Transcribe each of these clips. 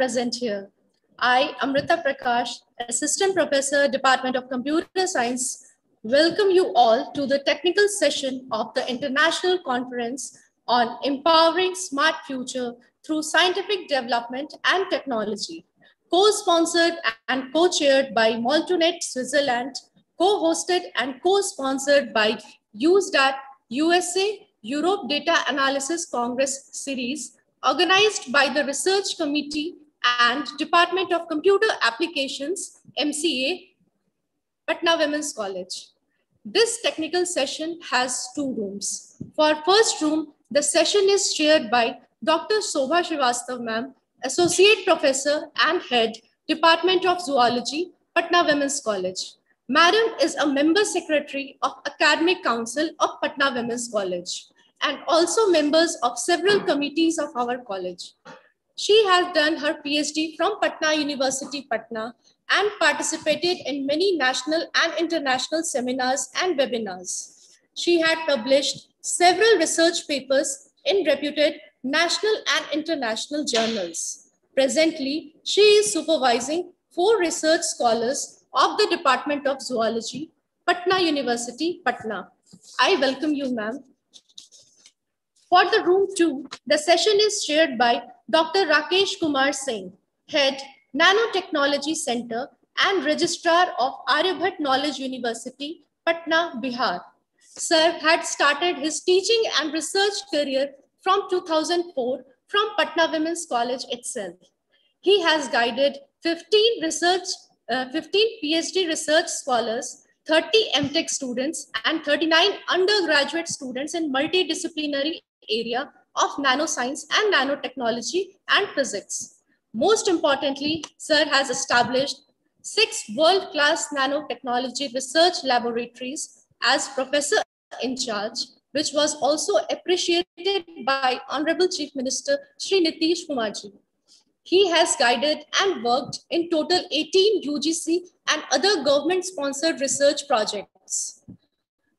present here. I, Amrita Prakash, Assistant Professor, Department of Computer Science, welcome you all to the technical session of the International Conference on Empowering Smart Future through Scientific Development and Technology, co-sponsored and co-chaired by Moltunet Switzerland, co-hosted and co-sponsored by USDAT USA Europe Data Analysis Congress Series, organized by the Research Committee and Department of Computer Applications, MCA, Patna Women's College. This technical session has two rooms. For first room, the session is chaired by Dr. Sobha Srivastav ma'am, Associate Professor and Head, Department of Zoology, Patna Women's College. Madam is a member secretary of Academic Council of Patna Women's College and also members of several committees of our college. She has done her PhD from Patna University, Patna, and participated in many national and international seminars and webinars. She had published several research papers in reputed national and international journals. Presently, she is supervising four research scholars of the Department of Zoology, Patna University, Patna. I welcome you, ma'am. For the room two, the session is chaired by Dr. Rakesh Kumar Singh, Head, Nanotechnology Center and Registrar of Aryabhat Knowledge University, Patna, Bihar. Sir had started his teaching and research career from 2004 from Patna Women's College itself. He has guided 15 research, uh, 15 PhD research scholars, 30 MTech students, and 39 undergraduate students in multidisciplinary area of nanoscience and nanotechnology and physics. Most importantly, Sir has established six world-class nanotechnology research laboratories as professor in charge, which was also appreciated by Honorable Chief Minister Sri Nitish Kumarji. He has guided and worked in total 18 UGC and other government-sponsored research projects.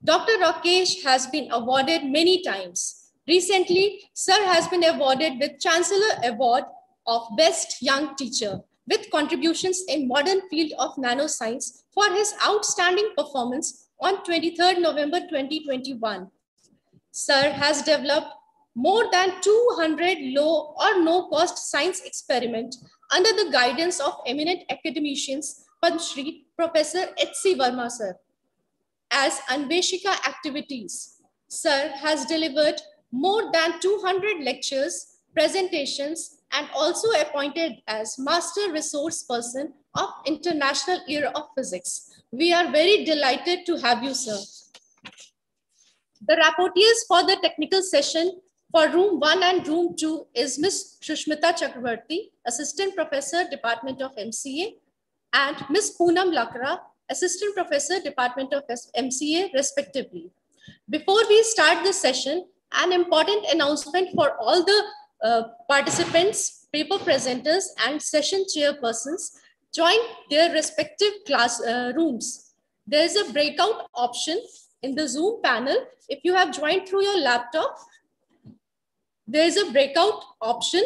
Dr. Rakesh has been awarded many times, Recently, Sir has been awarded with Chancellor Award of Best Young Teacher with contributions in modern field of nanoscience for his outstanding performance on 23rd November 2021. Sir has developed more than 200 low or no cost science experiment under the guidance of eminent academicians Padma Professor H.C. Verma sir. As Anveshika activities, Sir has delivered more than 200 lectures, presentations, and also appointed as Master Resource Person of International Year of Physics. We are very delighted to have you, sir. The rapporteurs for the technical session for room one and room two is Ms. Shushmita Chakravarti, Assistant Professor, Department of MCA, and Ms. Poonam Lakra, Assistant Professor, Department of MCA, respectively. Before we start the session, an important announcement for all the uh, participants, paper presenters, and session chairpersons join their respective class uh, rooms. There is a breakout option in the Zoom panel. If you have joined through your laptop, there is a breakout option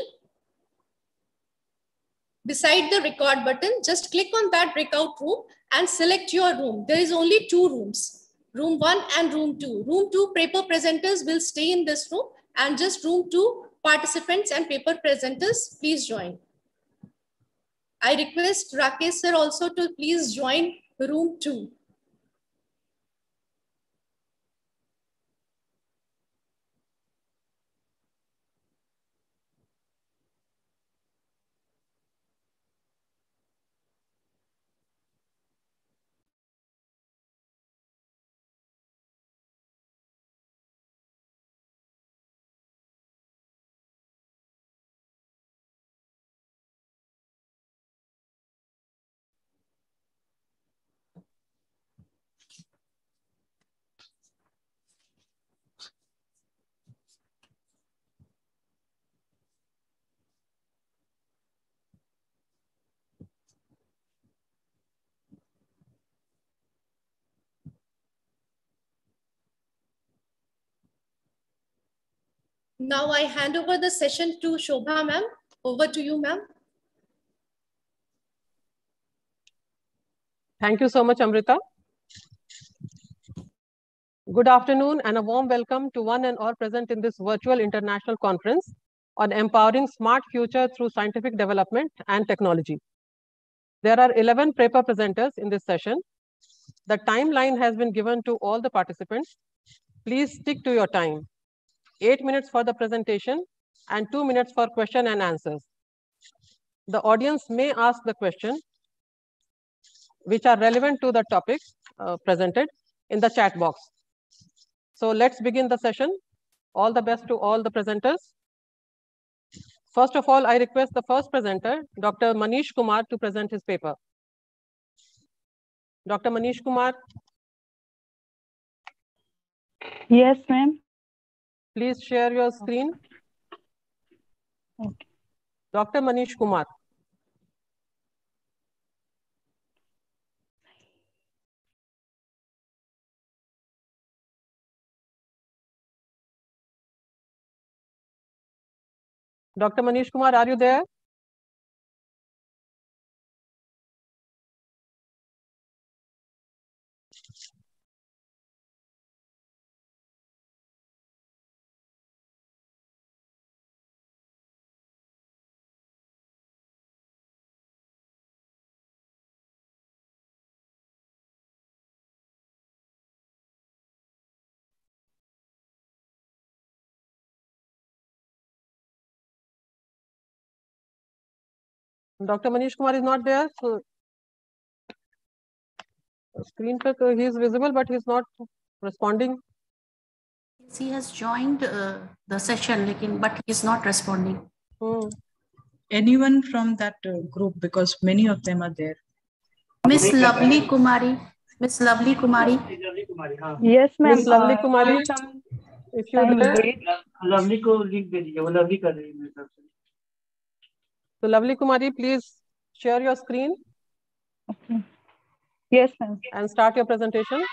beside the record button. Just click on that breakout room and select your room. There is only two rooms room one and room two. Room two paper presenters will stay in this room and just room two participants and paper presenters, please join. I request Rakesh sir also to please join room two. Now I hand over the session to Shobha ma'am. Over to you, ma'am. Thank you so much, Amrita. Good afternoon and a warm welcome to one and all present in this virtual international conference on empowering smart future through scientific development and technology. There are 11 paper presenters in this session. The timeline has been given to all the participants. Please stick to your time. Eight minutes for the presentation and two minutes for question and answers. The audience may ask the question which are relevant to the topic uh, presented in the chat box. So let's begin the session. All the best to all the presenters. First of all, I request the first presenter, Dr. Manish Kumar, to present his paper. Dr. Manish Kumar. Yes, ma'am. Please share your screen. Okay. Dr. Manish Kumar. Dr. Manish Kumar, are you there? Dr. Manish Kumar is not there. So screen per he is visible, but he is not responding. He has joined uh, the session, lekin, but he is not responding. Hmm. Anyone from that uh, group, because many of them are there. Miss Lovely Kumari. Miss Lovely Kumari. Yes, ma'am. Miss Lovely Uh, Kumari, some if you are time there. wait. Lovely को link दे दीजिए वो lovely कर रही है मेरे तरफ से so Lovely Kumari, please share your screen Okay. Yes, ma'am. and start your presentation.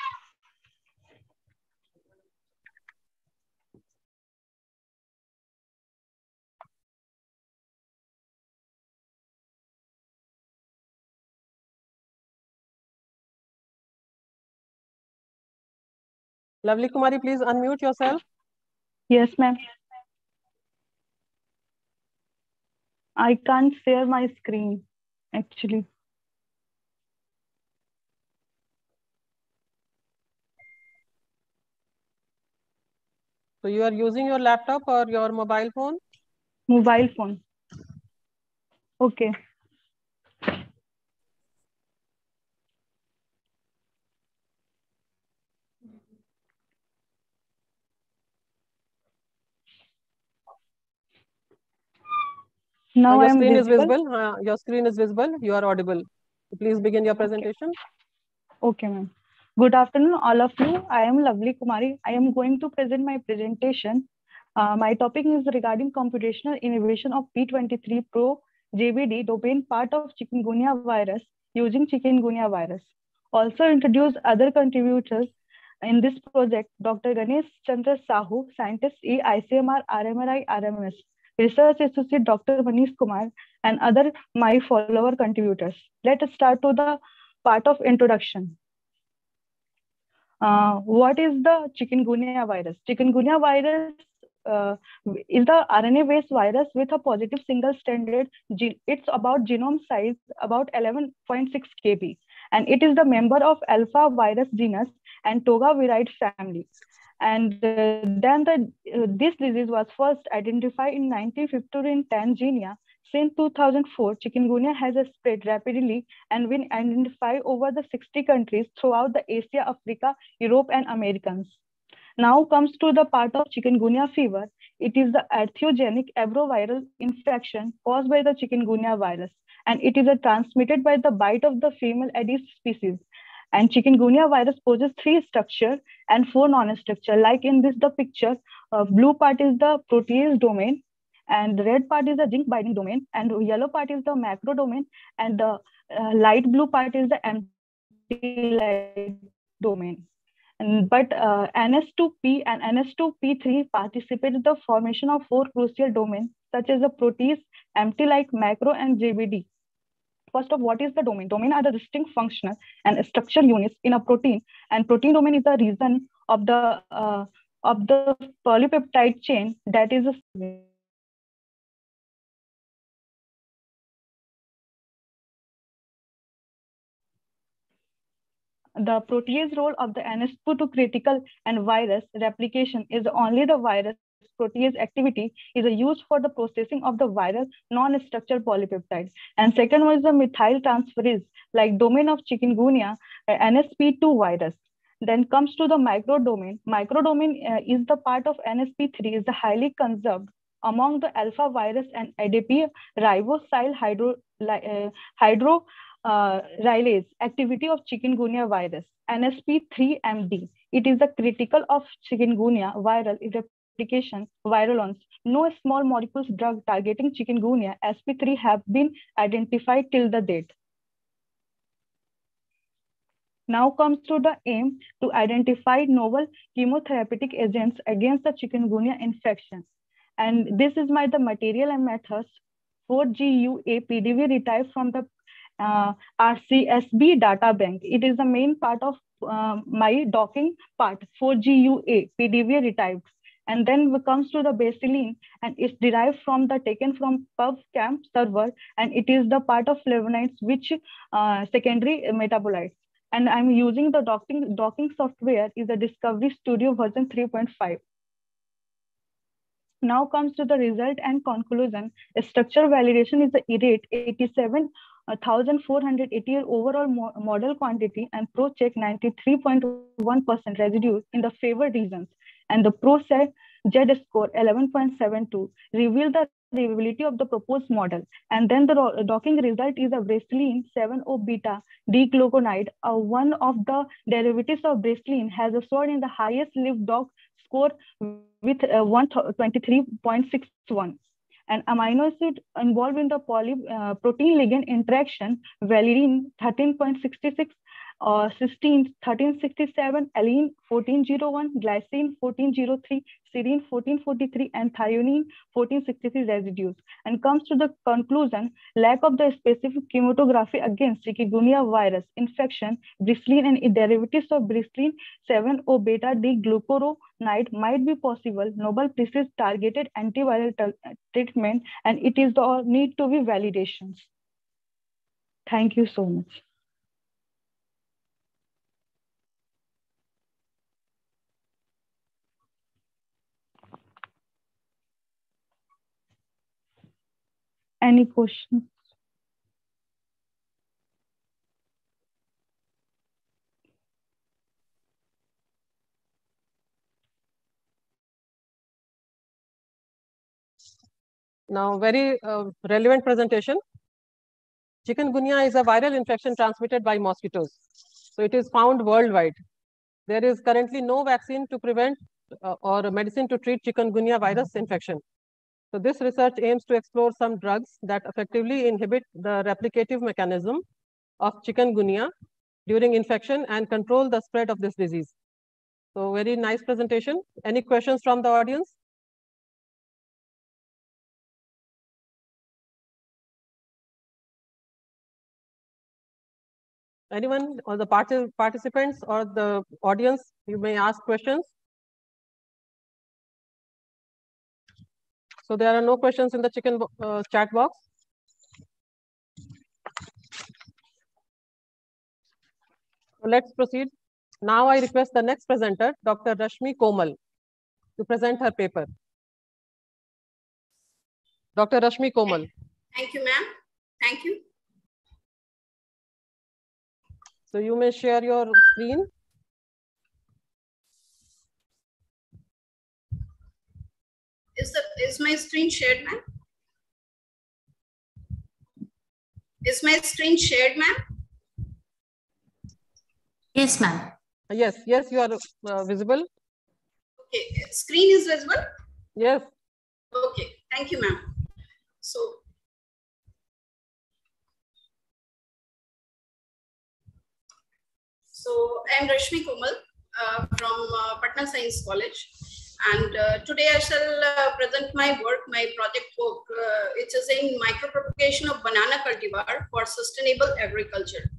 Lovely Kumari, please unmute yourself. Yes, ma'am. I can't share my screen, actually. So you are using your laptop or your mobile phone? Mobile phone. Okay. Now your I am screen is visible. visible. Uh, your screen is visible. You are audible. Please begin your presentation. Okay, ma'am. Good afternoon, all of you. I am Lovely Kumari. I am going to present my presentation. Uh, my topic is regarding computational innovation of P23 Pro JVD domain part of chikungunya virus using chikungunya virus. Also introduce other contributors in this project, Dr. Ganesh Chandra Sahu, scientist E ICMR RMRI RMS, research associate Dr. Manish Kumar, and other my follower contributors. Let us start to the part of introduction. Uh, what is the chikungunya virus? Chikungunya virus uh, is the RNA-based virus with a positive single-stranded. Ge- it's about genome size about 11.6 kb, and it is the member of alpha virus genus and Togaviridae family. And uh, then the uh, this disease was first identified in 1950 in Tanzania. Since 2004, chikungunya has spread rapidly and been identified over the 60 countries throughout the Asia, Africa, Europe, and Americans. Now comes to the part of chikungunya fever. It is the arthriogenic abroviral infection caused by the chikungunya virus, and it is uh, transmitted by the bite of the female Aedes species. And chikungunya virus poses three structure and four non-structure. Like in this, the picture, uh, blue part is the protease domain, and the red part is the zinc binding domain, and yellow part is the macro domain, and the uh, light blue part is the empty light domain. And, but uh, NS2P and NS2P3 participate in the formation of four crucial domains, such as the protease, empty like macro, and JBD. First of what is the domain? Domain are the distinct functional and structural units in a protein, and protein domain is the region of the uh, of the polypeptide chain that is a the protease role of the NS2 critical and virus replication is only the virus protease activity is used for the processing of the viral non-structured polypeptide. And second one is the methyl transferase, like domain of chikungunya, uh, NSP2 virus. Then comes to the microdomain. Microdomain uh, is the part of NSP3 is the highly conserved among the alpha virus and ADP ribosyl hydro, uh, hydro uh, activity of chikungunya virus, NSP3MD. It is the critical of chikungunya viral replication virulence. No small molecules drug targeting chikungunya SP3 have been identified till the date. Now comes to the aim to identify novel chemotherapeutic agents against the chikungunya infection. And this is my the material and methods 4GUA PDV retrieved from the uh, RCSB data bank. It is the main part of uh, my docking part for GUA, PDV retrieved. And then comes to the baseline and it's derived from the taken from PubChem server and it is the part of flavonoids which uh, secondary metabolites. And I'm using the docking, docking software is the Discovery Studio version 3.5 now comes to the result and conclusion. Structure validation is the IRATE 87 1,480 overall mo model quantity and ProCheck 93.1% residues in the favored regions. And the ProSet Z-score 11.72 reveal the reliability of the proposed model. And then the docking result is a Bracillin 7-O-beta D-gluconide. Uh, one of the derivatives of Bracillin has assured in the highest live dock score with uh, 123.61 and amino acid involved in the poly, uh, protein ligand interaction, valine 13.66, uh, cysteine 1367, aline 1401, glycine 1403, serine 1443, and thionine 1463 residues. And comes to the conclusion, lack of the specific chematography against chikungunya virus infection, bristline and derivatives of bristline 7-O beta D glucuronide might be possible. Nobel Prize targeted antiviral treatment, and it is the need to be validations. Thank you so much. Any questions? Now, very uh, relevant presentation. Chikungunya is a viral infection transmitted by mosquitoes. So it is found worldwide. There is currently no vaccine to prevent uh, or medicine to treat chikungunya virus infection. So this research aims to explore some drugs that effectively inhibit the replicative mechanism of chikungunya during infection and control the spread of this disease. So very nice presentation. Any questions from the audience? Anyone or the part participants or the audience, you may ask questions. So there are no questions in the chicken uh, chat box. So let's proceed. Now I request the next presenter, Dr. Rashmi Komal, to present her paper. Dr. Rashmi Komal. Thank you, ma'am. Thank you. So you may share your screen. Is the is my screen shared, ma'am? Is my screen shared, ma'am? Yes, ma'am. Yes, yes, you are uh, visible. Okay, screen is visible? Yes. Okay, thank you, ma'am. So, so I'm Rashmi Komal. uh, from uh, Patna Science College. And uh, today I shall uh, present my work, my project work, uh, which is in micropropagation of banana cultivar for sustainable agriculture.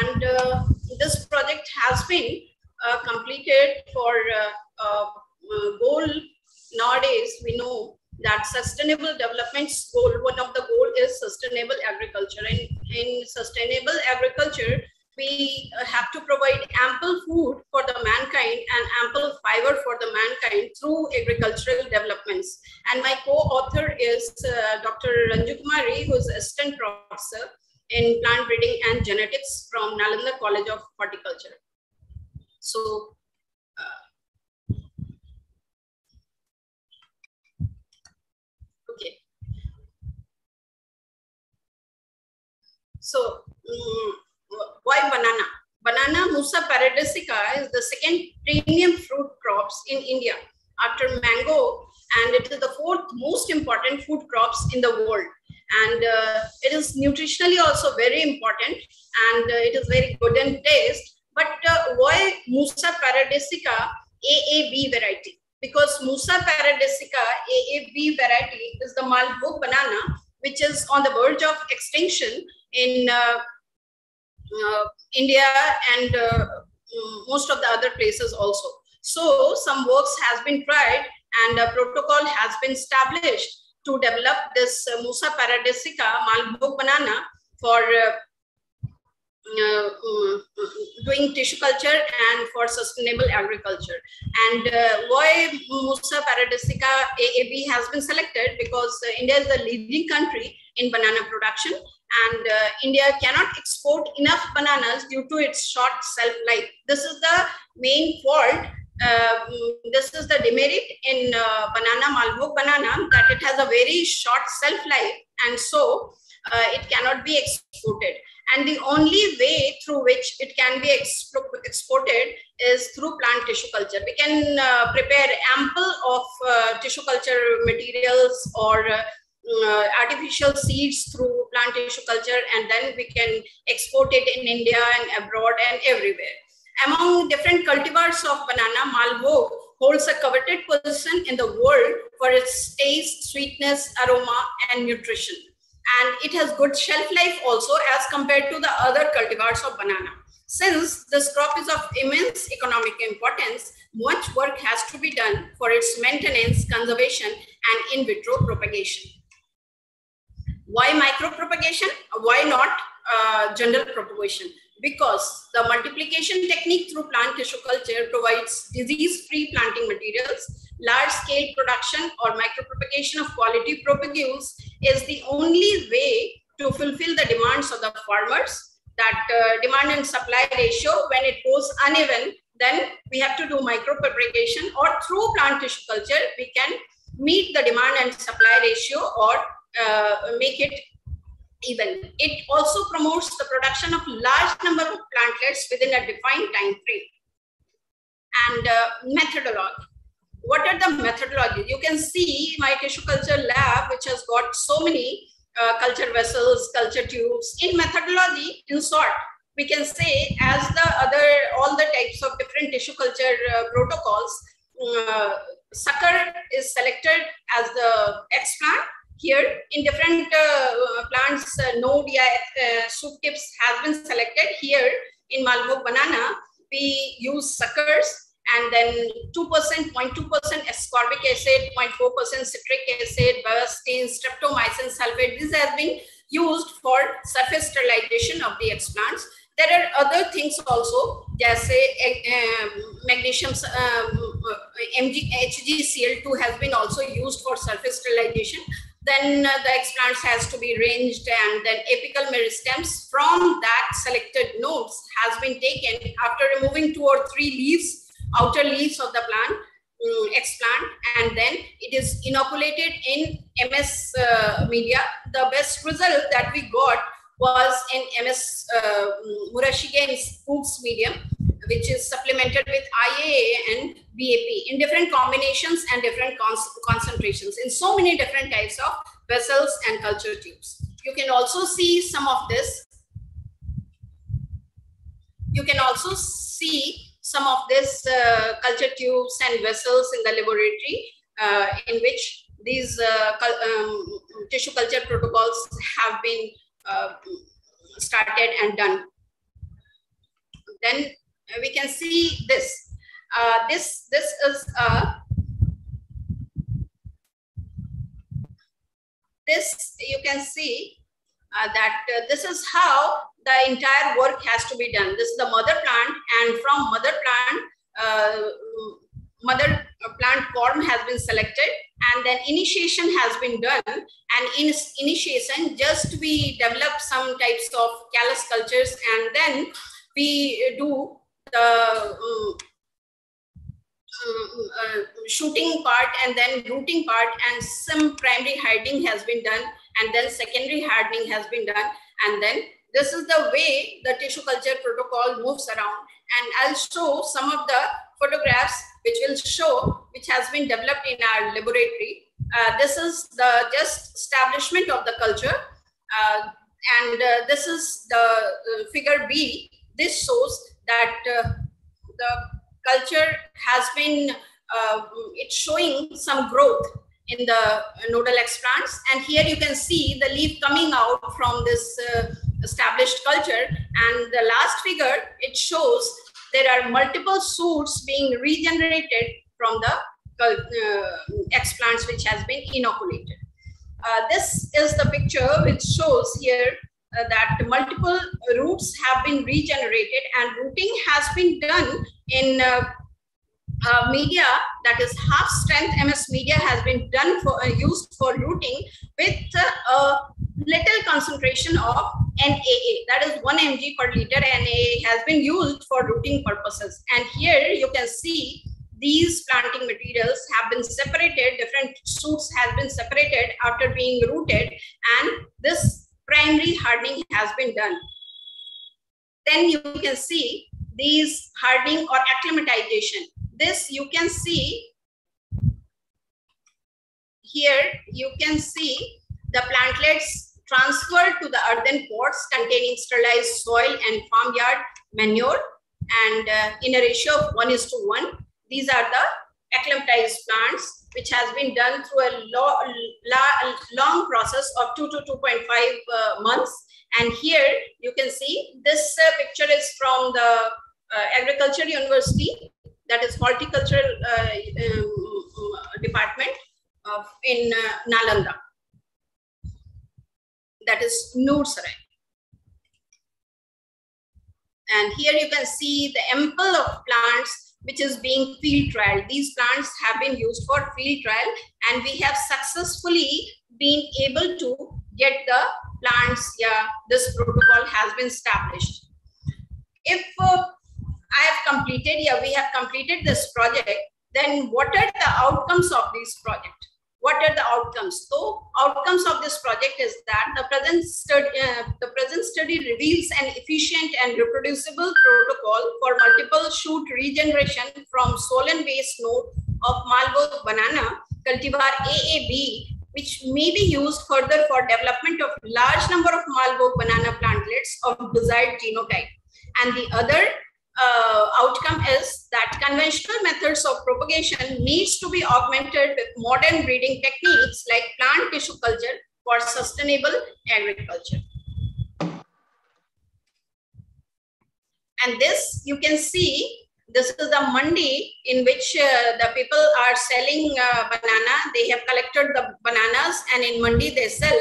And uh, this project has been uh, completed for uh, goal nowadays. We know that sustainable development's goal, one of the goal is sustainable agriculture. And in sustainable agriculture, we have to provide ample food for the mankind and ample fiber for the mankind through agricultural developments. And my co-author is uh, Dr. Ranju Kumari, who is assistant professor in plant breeding and genetics from Nalanda College of Horticulture. So, uh, okay. So, um, why banana? Banana Musa paradisiaca is the second premium fruit crops in India after mango, and it is the fourth most important food crops in the world. And uh, it is nutritionally also very important, and uh, it is very good in taste. But uh, why Musa paradisiaca AAB variety? Because Musa paradisiaca AAB variety is the Malbhog banana, which is on the verge of extinction in uh, India and uh, mm, most of the other places also. So some works has been tried and a protocol has been established to develop this uh, Musa paradisiaca Malbhog banana for uh, uh, doing tissue culture and for sustainable agriculture. And uh, why Musa paradisiaca AAB has been selected because India is the leading country in banana production and uh, India cannot export enough bananas due to its short shelf life. This is the main fault. Uh, this is the demerit in uh, banana, Malbhog banana, that it has a very short shelf life and so uh, it cannot be exported. And the only way through which it can be exported is through plant tissue culture. We can uh, prepare ample of tissue culture materials or uh, artificial seeds through plant tissue culture and then we can export it in India and abroad and everywhere. Among different cultivars of banana, Malvo holds a coveted position in the world for its taste, sweetness, aroma, and nutrition. And it has good shelf life also as compared to the other cultivars of banana. Since this crop is of immense economic importance, much work has to be done for its maintenance, conservation, and in vitro propagation. Why micropropagation? Why not uh, general propagation? Because the multiplication technique through plant tissue culture provides disease-free planting materials. Large-scale production or micropropagation of quality propagules is the only way to fulfill the demands of the farmers. That uh, demand and supply ratio, when it goes uneven, then we have to do micropropagation or through plant tissue culture, we can meet the demand and supply ratio or uh, make it even. It also promotes the production of large number of plantlets within a defined time frame. And uh, methodology. What are the methodologies? You can see my tissue culture lab, which has got so many uh, culture vessels, culture tubes. In methodology, in short, we can say as the other, all the types of different tissue culture uh, protocols, uh, sucker is selected as the explant here in different uh, plants, uh, node uh, soup tips has been selected. Here in Malbhog banana, we use suckers and then 2%, 0.2% ascorbic acid, 0.4% citric acid, bavastin, streptomycin sulfate. This has been used for surface sterilization of the explants. There are other things also, जैसे uh, magnesium um, MG, HgCl2 has been also used for surface sterilization. Then uh, the explants has to be ranged and then apical meristems from that selected nodes has been taken after removing two or three leaves, outer leaves of the plant, um, explant, and then it is inoculated in MS uh, media. The best result that we got was in MS uh, Murashige's Fuchs medium which is supplemented with IAA and BAP in different combinations and different concentrations in so many different types of vessels and culture tubes. You can also see some of this. You can also see some of these uh, culture tubes and vessels in the laboratory uh, in which these uh, um, tissue culture protocols have been uh, started and done. Then we can see this. Uh, this this is a this you can see uh, that uh, this is how the entire work has to be done. This is the mother plant and from mother plant, uh, mother plant form has been selected and then initiation has been done and in initiation just we develop some types of callus cultures and then we do the um, uh, shooting part and then rooting part and some primary hiding has been done and then secondary hardening has been done and then this is the way the tissue culture protocol moves around and I'll show some of the photographs which will show which has been developed in our laboratory. Uh, this is the just establishment of the culture uh, and uh, this is the uh, figure B. This shows that uh, the culture has been, uh, it's showing some growth in the nodal explants and here you can see the leaf coming out from this established culture and the last figure it shows there are multiple shoots being regenerated from the uh, explants which has been inoculated. Uh, this is the picture which shows here uh, that multiple roots have been regenerated and rooting has been done in uh, uh, media that is half strength MS media has been done for uh, used for rooting with a little concentration of NAA, that is 1 mg per liter NAA has been used for rooting purposes. And here you can see these planting materials have been separated, different shoots have been separated after being rooted. And this primary hardening has been done. Then you can see these hardening or acclimatization. This you can see here, you can see the plantlets transferred to the earthen pots containing sterilized soil and farmyard manure and uh, in a ratio of 1 is to 1. These are the acclimatized plants which has been done through a lo lo long process of 2 to 2.5 uh, months. And here you can see this uh, picture is from the uh, Agriculture University, that is horticultural uh, um, department of, in uh, Nalanda that is Noorsarai. And here you can see the ample of plants which is being field trial. These plants have been used for field trial and we have successfully been able to get the plants, yeah, this protocol has been established. If uh, I have completed, yeah, we have completed this project, then what are the outcomes of this project? What are the outcomes? So outcomes of this project is that the present study, uh, the present study reveals an efficient and reproducible protocol for multiple shoot regeneration from solan-based node of Malboro banana cultivar AAB, which may be used further for development of large number of Malboro banana plantlets of desired genotype. And the other uh, outcome is that conventional methods of propagation needs to be augmented with modern breeding techniques like plant tissue culture for sustainable agriculture. And this you can see, this is the mandi in which uh, the people are selling uh, banana. They have collected the bananas and in mandi they sell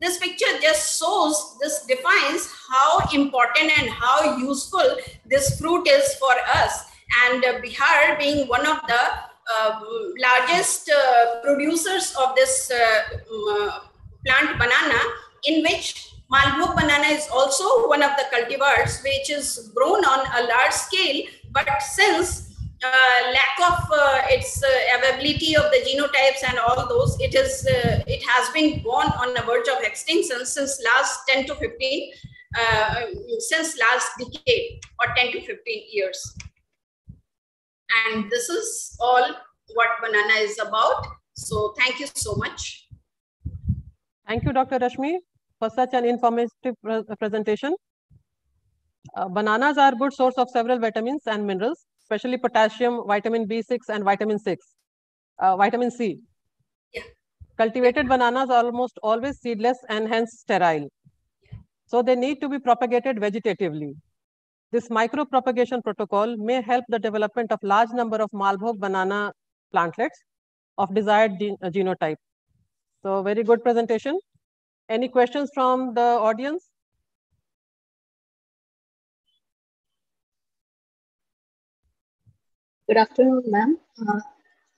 this picture just shows, this defines how important and how useful this fruit is for us. And uh, Bihar being one of the uh, largest uh, producers of this uh, uh, plant banana, in which Malboro banana is also one of the cultivars which is grown on a large scale. But since uh, lack of its availability of the genotypes and all those, it is it has been gone on the verge of extinction since last 10 to 15, uh, since last decade or 10 to 15 years. And this is all what banana is about. So thank you so much. Thank you, Dr. Rashmi, for such an informative pre presentation. Uh, bananas are good source of several vitamins and minerals especially potassium, vitamin B6, and vitamin 6, uh, vitamin C. Yeah. Cultivated bananas are almost always seedless and hence sterile. So they need to be propagated vegetatively. This micropropagation protocol may help the development of large number of Malbhog banana plantlets of desired gen uh, genotype. So very good presentation. Any questions from the audience? Good afternoon, ma'am. Uh,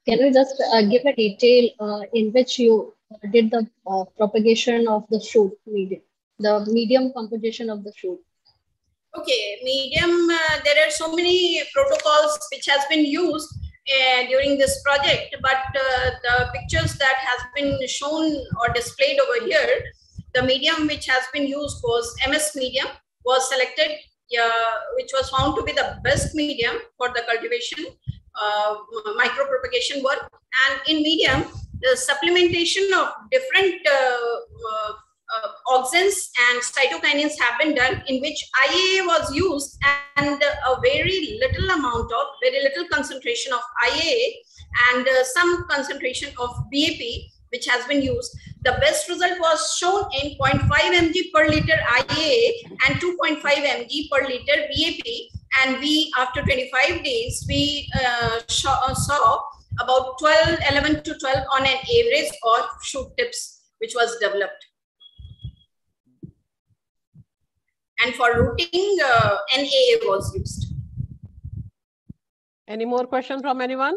can you just uh, give a detail uh, in which you did the uh, propagation of the shoot medium, the medium composition of the shoot? Okay, medium, uh, there are so many protocols which has been used uh, during this project, but the pictures that has been shown or displayed over here, the medium which has been used was MS medium was selected uh, which was found to be the best medium for the cultivation uh, micropropagation work. And in medium, the supplementation of different uh, auxins and cytokinins have been done in which IAA was used and a very little amount of, very little concentration of IAA and uh, some concentration of BAP which has been used. The best result was shown in 0.5 mg per liter IAA and 2.5 mg per liter BAP. And we, after 25 days, we uh, uh, saw about 12, 11 to 12 on an average of shoot tips, which was developed. And for rooting, uh, NAA was used. Any more questions from anyone?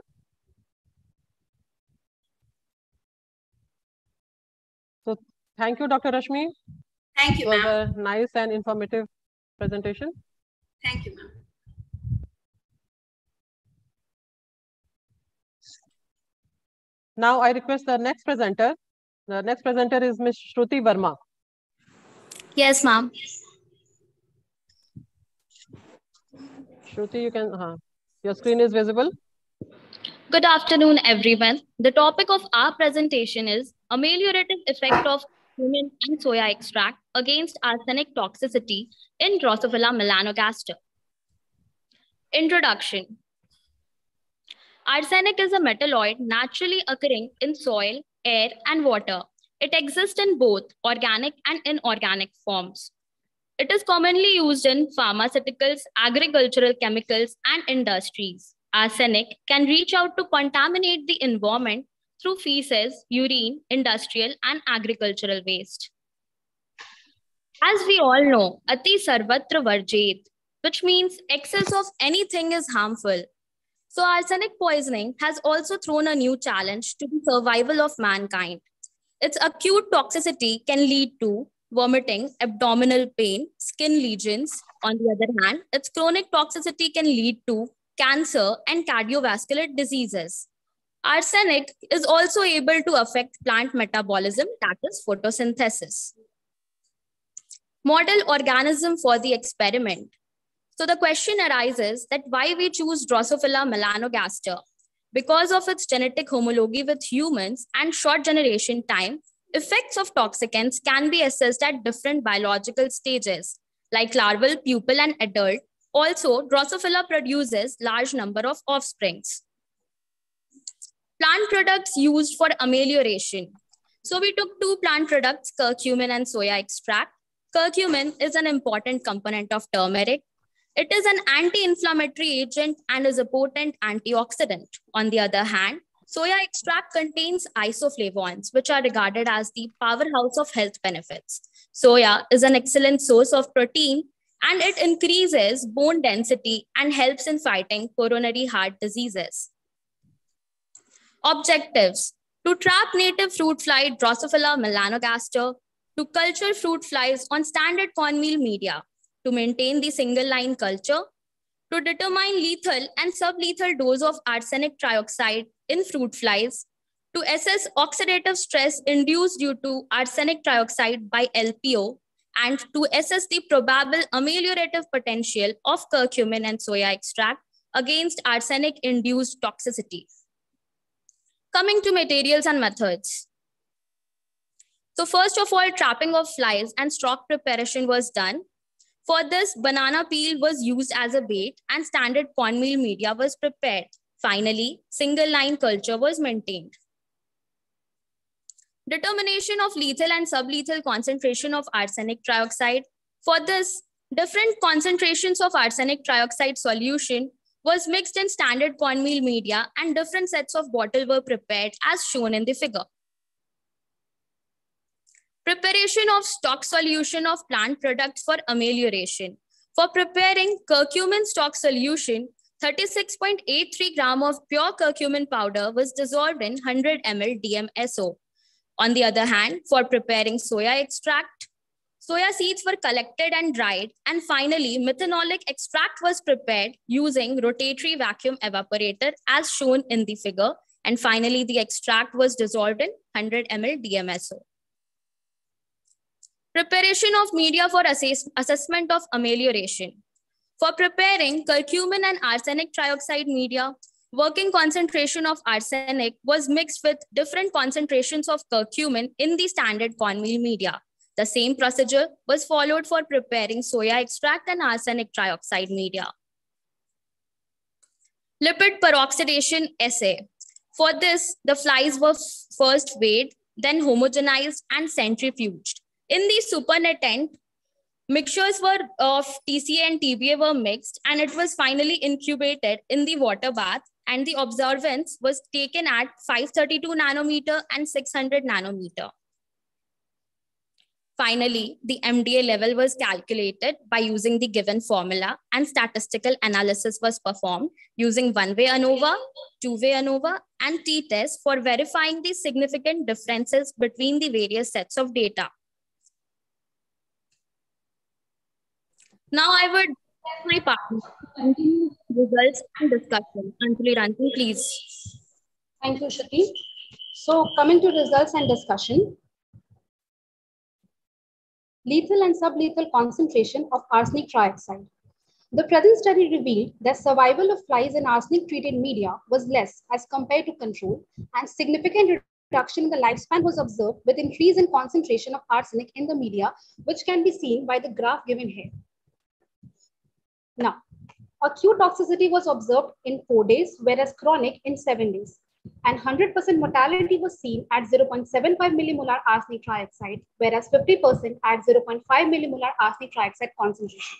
So thank you, Dr. Rashmi. Thank you, ma'am. a nice and informative presentation. Thank you, ma'am. Now I request the next presenter. The next presenter is Ms. Shruti Verma. Yes, ma'am. Shruti, you can, uh, your screen is visible. Good afternoon, everyone. The topic of our presentation is ameliorative effect of cumin and soya extract against arsenic toxicity in Drosophila melanogaster. Introduction. Arsenic is a metalloid naturally occurring in soil, air, and water. It exists in both organic and inorganic forms. It is commonly used in pharmaceuticals, agricultural chemicals, and industries. Arsenic can reach out to contaminate the environment through feces, urine, industrial, and agricultural waste. As we all know, Ati Sarvatra Varjit, which means excess of anything is harmful. So, arsenic poisoning has also thrown a new challenge to the survival of mankind. Its acute toxicity can lead to vomiting, abdominal pain, skin lesions. On the other hand, its chronic toxicity can lead to cancer and cardiovascular diseases. Arsenic is also able to affect plant metabolism, that is photosynthesis. Model organism for the experiment. So the question arises that why we choose Drosophila melanogaster. Because of its genetic homology with humans and short generation time, effects of toxicants can be assessed at different biological stages, like larval, pupal, and adult. Also, Drosophila produces large number of offsprings. Plant products used for amelioration. So we took two plant products, curcumin and soya extract. Curcumin is an important component of turmeric. It is an anti-inflammatory agent and is a potent antioxidant. On the other hand, soya extract contains isoflavones, which are regarded as the powerhouse of health benefits. Soya is an excellent source of protein and it increases bone density and helps in fighting coronary heart diseases. Objectives to trap native fruit fly Drosophila melanogaster, to culture fruit flies on standard cornmeal media, to maintain the single line culture, to determine lethal and sublethal dose of arsenic trioxide in fruit flies, to assess oxidative stress induced due to arsenic trioxide by LPO, and to assess the probable ameliorative potential of curcumin and soya extract against arsenic induced toxicity. Coming to materials and methods. So first of all, trapping of flies and stock preparation was done. For this, banana peel was used as a bait and standard cornmeal media was prepared. Finally, single line culture was maintained. Determination of lethal and sublethal concentration of arsenic trioxide. For this, different concentrations of arsenic trioxide solution was mixed in standard cornmeal media and different sets of bottle were prepared as shown in the figure. Preparation of stock solution of plant products for amelioration. For preparing curcumin stock solution, 36.83 gram of pure curcumin powder was dissolved in 100 ml DMSO. On the other hand, for preparing soya extract, soya seeds were collected and dried, and finally, methanolic extract was prepared using rotatory vacuum evaporator as shown in the figure, and finally, the extract was dissolved in 100 ml DMSO. Preparation of media for assess assessment of amelioration. For preparing curcumin and arsenic trioxide media, working concentration of arsenic was mixed with different concentrations of curcumin in the standard cornmeal media. The same procedure was followed for preparing soya extract and arsenic trioxide media. Lipid peroxidation assay. For this, the flies were first weighed, then homogenized and centrifuged. In the supernatant, mixtures were of TCA and TBA were mixed and it was finally incubated in the water bath and the observance was taken at 532 nanometer and 600 nanometer. Finally, the MDA level was calculated by using the given formula and statistical analysis was performed using one-way ANOVA, two-way ANOVA, and t-test for verifying the significant differences between the various sets of data. Now I would ask my partner to continue results and discussion. Anjali Ranjan, please. Thank you, Shruti. So coming to results and discussion. Lethal and sublethal concentration of arsenic trioxide. The present study revealed that survival of flies in arsenic-treated media was less as compared to control, and significant reduction in the lifespan was observed with increase in concentration of arsenic in the media, which can be seen by the graph given here. Now, acute toxicity was observed in four days, whereas chronic in seven days. And 100% mortality was seen at 0.75 millimolar arsenic trioxide, whereas 50% at 0.5 millimolar arsenic trioxide concentration.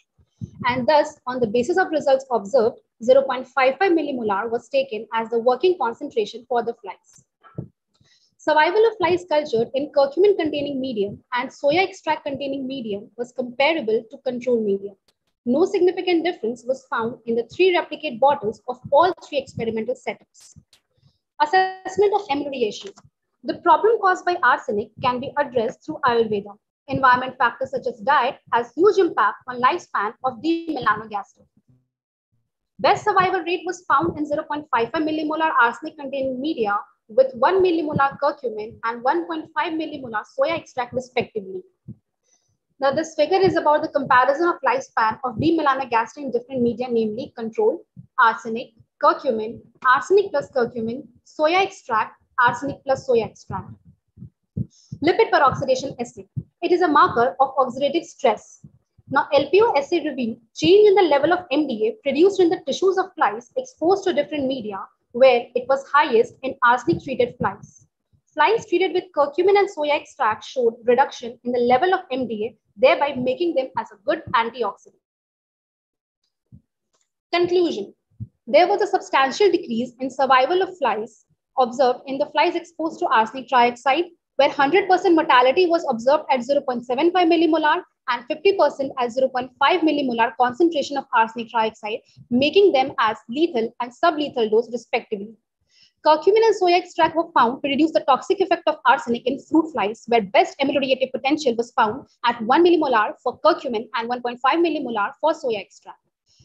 And thus, on the basis of results observed, 0.55 millimolar was taken as the working concentration for the flies. Survival of flies cultured in curcumin containing medium and soya extract containing medium was comparable to control medium. No significant difference was found in the three replicate bottles of all three experimental setups. Assessment of amelioration. The problem caused by arsenic can be addressed through Ayurveda. Environment factors such as diet has huge impact on lifespan of the melanogaster. Best survival rate was found in 0.55 millimolar arsenic containing media with 1 millimolar curcumin and 1.5 millimolar soya extract respectively. Now, this figure is about the comparison of lifespan of D-melanogaster in different media, namely control, arsenic, curcumin, arsenic plus curcumin, soya extract, arsenic plus soya extract. Lipid peroxidation assay. It is a marker of oxidative stress. Now, LPO assay revealed change in the level of MDA produced in the tissues of flies exposed to different media, where it was highest in arsenic-treated flies. Flies treated with curcumin and soya extract showed reduction in the level of MDA thereby making them as a good antioxidant. Conclusion. There was a substantial decrease in survival of flies observed in the flies exposed to arsenic trioxide, where 100% mortality was observed at 0.75 millimolar and 50% at 0.5 millimolar concentration of arsenic trioxide, making them as lethal and sublethal dose respectively. Curcumin and soya extract were found to reduce the toxic effect of arsenic in fruit flies, where best ameliorative potential was found at 1 millimolar for curcumin and 1.5 millimolar for soya extract.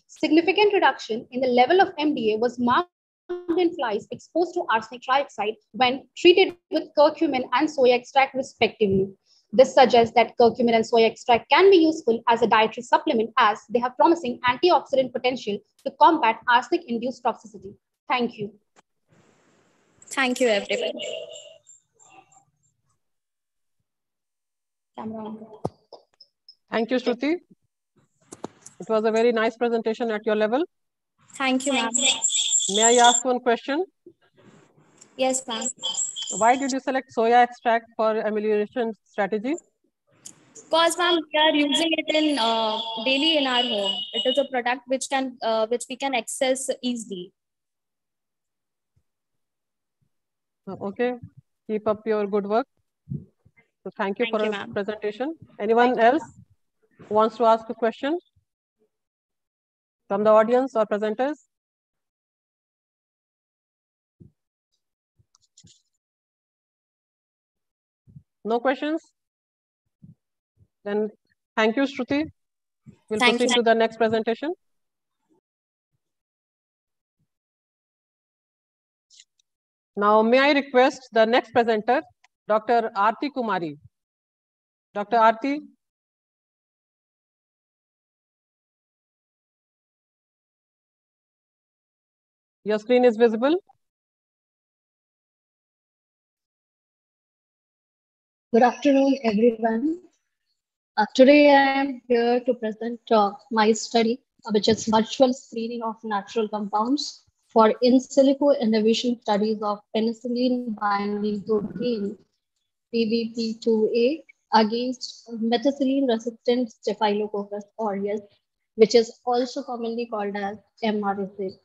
Significant reduction in the level of MDA was marked in flies exposed to arsenic trioxide when treated with curcumin and soya extract respectively. This suggests that curcumin and soya extract can be useful as a dietary supplement as they have promising antioxidant potential to combat arsenic-induced toxicity. Thank you. Thank you, everyone. Thank you, Shruti. It was a very nice presentation at your level. Thank you, ma'am. May I ask one question? Yes, ma'am. Why did you select soya extract for amelioration strategy? Because ma'am, we are using it in uh, daily in our home. It is a product which can uh, which we can access easily. Uh, okay, keep up your good work. So thank you Thank for you, your presentation. Anyone else who wants to ask a question from the audience or presenters? No questions? Then thank you, Shruti. We'll Thank proceed you. to the next presentation. Now, may I request the next presenter, Dr. Aarti Kumari. Dr. Aarti, your screen is visible. Good afternoon, everyone. Uh, today, I am here to present uh, my study, uh, which is virtual screening of natural compounds for in silico inhibition studies of penicillin binding protein, PBP2A, against methicillin resistant Staphylococcus aureus, which is also commonly called as MRSA.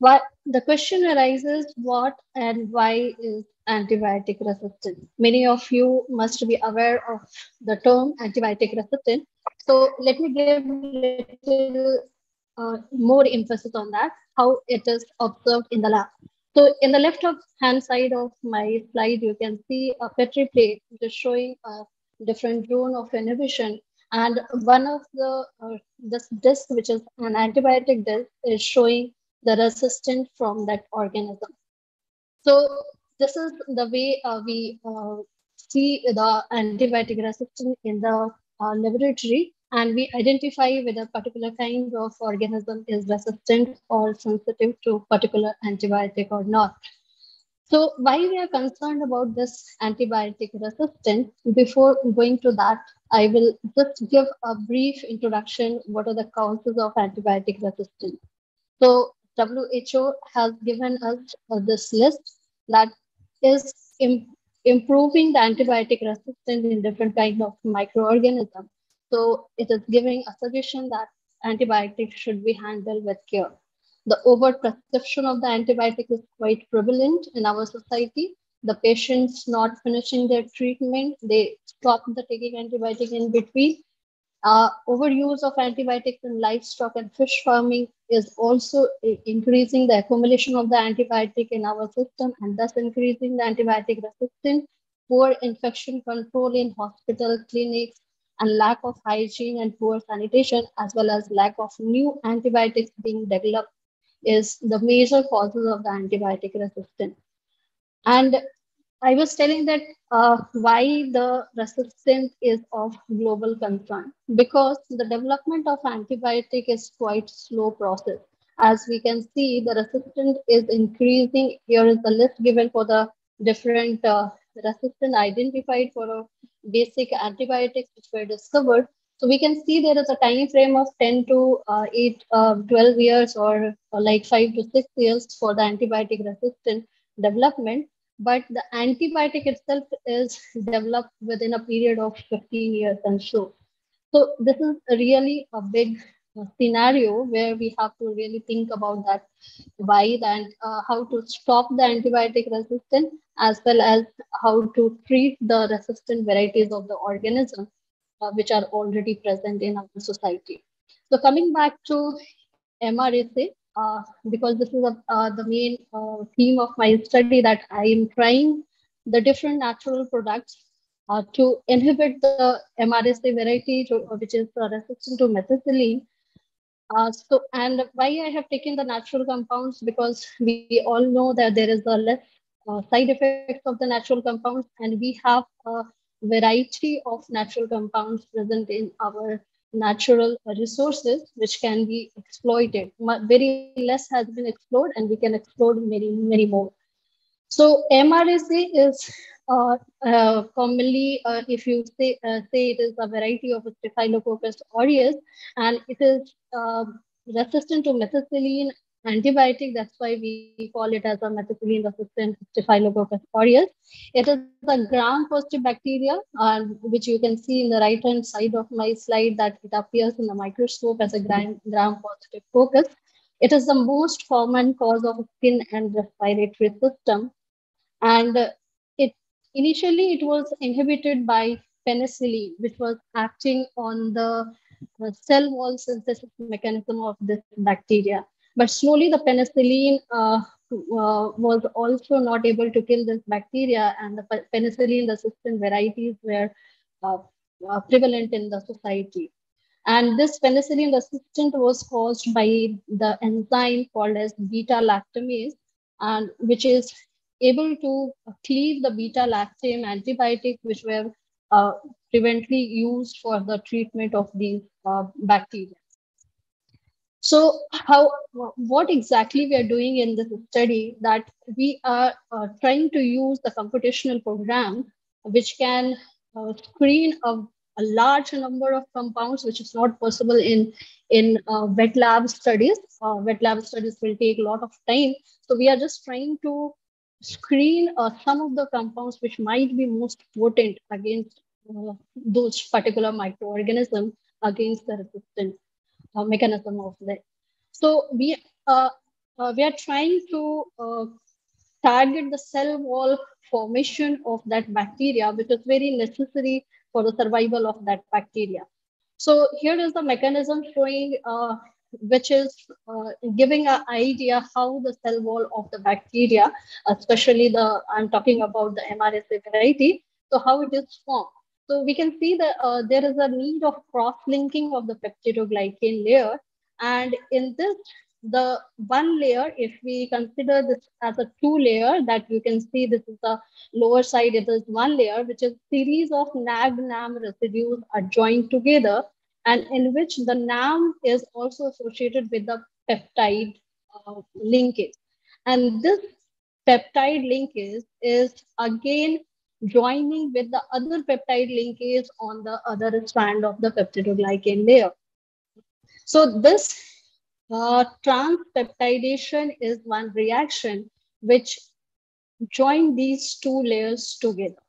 What the question arises what and why is antibiotic resistant? Many of you must be aware of the term antibiotic resistant. So let me give little uh, more emphasis on that, how it is observed in the lab. So in the left of hand side of my slide, you can see a Petri plate is showing a different zone of inhibition. And one of the uh, this disc, which is an antibiotic disc, is showing the resistance from that organism. So this is the way uh, we uh, see the antibiotic resistance in the uh, laboratory and we identify whether particular kind of organism is resistant or sensitive to particular antibiotic or not. So why we are concerned about this antibiotic resistance, before going to that, I will just give a brief introduction, what are the causes of antibiotic resistance. So WHO has given us uh, this list that is Im improving the antibiotic resistance in different kind of microorganisms. So it is giving a suggestion that antibiotics should be handled with care. The overprescription of the antibiotic is quite prevalent in our society. The patients not finishing their treatment, they stop the taking antibiotic in between. Uh, overuse of antibiotics in livestock and fish farming is also increasing the accumulation of the antibiotic in our system and thus increasing the antibiotic resistance, poor infection control in hospital clinics, and lack of hygiene and poor sanitation, as well as lack of new antibiotics being developed is the major causes of the antibiotic resistance. And I was telling that uh, why the resistance is of global concern because the development of antibiotic is quite slow process. As we can see, the resistance is increasing. Here is the list given for the different uh, resistant identified for a basic antibiotics which were discovered. So we can see there is a time frame of 10 to uh, 8, uh, 12 years or, or like 5 to 6 years for the antibiotic resistant development but the antibiotic itself is developed within a period of 15 years and so. So this is really a big uh, scenario where we have to really think about that why and uh, how to stop the antibiotic resistance as well as how to treat the resistant varieties of the organism uh, which are already present in our society. So coming back to MRSA, uh, because this is a, uh, the main uh, theme of my study that I am trying the different natural products uh, to inhibit the MRSA variety, to, which is resistant to methicillin. Uh, so, and why I have taken the natural compounds because we all know that there is a less uh, side effects of the natural compounds, and we have a variety of natural compounds present in our natural resources which can be exploited. Very less has been explored and we can explore many, many more. So MRSA is uh, uh, commonly, uh, if you say, uh, say it is a variety of Staphylococcus aureus, and it is um, resistant to methicillin antibiotic. That's why we call it as a methicillin resistant Staphylococcus aureus. It is a gram-positive bacteria, which you can see in the right-hand side of my slide that it appears in the microscope as a gram, gram positive focus. It is the most common cause of skin and respiratory system. And initially it was inhibited by penicillin, which was acting on the cell wall synthesis mechanism of this bacteria. But slowly the penicillin uh, uh, was also not able to kill this bacteria and the penicillin resistant varieties were uh, uh, prevalent in the society. And this penicillin resistant was caused by the enzyme called as beta lactamase, and which is able to cleave the beta lactam antibiotic, which were uh, used for the treatment of these uh, bacteria. So how, what exactly we are doing in this study that we are uh, trying to use the computational program, which can uh, screen a, a, large number of compounds, which is not possible in, in uh, wet lab studies. Uh, wet lab studies will take a lot of time. So we are just trying to screen uh, some of the compounds which might be most potent against uh, those particular microorganisms against the resistance uh, mechanism of that. So we uh, uh, we are trying to uh, target the cell wall formation of that bacteria, which is very necessary for the survival of that bacteria. So here is the mechanism showing, uh, which is uh, giving an idea how the cell wall of the bacteria, especially the, I'm talking about the MRSA variety, so how it is formed. So we can see that uh, there is a need of cross-linking of the peptidoglycan layer. And in this, the one layer, if we consider this as a two layer that you can see this is the lower side, it is one layer, which is series of NAG-NAM residues are joined together and in which the NAM is also associated with the peptide uh, linkage. And this peptide linkage is again joining with the other peptide linkage on the other strand of the peptidoglycan layer. So this uh, transpeptidation is one reaction which join these two layers together.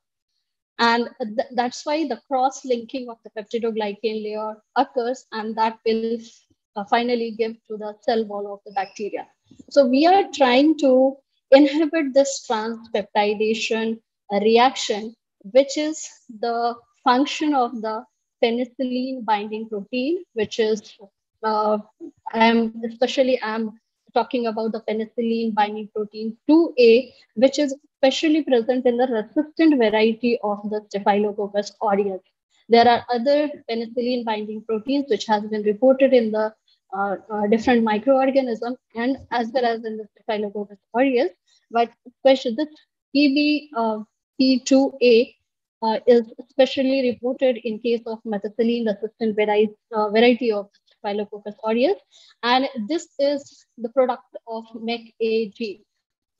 And th that's why the cross-linking of the peptidoglycan layer occurs and that will uh, finally give to the cell wall of the bacteria. So we are trying to inhibit this transpeptidation reaction, which is the function of the penicillin binding protein, which is, uh, I'm especially I'm talking about the penicillin binding protein 2A, which is especially present in the resistant variety of the Staphylococcus aureus. There are other penicillin binding proteins which has been reported in the uh, uh, different microorganisms and as well as in the Staphylococcus aureus, but especially this PB uh, P2A uh, is especially reported in case of methicillin resistant variety, uh, variety of Staphylococcus aureus. And this is the product of MEC-A gene.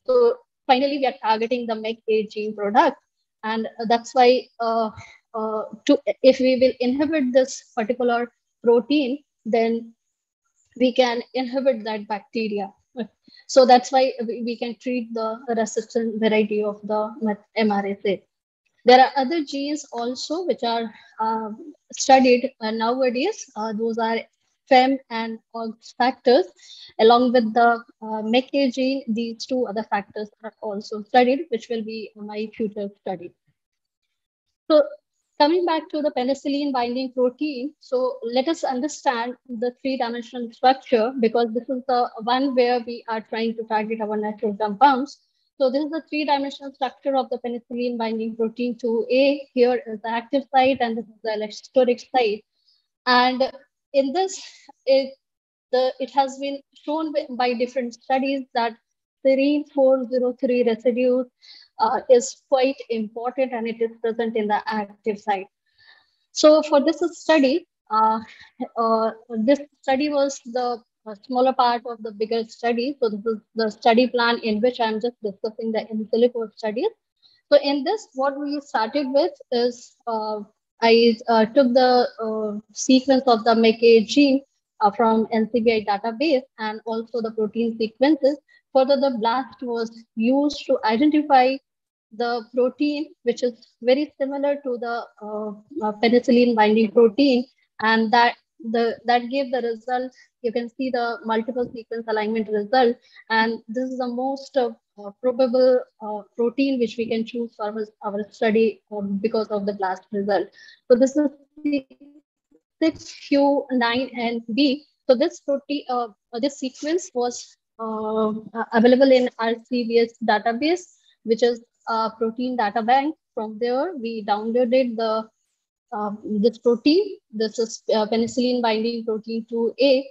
So finally, we are targeting the MEC-A gene product. And that's why uh, uh, to, if we will inhibit this particular protein, then we can inhibit that bacteria. So that's why we can treat the resistant variety of the MRSA. There are other genes also which are uh, studied uh, nowadays. Uh, those are FEM and OX factors. Along with the uh, MECA gene, these two other factors are also studied, which will be my future study. So coming back to the penicillin binding protein, so let us understand the three-dimensional structure because this is the one where we are trying to target our natural compounds. So this is the three-dimensional structure of the penicillin binding protein 2A. Here is the active site and this is the electrostatic site. And in this, it, the, it has been shown by different studies that serine 403 residues uh, is quite important and it is present in the active site. So for this study, uh, uh, this study was the smaller part of the bigger study. So this is the study plan in which I'm just discussing the in silico studies. So in this, what we started with is uh, I uh, took the uh, sequence of the MECA gene uh, from NCBI database and also the protein sequences. Further, the BLAST was used to identify the protein, which is very similar to the uh, uh, penicillin binding protein. And that the that gave the result. You can see the multiple sequence alignment result. And this is the most uh, probable uh, protein which we can choose for our, study um, because of the BLAST result. So this is 6Q9 and B. So this protein, uh, this sequence was uh, available in RCBS database, which is a protein data bank. From there, we downloaded the uh, this protein. This is uh, penicillin binding protein 2A.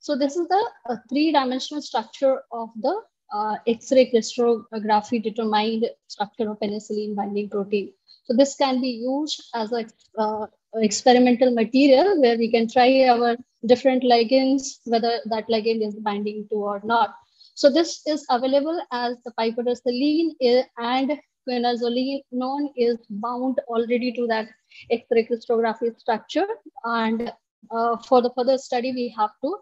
So this is the uh, three-dimensional structure of the uh, X-ray crystallography determined structure of penicillin binding protein. So this can be used as a uh, experimental material where we can try our different ligands, whether that ligand is binding to or not. So this is available as the piperacillin and quinazolinone is bound already to that X-ray crystallography structure. And uh, for the further study, we have to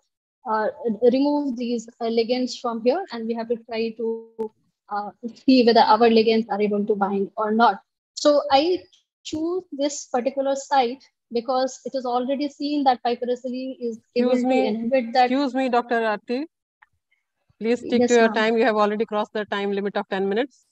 remove these uh, ligands from here and we have to try to uh, see whether our ligands are able to bind or not. So I choose this particular site because it is already seen that piperacillin is able excuse me, to inhibit that. Excuse me, Dr. Arti. Please stick yes, to your time. You have already crossed the time limit of 10 minutes.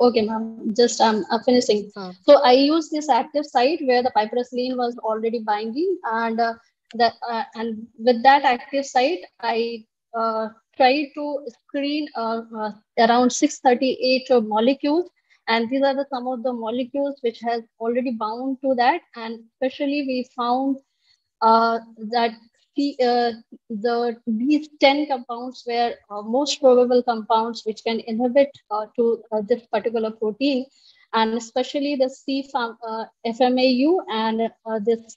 Okay, ma'am. Just um, I'm finishing. Oh. So I use this active site where the piperacillin was already binding and uh, that uh, and with that active site, I uh, try to screen uh, uh around 638 molecules. And these are the, some of the molecules which has already bound to that. And especially we found uh, that the, uh, the these 10 compounds were most probable compounds which can inhibit to this particular protein. And especially the C FMAU and this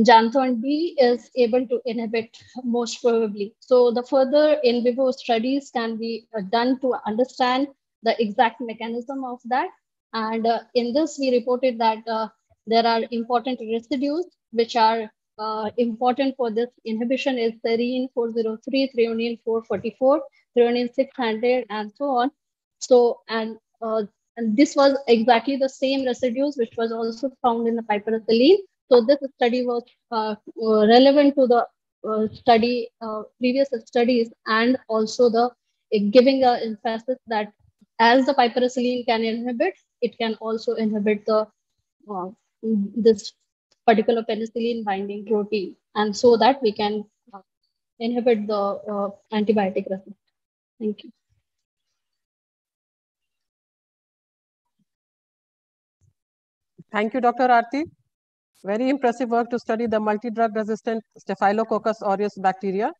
Xanthone B is able to inhibit most probably. So the further in vivo studies can be uh, done to understand the exact mechanism of that. And uh, in this, we reported that uh, there are important residues which are uh, important for this inhibition is serine 403, threonine 444, threonine 600, and so on. So, and, uh, and this was exactly the same residues which was also found in the piperacillin. So this study was uh, uh, relevant to the uh, study, uh, previous studies, and also the giving the emphasis that as the piperacillin can inhibit, it can also inhibit the uh, this particular penicillin binding protein, and so that we can uh, inhibit the antibiotic resistance. Thank you. Thank you, Dr. Arti. Very impressive work to study the multi-drug resistant Staphylococcus aureus bacteria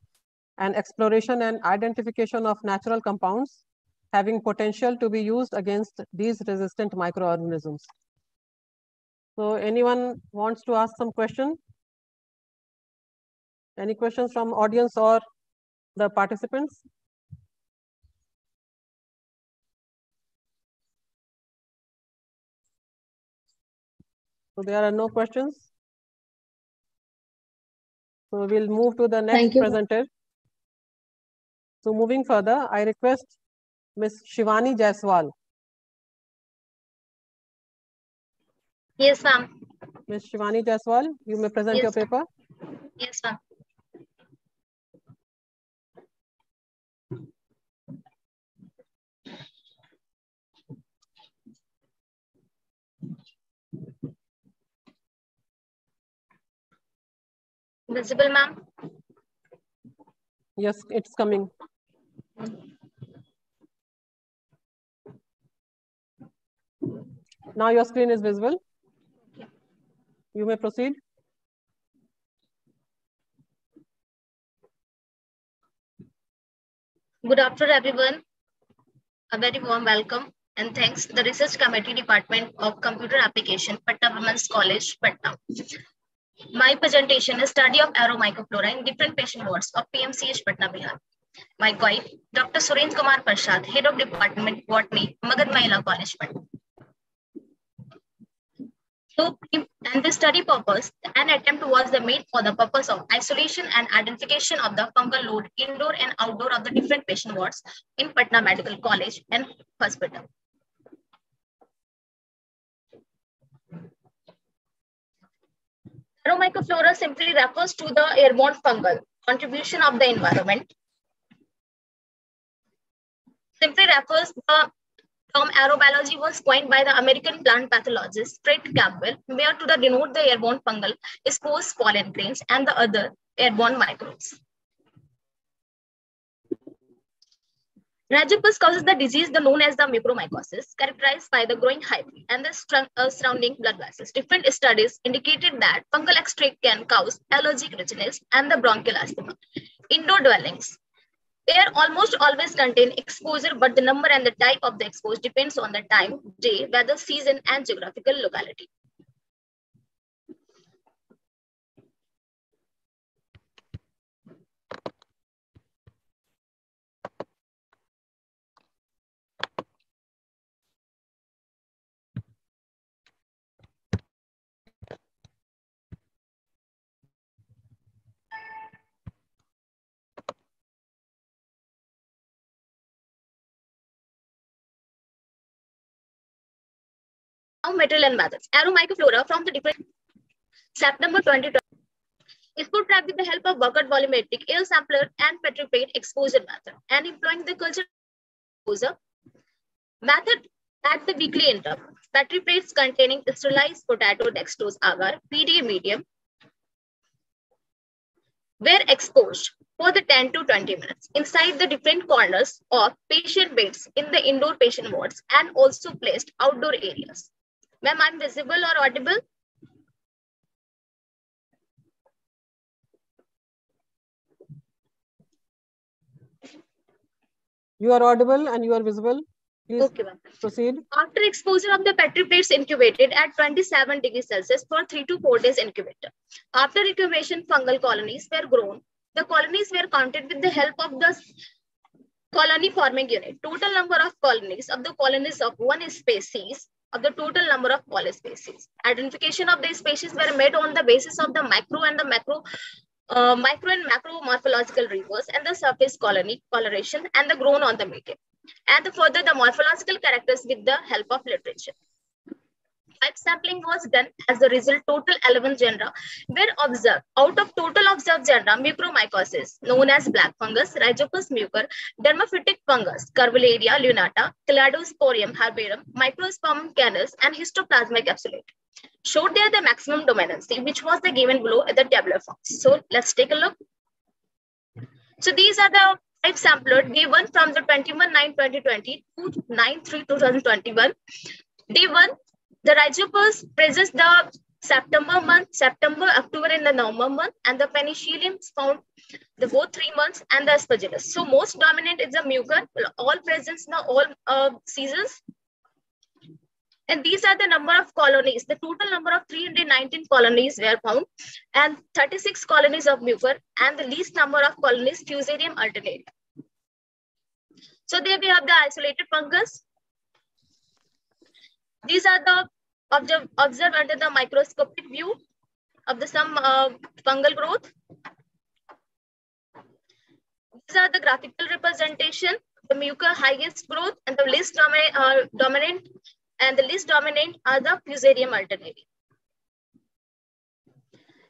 and exploration and identification of natural compounds having potential to be used against these resistant microorganisms. So anyone wants to ask some question? Any questions from audience or the participants? So there are no questions. So we'll move to the next presenter. So moving further, I request Ms. Shivani Jaiswal. Yes, ma'am. Ms. Shivani Jaiswal, you may present yes, your paper. Yes, ma'am. Visible, ma'am? Yes, it's coming. Now your screen is visible. You may proceed. Good afternoon, everyone. A very warm welcome and thanks the Research Committee Department of Computer Application, Patna Women's College, Patna. My presentation is study of aromycoflora in different patient wards of PMCH Patna, Bihar. My guide, Dr. Surendra Kumar Prasad, Head of Department, Botany, Magad Mahila College. So, and the study purpose, an attempt was made for the purpose of isolation and identification of the fungal load indoor and outdoor of the different patient wards in Patna Medical College and Hospital. Aromycoflora simply refers to the airborne fungal contribution of the environment. Simply refers the term aerobiology was coined by the American plant pathologist Fred Campbell, where to denote the airborne fungal spores pollen grains and the other airborne microbes. Rhizopus causes the disease the known as the mucormycosis, characterized by the growing hyphae and the uh, surrounding blood vessels. Different studies indicated that fungal extract can cause allergic retinitis and the bronchial asthma. Indoor dwellings. Air almost always contain exposure, but the number and the type of the exposure depends on the time, day, weather, season, and geographical locality. Material and methods. Aromycoflora from the different September 2020 is put track with the help of bucket volumetric air sampler and petri plate exposure method and employing the culture exposure method at the weekly interval. Petri plates containing sterilized potato dextrose agar, PDA medium, were exposed for the 10 to 20 minutes inside the different corners of patient beds in the indoor patient wards and also placed outdoor areas. Ma'am, I'm visible or audible? You are audible and you are visible. Please okay, proceed. After exposure of the petri plates incubated at 27 degrees Celsius for 3 to 4 days incubator. After incubation, fungal colonies were grown. The colonies were counted with the help of the colony forming unit. Total number of colonies of the colonies of one species of the total number of polyspecies. Identification of these species were made on the basis of the micro and the macro uh, micro and macro morphological reverse and the surface colony coloration and the grown on the medium. And the further the morphological characters with the help of literature. Type sampling was done as a result total 11 genera were observed. Out of total observed genera, mucormycosis, known as black fungus, Rhizopus mucor, dermaphytic fungus, Curvularia lunata, Cladosporium herbaceum, Microsporium canis, and Histoplasma capsulatum showed there the maximum dominancy, which was the given below at the tabular form. So let's take a look. So these are the type sampler given from the 21-9-2020 to 9-3-2021. Day 1, the rhizopus presents the September month, September, October, and the November month, and the penicillium found the both three months and the aspergillus. So most dominant is the mucor, all presents in all uh, seasons. And these are the number of colonies. The total number of 319 colonies were found, and 36 colonies of mucor, and the least number of colonies Fusarium alternaria. So there we have the isolated fungus, these are the observed, observed under the microscopic view of the some uh, fungal growth. These are the graphical representation, the mucor highest growth and the least dominant, uh, dominant and the least dominant are the fusarium alternaria.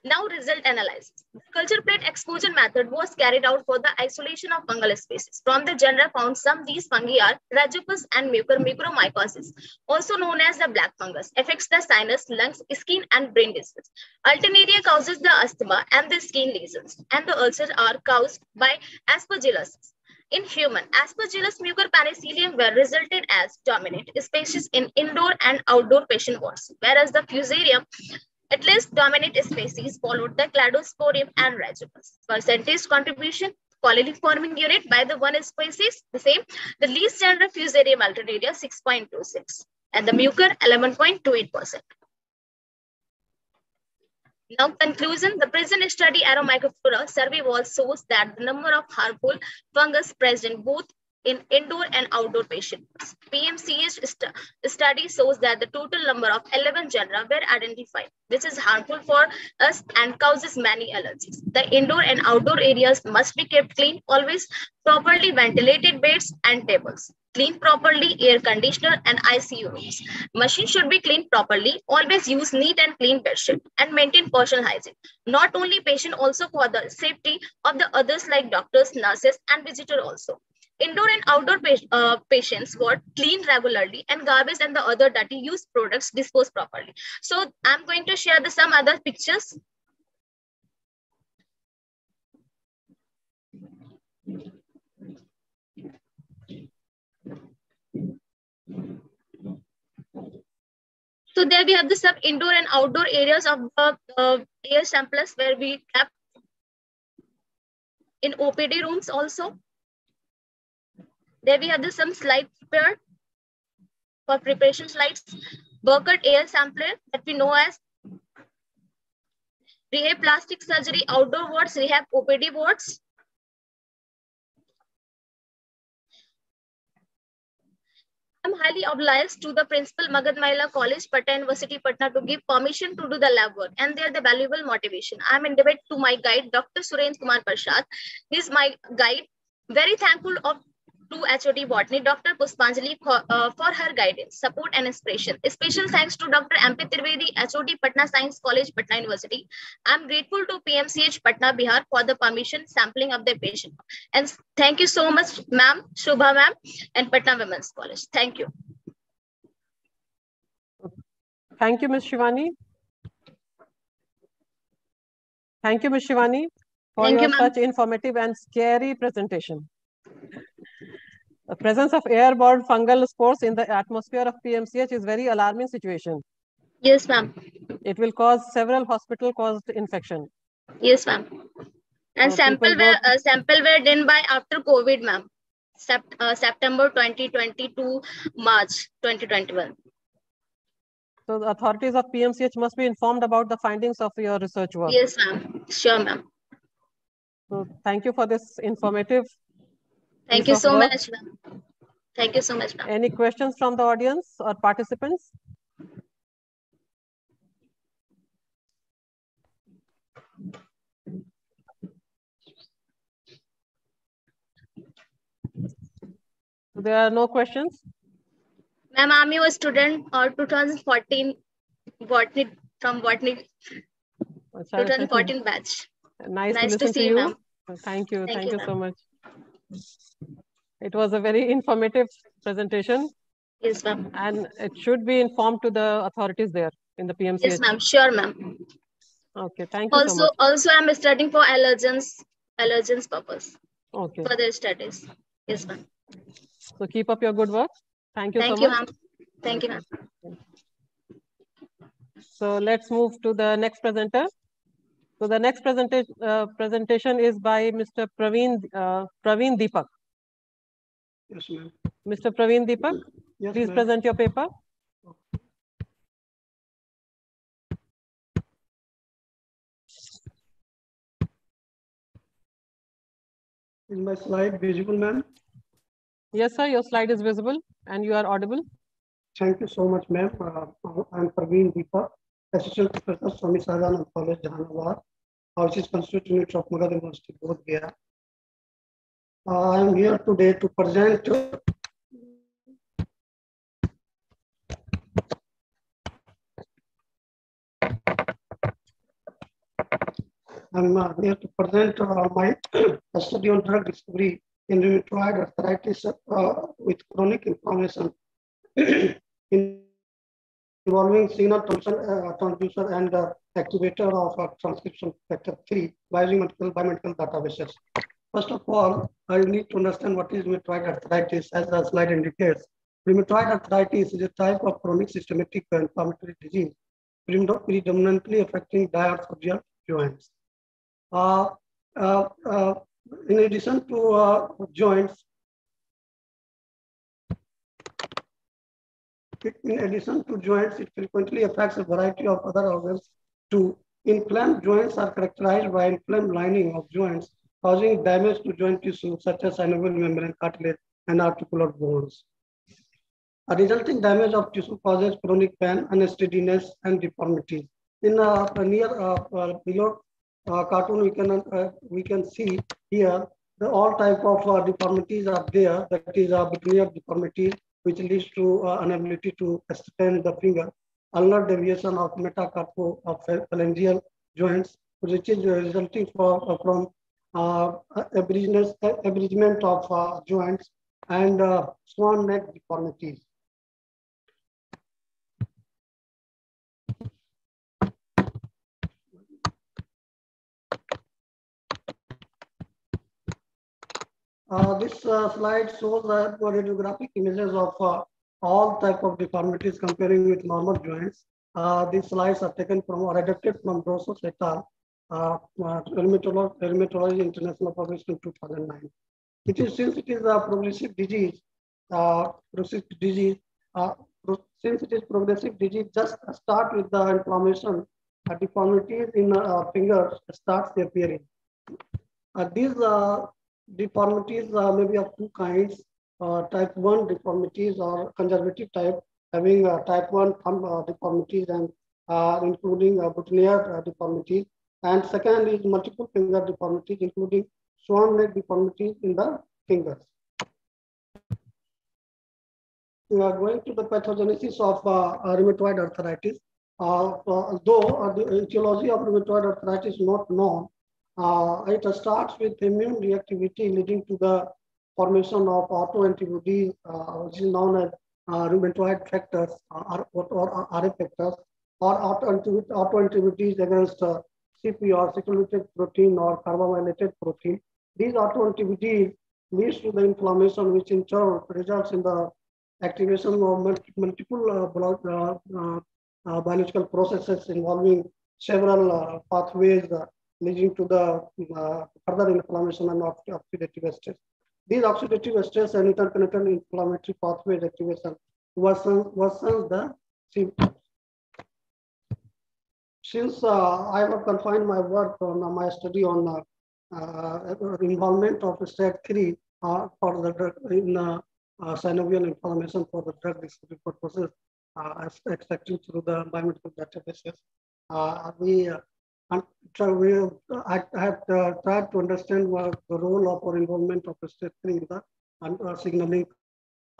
Now result analysis. Culture plate exposure method was carried out for the isolation of fungal species. From the genera found some these fungi are Rhizopus and mucor mucormycosis, also known as the black fungus, affects the sinus, lungs, skin and brain disease. Alternaria causes the asthma and the skin lesions and the ulcers are caused by aspergillus. In human, Aspergillus mucor penicillium were resulted as dominant species in indoor and outdoor patient wards, whereas the Fusarium at least dominant species followed the cladosporium and rhizopus. Percentage contribution, colony forming unit by the one species, the same. The least general fusarium alternaria 6.26 and the mucor 11.28%. Now, conclusion, the present study Aromicroflora survey was shows that the number of harmful fungus present both in indoor and outdoor patients. PMCH st study shows that the total number of 11 genera were identified, which is harmful for us and causes many allergies. The indoor and outdoor areas must be kept clean, always properly ventilated beds and tables. Clean properly air conditioner and ICU rooms. Machine should be cleaned properly. Always use neat and clean bedsheet and maintain personal hygiene. Not only patient, also for the safety of the others like doctors, nurses, and visitor also. Indoor and outdoor uh, patients were cleaned regularly and garbage and the other dirty used products disposed properly. So I'm going to share the some other pictures. So there we have the sub indoor and outdoor areas of the uh, air samples where we kept in OPD rooms also. There we have some slides prepared for preparation slides. Burkhardt air sampler that we know as rehab plastic surgery outdoor wards, rehab OPD wards. I'm highly obliged to the principal Magad Mahila College, Patna University, Patna to give permission to do the lab work and they're the valuable motivation. I'm indebted to my guide, Dr. Surendra Kumar Prasad. He's my guide. Very thankful of to HOD Botany, Dr. Puspanjali for, uh, for her guidance, support and inspiration. A special thanks to Dr. MP Trivedi, HOD Patna Science College, Patna University. I'm grateful to PMCH Patna Bihar for the permission sampling of the patient. And thank you so much, ma'am, Shubha ma'am, and Patna Women's College. Thank you. Thank you, Ms. Shivani. Thank you, Ms. Shivani, for Thank your you, such informative and scary presentation. The presence of airborne fungal spores in the atmosphere of PMCH is very alarming situation. Yes, ma'am. It will cause several hospital-caused infection. Yes, ma'am. And So sample were uh, sample were done by after COVID, ma'am. Sept, uh, September 2022, March 2021. So the authorities of PMCH must be informed about the findings of your research work. Yes, ma'am. Sure, ma'am. So thank you for this informative. Thank you so work. much, ma'am. Thank you so much, ma'am. Any questions from the audience or participants? There are no questions? Ma'am, I'm your student or 2014 botany from botany 2014 batch. Nice, Nice to to see you, you. ma'am. Thank you. Thank Thank you, you so much. It was a very informative presentation Yes, ma'am. and it should be informed to the authorities there in the PMC. Yes, ma'am. Sure, ma'am. Okay, thank you so Also, much. also I'm studying for allergens, allergens purpose, Okay, further studies. Yes, ma'am. so keep up your good work. Thank you Thank so you, much. ma'am. Thank you, ma'am. So let's move to the next presenter. So the next presentation uh, presentation is by Mr. Praveen uh, Praveen Deepak. Yes, ma'am. Mr. Praveen Deepak, Yes, please present your paper. Is my slide visible, ma'am? Yes, sir, your slide is visible and you are audible. Thank you so much, ma'am. Uh, I'm Praveen Deepak, Assistant Professor, Swami Sadanand College, Jahanabad, House is Constituent of Magadha University, Bodh Gaya. Uh, I am here today to present I'm uh, here to present uh, my study on drug discovery in rheumatoid arthritis uh, with chronic inflammation in- involving signal transducer, uh, and uh, activator of uh, transcription factor 3 biomedical biomedical databases. First of all, I need to understand what is rheumatoid arthritis as the slide indicates. Rheumatoid arthritis is a type of chronic systematic inflammatory disease predominantly affecting diarthrodial joints. Uh, uh, uh, in addition to uh, joints, in addition to joints, it frequently affects a variety of other organs too, Inflamed joints are characterized by inflamed lining of joints, causing damage to joint tissue such as synovial membrane, cartilage, and articular bones. A resulting damage of tissue causes chronic pain, unsteadiness, and deformities. In uh, near uh, uh, below uh, cartoon, we can uh, we can see here the all type of uh, deformities are there. That is a boutonniere deformity, which leads to inability to extend the finger. Ulnar deviation of metacarpo of phalangeal joints, which is resulting for, from abridgment of joints and swan neck deformities. Uh, this uh, slide shows uh, radiographic images of uh, all type of deformities comparing with normal joints. Uh, these slides are taken from or adapted from Brosos et al. Uh, Rheumatology, International published in 2009. It is since it is a progressive disease, progressive disease, since it is progressive disease, just start with the inflammation, deformities in fingers starts appearing. these deformities uh, may be of two kinds. Uh, type 1 deformities or conservative type, having uh, type 1 thumb uh, deformities and uh, including uh, boutonniere deformities. And second is multiple finger deformities, including swan neck deformities in the fingers. We are going to the pathogenesis of rheumatoid arthritis. though the etiology of rheumatoid arthritis is not known, uh, it starts with immune reactivity leading to the formation of autoantibodies, uh, which is known as uh, rheumatoid factors or, or, or RF factors, or autoantibodies against uh, CP or cyclolytic protein or carbamylated protein. These autoantibodies leads to the inflammation, which in turn results in the activation of multiple uh, uh, uh, biological processes involving several pathways leading to the uh, further inflammation and oxidative stress. These oxidative stress and interconnected inflammatory pathways activation worsens, the symptoms. Since uh, I have confined my work on uh, my study on uh, involvement of STAT3 uh, for the drug in uh, synovial inflammation for the drug discovery purposes, uh, extracting through the biomedical databases. we and so we, I, I have uh, tried to understand what the role of or involvement of STAT3 in the uh, signaling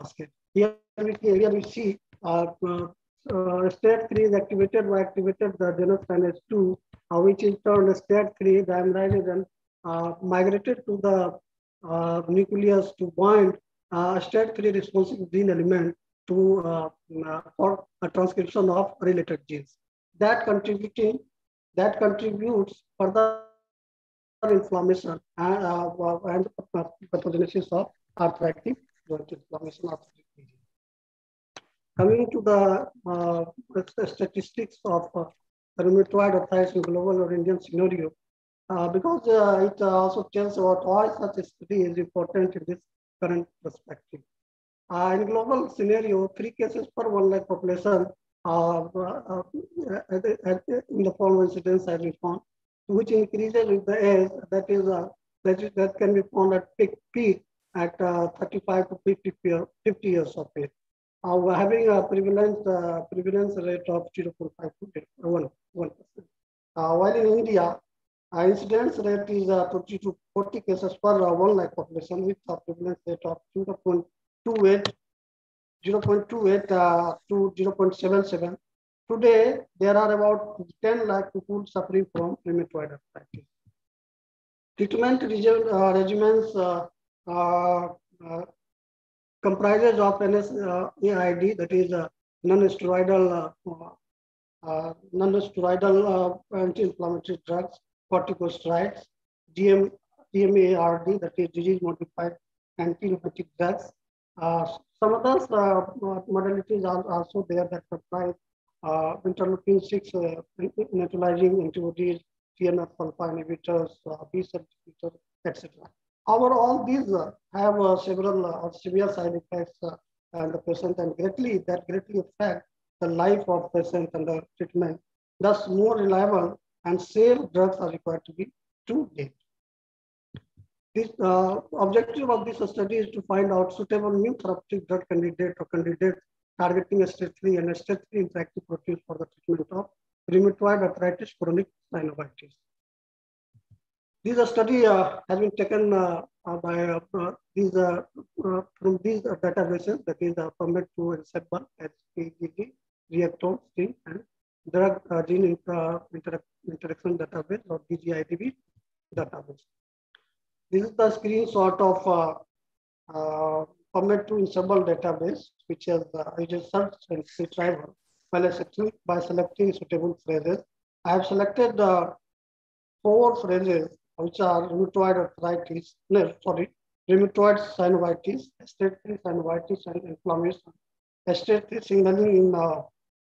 cascade. Here we, here we see uh, uh, uh STAT3 is activated by activated the kinase 2, uh, which in turn STAT3 diamylinase and uh, migrated to the uh, nucleus to bind uh, STAT3 responsive gene element to uh, uh, for a transcription of related genes. That contributing that contributes further inflammation and, uh, and pathogenesis of arthritic joint inflammation. Coming to the uh, statistics of uh, rheumatoid arthritis in global or Indian scenario, uh, because uh, it also tells about why such study is important in this current perspective. Uh, in global scenario, three cases per one lakh population uh, uh, in the form of incidence I found, which increases with the age, that is, uh, that, that can be found at peak, peak at 35 to 50, 50 years of age. Uh, having a prevalence uh, prevalence rate of 0.5 to 1 1 percent. Uh, while in India, uh, incidence rate is uh, 20 to 40 cases per uh, 1 lakh population with a prevalence rate of 0.28 0.28 uh, to 0.77. Today, there are about 10 lakh people suffering from rheumatoid arthritis. Treatment uh, regimens uh, uh, uh, comprises of NSAID, that is non-steroidal non-steroidal anti-inflammatory drugs, corticosteroids, DM, DMARD, that is disease-modified anti-rheumatic drugs, some of those uh, modalities are also there that apply uh, interleukin 6 uh, neutralizing antibodies, TNF alpha inhibitors, uh, B cell inhibitors, etc. However, all these uh, have several uh, severe side effects and the patient and greatly that greatly affect the life of patient under treatment. Thus, more reliable and safe drugs are required to be to date. This uh, objective of this study is to find out suitable new therapeutic drug candidate or candidate targeting ST3 and ST3 interactive proteins for the treatment of rheumatoid arthritis chronic synovitis. This study uh, has been taken uh, uh by uh, uh, these from these databases that is uh, PubMed2 and SEDBA, SPGG, Reactome, and drug gene inter interaction database or DGIDB database. This is the screenshot of uh, uh, PubMed2 in database, which has uh, uses search and retrieval by selecting, by selecting suitable phrases. I have selected uh, four phrases which are rheumatoid arthritis, no, sorry, rheumatoid synovitis, 3 synovitis and inflammation, 3 signaling in uh,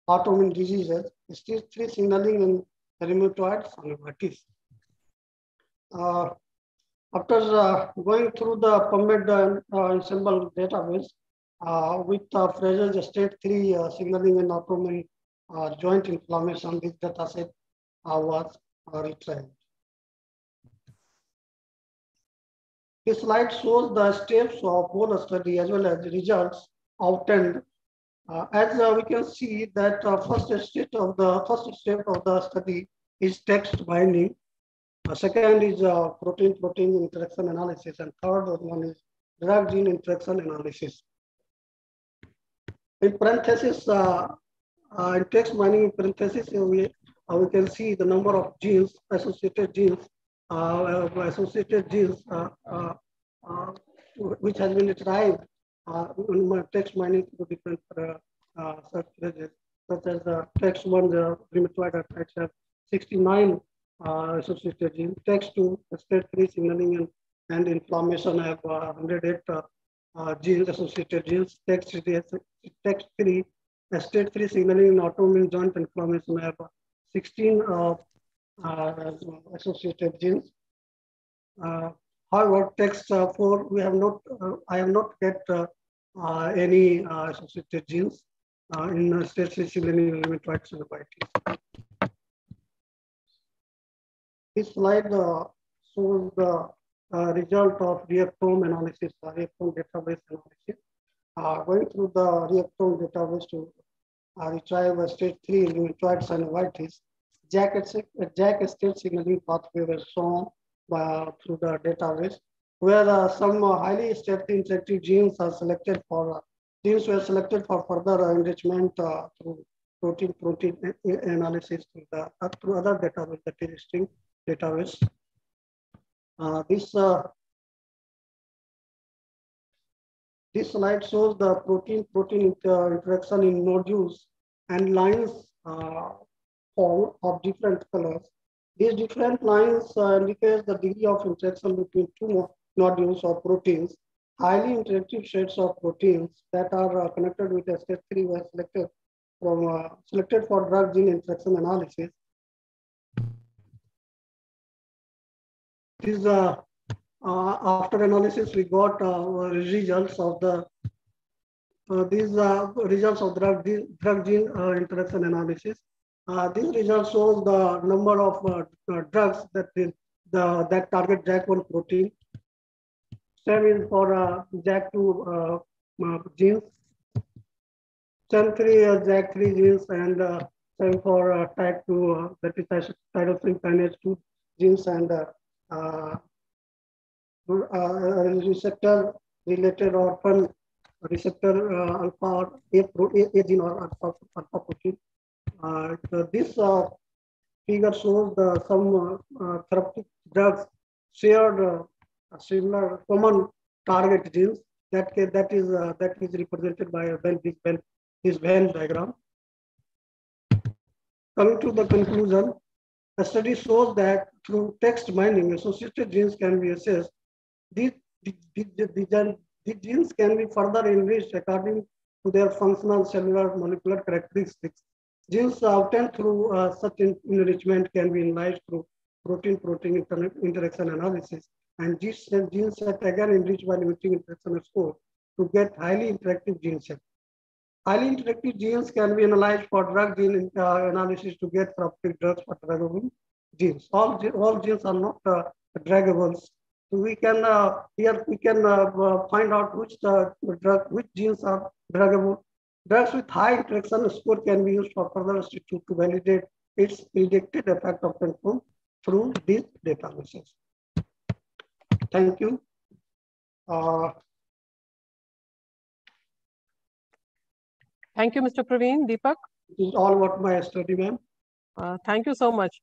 autoimmune diseases, 3 signaling in rheumatoid synovitis. Uh, after uh, going through the PubMed uh, ensemble database uh, with uh, phrases STAT3 uh, signaling and autoimmune uh, joint inflammation, this dataset uh, was uh, retrieved. This slide shows the steps of both study as well as results obtained. Uh, as uh, we can see that uh, first step of the first step of the study is text mining uh, second is uh, protein-protein interaction analysis, and third one is drug-gene interaction analysis. In parenthesis, uh, uh, in text mining in parenthesis, uh, we, uh, we can see the number of genes, associated genes, associated genes, which has been derived in text mining to different search phrases, such as the text one, the rheumatoid arthritis, 69 uh, associated gene. Text 2, state 3 signaling and, and inflammation have uh, 108 uh, uh, genes, associated genes. Text 3, text 3 STAT3 signaling and autoimmune joint inflammation have 16 uh, uh, associated genes. however, text 4, we have not, I have not get any associated genes in STAT3 signaling rheumatoid synovitis. This slide uh, shows the uh, result of reactome analysis, uh, reactome database analysis. Uh, going through the reactome database to uh, retrieve a STAT3 rheumatoid synovitis, JAK, JAK STAT signaling pathway was shown by, through the database, where uh, some uh, highly state interactive genes are selected for, genes were selected for further enrichment through protein-protein analysis through, the, through other database that is distinct database. Uh, this uh, this slide shows the protein-protein inter interaction in nodules and lines uh, form of different colors. These different lines uh, indicate the degree of interaction between two nodules or proteins. Highly interactive shades of proteins that are uh, connected with SH3 were selected from uh, selected for drug gene interaction analysis This uh, uh, after analysis, we got uh, results of the uh, these uh, results of drug drug gene uh, interaction analysis. Uh, these results shows the number of drugs that is the that target JAK1 protein. Same is for JAK2 genes. Same three JAK3 genes and same for TYK2 that is tyrosine kinase 2 genes and uh, uh, receptor related orphan receptor uh, alpha or A, gene or alpha, alpha protein. Uh, this uh, figure shows the some therapeutic drugs shared similar common target genes that that is uh, that is represented by a this Venn this Venn diagram. Coming to the conclusion, the study shows that through text mining, associated genes can be assessed. These, the, the, the, the genes can be further enriched according to their functional cellular molecular characteristics. Genes obtained through uh, such enrichment can be enlarged through protein-protein inter interaction analysis. And these genes set again enriched by limiting interaction score to get highly interactive gene set. Highly interactive genes can be analyzed for drug gene uh, analysis to get therapeutic drugs for drug genes. All, all genes are not uh. So we can uh, here we can uh, uh find out which uh, drug which genes are druggable. Drugs with high interaction score can be used for further study to validate its predicted effect of control through these databases. Thank you. Thank you, Mr. Praveen. Deepak? This is all about my study, ma'am. Uh, thank you so much.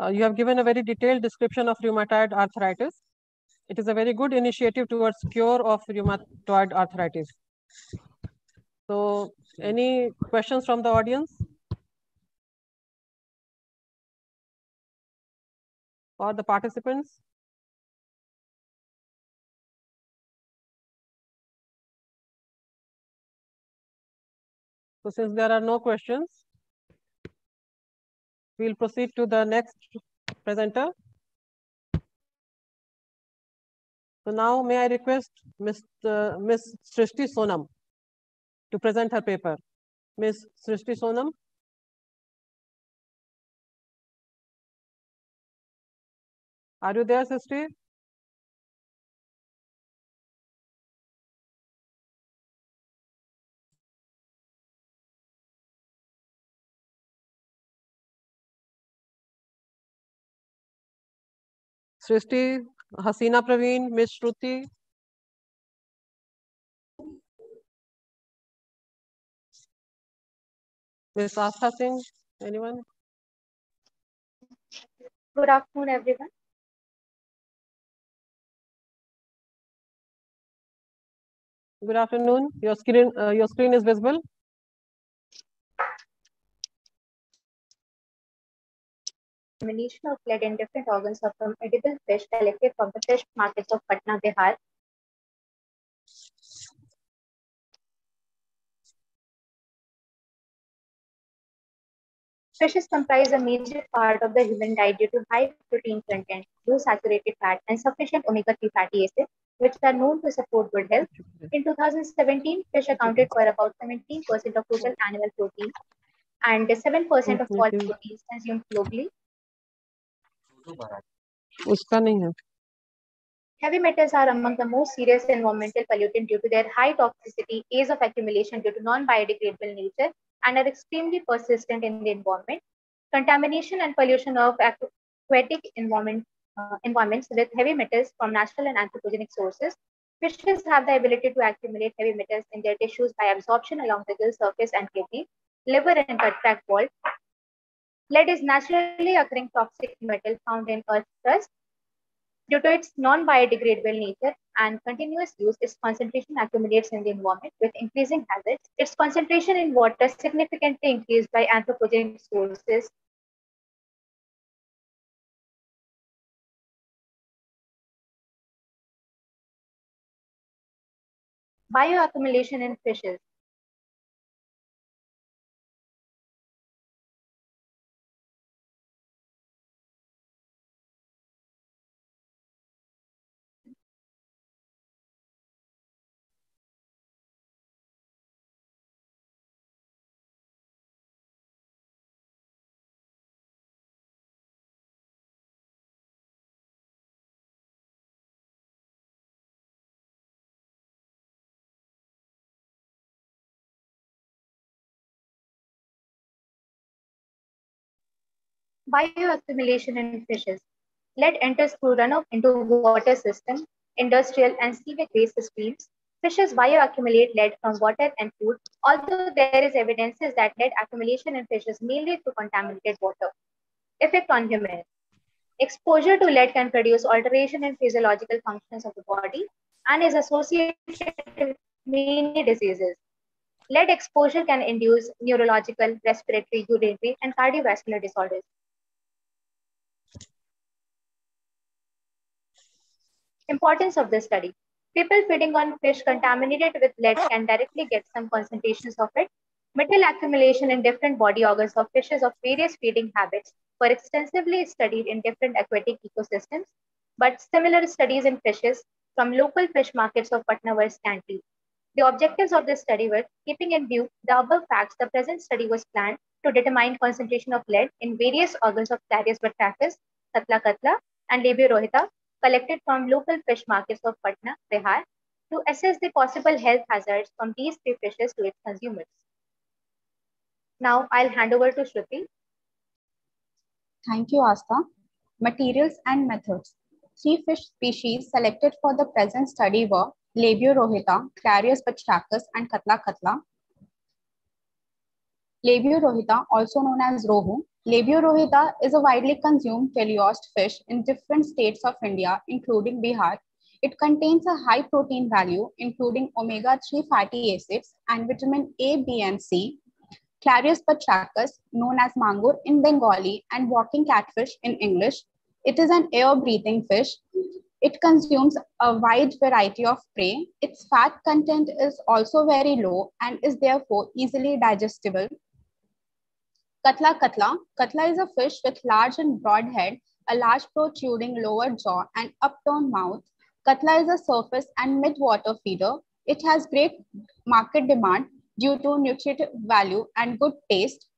Uh, you have given a very detailed description of rheumatoid arthritis. It is a very good initiative towards cure of rheumatoid arthritis. So any questions from the audience? Or the participants? So since there are no questions, we'll proceed to the next presenter. So now may I request Ms. Uh, Ms. Srishti Sonam to present her paper. Ms. Srishti Sonam. Are you there, Srishti? Srishti, Hasina Praveen, Ms. Shruti. Ms. Astha Singh, anyone? Good afternoon, everyone. Good afternoon. Your screen, uh, your screen is visible. Combination of lead in different organs of from edible fish collected from the fish markets of Patna, Bihar. Fishes comprise a major part of the human diet due to high protein content, low saturated fat, and sufficient omega-3 fatty acids, which are known to support good health. In 2017, fish accounted for about 17% of total animal protein and 7% of all proteins consumed globally. उसका नहीं है Heavy metals are among the most serious environmental pollutants due to their high toxicity, ease of accumulation due to non-biodegradable nature, and are extremely persistent in the environment. Contamination and pollution of aquatic environment, uh, environments with heavy metals from natural and anthropogenic sources. Fishes have the ability to accumulate heavy metals in their tissues by absorption along the gill surface and kidney, liver, and tract wall, Lead is naturally occurring toxic metal found in Earth's crust. Due to its non-biodegradable nature and continuous use, its concentration accumulates in the environment with increasing hazards. Its concentration in water significantly increased by anthropogenic sources. Bioaccumulation in fishes. Bioaccumulation in fishes. Lead enters through runoff into water system, industrial and sewage waste streams. Fishes bioaccumulate lead from water and food, although there is evidence that lead accumulation in fishes mainly through contaminated water. Effect on humans. Exposure to lead can produce alteration in physiological functions of the body and is associated with many diseases. Lead exposure can induce neurological, respiratory, urinary, and cardiovascular disorders. Importance of this study. People feeding on fish contaminated with lead can directly get some concentrations of it. Metal accumulation in different body organs of fishes of various feeding habits were extensively studied in different aquatic ecosystems, but similar studies in fishes from local fish markets of Patna were scanty. The objectives of this study were keeping in view the above facts, the present study was planned to determine concentration of lead in various organs of Clarias batrachus, Catla catla, and Labeo rohita collected from local fish markets of Patna, Bihar, to assess the possible health hazards from these three fishes to its consumers. Now I'll hand over to Shruti. Thank you, Astha. Materials and methods. Three fish species selected for the present study were Labeo rohita, Clarias batrachus, and Catla catla. Labeo rohita, also known as rohu. Labeo rohita is a widely consumed teleost fish in different states of India, including Bihar. It contains a high protein value, including omega-3 fatty acids and vitamin A, B, and C. Clarias batrachus, known as mangur in Bengali and walking catfish in English, it is an air-breathing fish it consumes a wide variety of prey. Its fat content is also very low and is therefore easily digestible. Catla catla. Catla is a fish with large and broad head, a large protruding lower jaw and upturned mouth. Catla is a surface and mid-water feeder. It has great market demand due to nutritive value and good taste.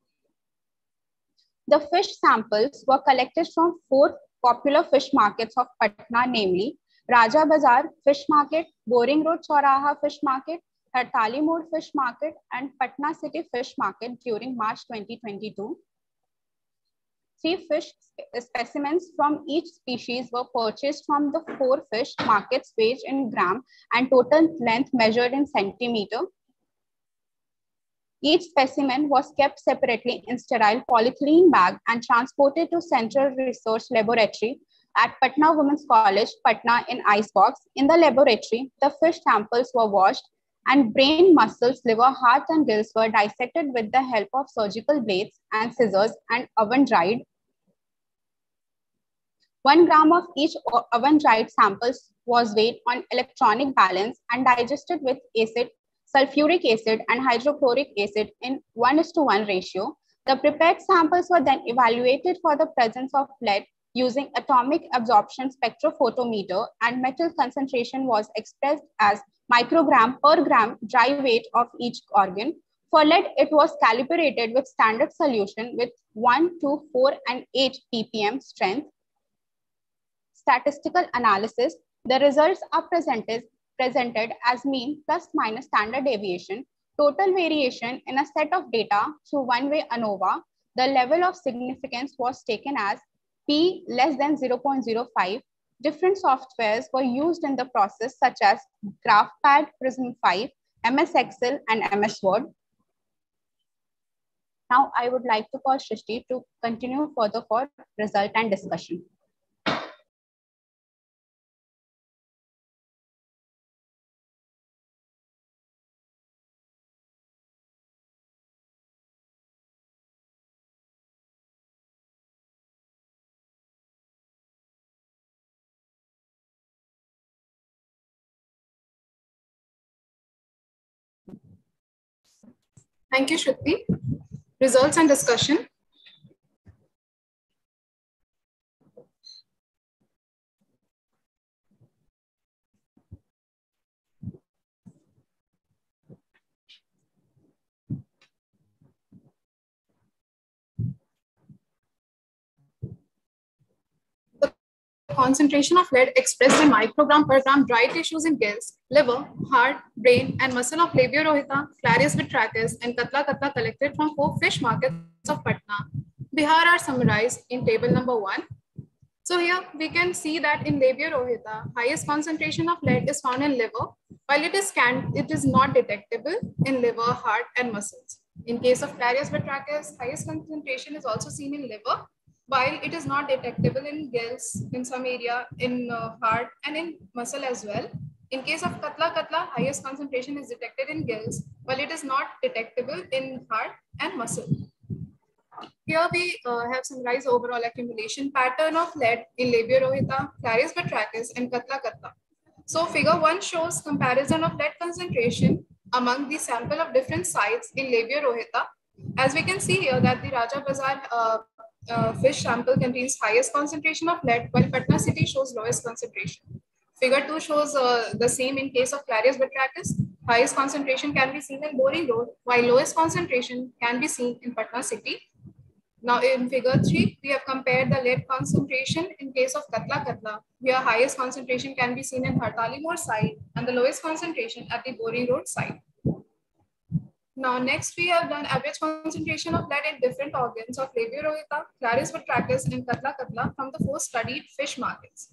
The fish samples were collected from four popular fish markets of Patna, namely Raja Bazar Fish Market, Boring Road Chauraha Fish Market, Hartali Mode Fish Market, and Patna City Fish Market during March 2022. Three fish uh, specimens from each species were purchased from the four fish markets weighed in gram and total length measured in centimeter. Each specimen was kept separately in sterile polyethylene bag and transported to Central Research Laboratory at Patna Women's College, Patna in icebox. In the laboratory, the fish samples were washed and brain, muscles, liver, heart, and gills were dissected with the help of surgical blades and scissors and oven dried. One gram of each oven dried samples was weighed on electronic balance and digested with acid sulfuric acid and hydrochloric acid in 1 is to 1 ratio. The prepared samples were then evaluated for the presence of lead using atomic absorption spectrophotometer and metal concentration was expressed as microgram per gram dry weight of each organ. For lead, it was calibrated with standard solution with 1, 2, 4, and 8 ppm strength. Statistical analysis. The results are presented presented as mean plus minus standard deviation, total variation in a set of data through one-way ANOVA, the level of significance was taken as p less than 0.05. Different softwares were used in the process such as GraphPad, Prism 5, MS Excel, and MS Word. Now I would like to call Shrishti to continue further for result and discussion. Thank you, Shruti. Results and discussion. Concentration of lead expressed in microgram per gram dry tissues in gills, liver, heart, brain, and muscle of Labiorohita, Clarias batrachus, and Catla catla collected from four fish markets of Patna, Bihar are summarized in table number one. So here we can see that in Labeo rohita, highest concentration of lead is found in liver, while it is scanned, it is not detectable in liver, heart, and muscles. In case of Clarias batrachus, highest concentration is also seen in liver, while it is not detectable in gills in some area, in uh, heart and in muscle as well. In case of Catla catla, highest concentration is detected in gills, while it is not detectable in heart and muscle. Here we uh, have summarized overall accumulation pattern of lead in Labiorohita, Clarias batrachus, and Catla catla. So figure one shows comparison of lead concentration among the sample of different sites in Labeo rohita. As we can see here that the Raja Bazar uh, uh, fish sample contains highest concentration of lead, while Patna city shows lowest concentration. Figure 2 shows uh, the same in case of Clarias batrachus. Highest concentration can be seen in Boring Road, while lowest concentration can be seen in Patna city. Now in figure three, we have compared the lead concentration in case of Catla catla, where highest concentration can be seen in Hartali Moor side and the lowest concentration at the Boring Road side. Now, next we have done average concentration of lead in different organs of Labiorhoeta, Clarias batrachus, and Catla catla from the four studied fish markets.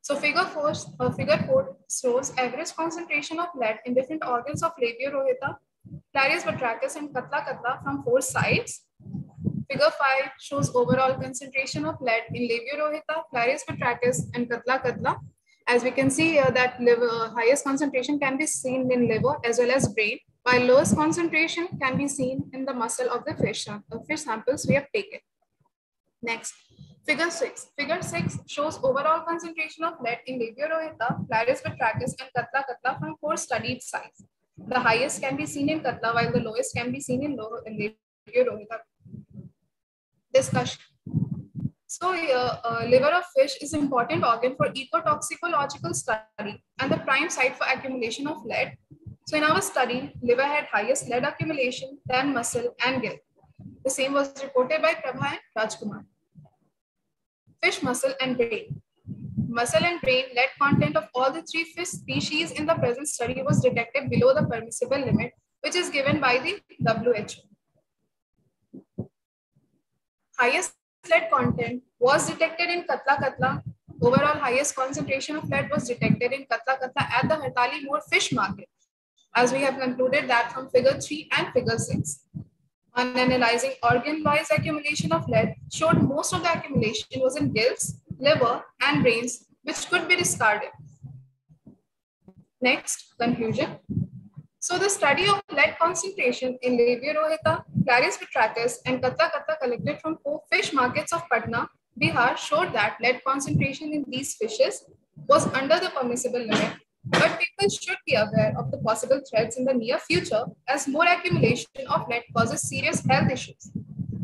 So figure four, uh, figure four shows average concentration of lead in different organs of Labiorhoeta, Clarias batrachus, and Catla catla from four sites. Figure five shows overall concentration of lead in Labiorhoeta, Clarias batrachus, and Catla catla. As we can see here that liver, highest concentration can be seen in liver as well as brain while lowest concentration can be seen in the muscle of the fish, the fish samples we have taken. Next, figure six. Figure six shows overall concentration of lead in Labiorhoeta, Clarias batrachus, and Catla catla from four studied sites. The highest can be seen in Catla, while the lowest can be seen in, low, in Labeo rohita. Discussion. So, uh, uh, liver of fish is important organ for ecotoxicological study and the prime site for accumulation of lead so in our study, liver had highest lead accumulation than muscle and gill. The same was reported by Prabha and Rajkumar. Fish muscle and brain. Muscle and brain lead content of all the three fish species in the present study was detected below the permissible limit, which is given by the WHO. Highest lead content was detected in Catla catla. Overall highest concentration of lead was detected in Catla catla at the Hartali Moor fish market as we have concluded that from figure 3 and figure 6. On analyzing organ-wise accumulation of lead showed most of the accumulation was in gills, liver, and brains, which could be discarded. Next, conclusion. So the study of lead concentration in Labiorhoeta, Clarias batrachus, and Catla catla collected from four fish markets of Patna, Bihar showed that lead concentration in these fishes was under the permissible limit but people should be aware of the possible threats in the near future as more accumulation of lead causes serious health issues.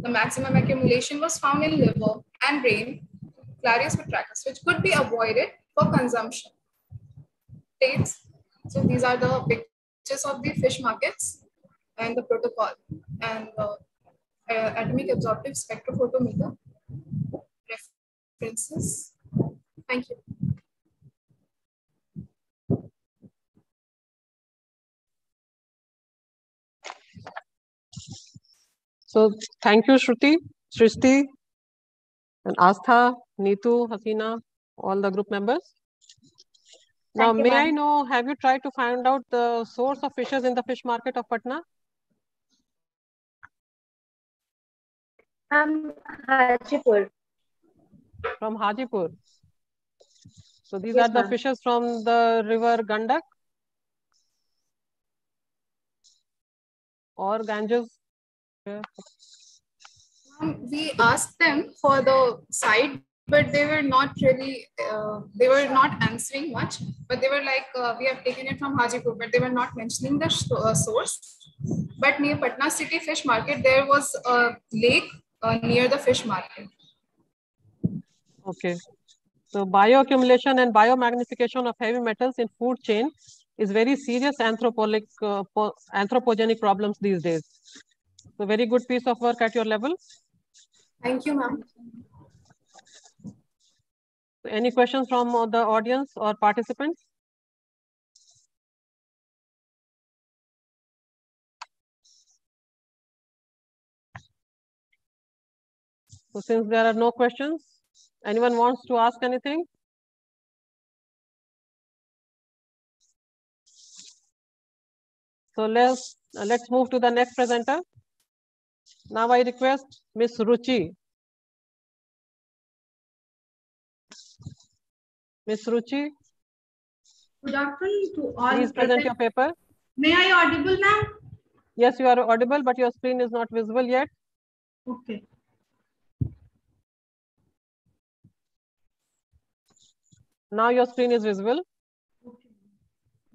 The maximum accumulation was found in liver and brain, Clarias batrachus, which could be avoided for consumption. Dates. So these are the pictures of the fish markets and the protocol and the uh, atomic absorptive spectrophotometer references. Thank you. So thank you, Shruti, Srishti, and Astha, Neetu, Hasina, all the group members. Now, you, may I know, have you tried to find out the source of fishes in the fish market of Patna? Um, Hajipur. From Hajipur. So these Yes, are the fishes from the river Gandak or Ganges. Um, we asked them for the site, but they were not really, uh, they were not answering much. But they were like, uh, we have taken it from Hajipur, but they were not mentioning the uh, source. But near Patna City Fish Market, there was a lake uh, near the fish market. Okay. So bioaccumulation and biomagnification of heavy metals in food chain is very serious uh, anthropogenic problems these days. So very good piece of work at your level. Thank you, ma'am. Any questions from the audience or participants? So since there are no questions, anyone wants to ask anything? So let's let's move to the next presenter. Now I request Miss Ruchi. Miss Ruchi, Good afternoon to all please present your paper. May I audible, ma'am? Yes, you are audible, but your screen is not visible yet. Okay. Now your screen is visible. Okay.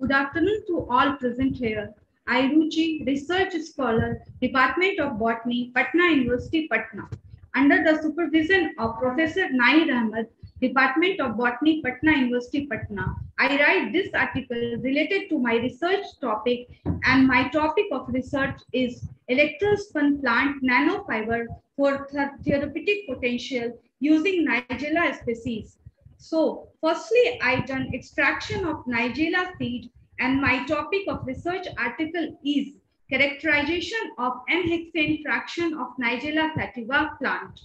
Good afternoon to all present here. I Ruchi, research scholar, Department of Botany, Patna University, Patna. Under the supervision of Professor Nair Ahmed, Department of Botany, Patna University, Patna. I write this article related to my research topic and my topic of research is electrospun plant nanofiber for therapeutic potential using Nigella species. So firstly, I done extraction of Nigella seed and my topic of research article is characterization of N-hexane fraction of Nigella sativa plant.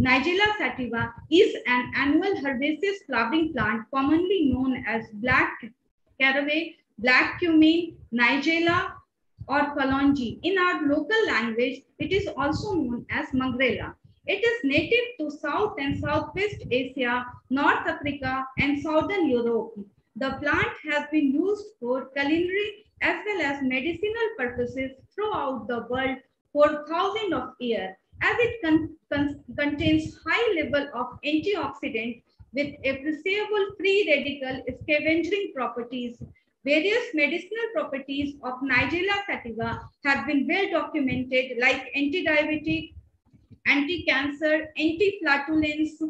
Nigella sativa is an annual herbaceous flowering plant commonly known as black caraway, black cumin, Nigella, or kalonji. In our local language, it is also known as mangrela. It is native to South and Southwest Asia, North Africa, and Southern Europe. The plant has been used for culinary as well as medicinal purposes throughout the world for thousands of years as it con con contains high level of antioxidant with appreciable free radical scavenging properties. Various medicinal properties of Nigella sativa have been well documented like anti-diabetic, anti-cancer, anti-flatulence,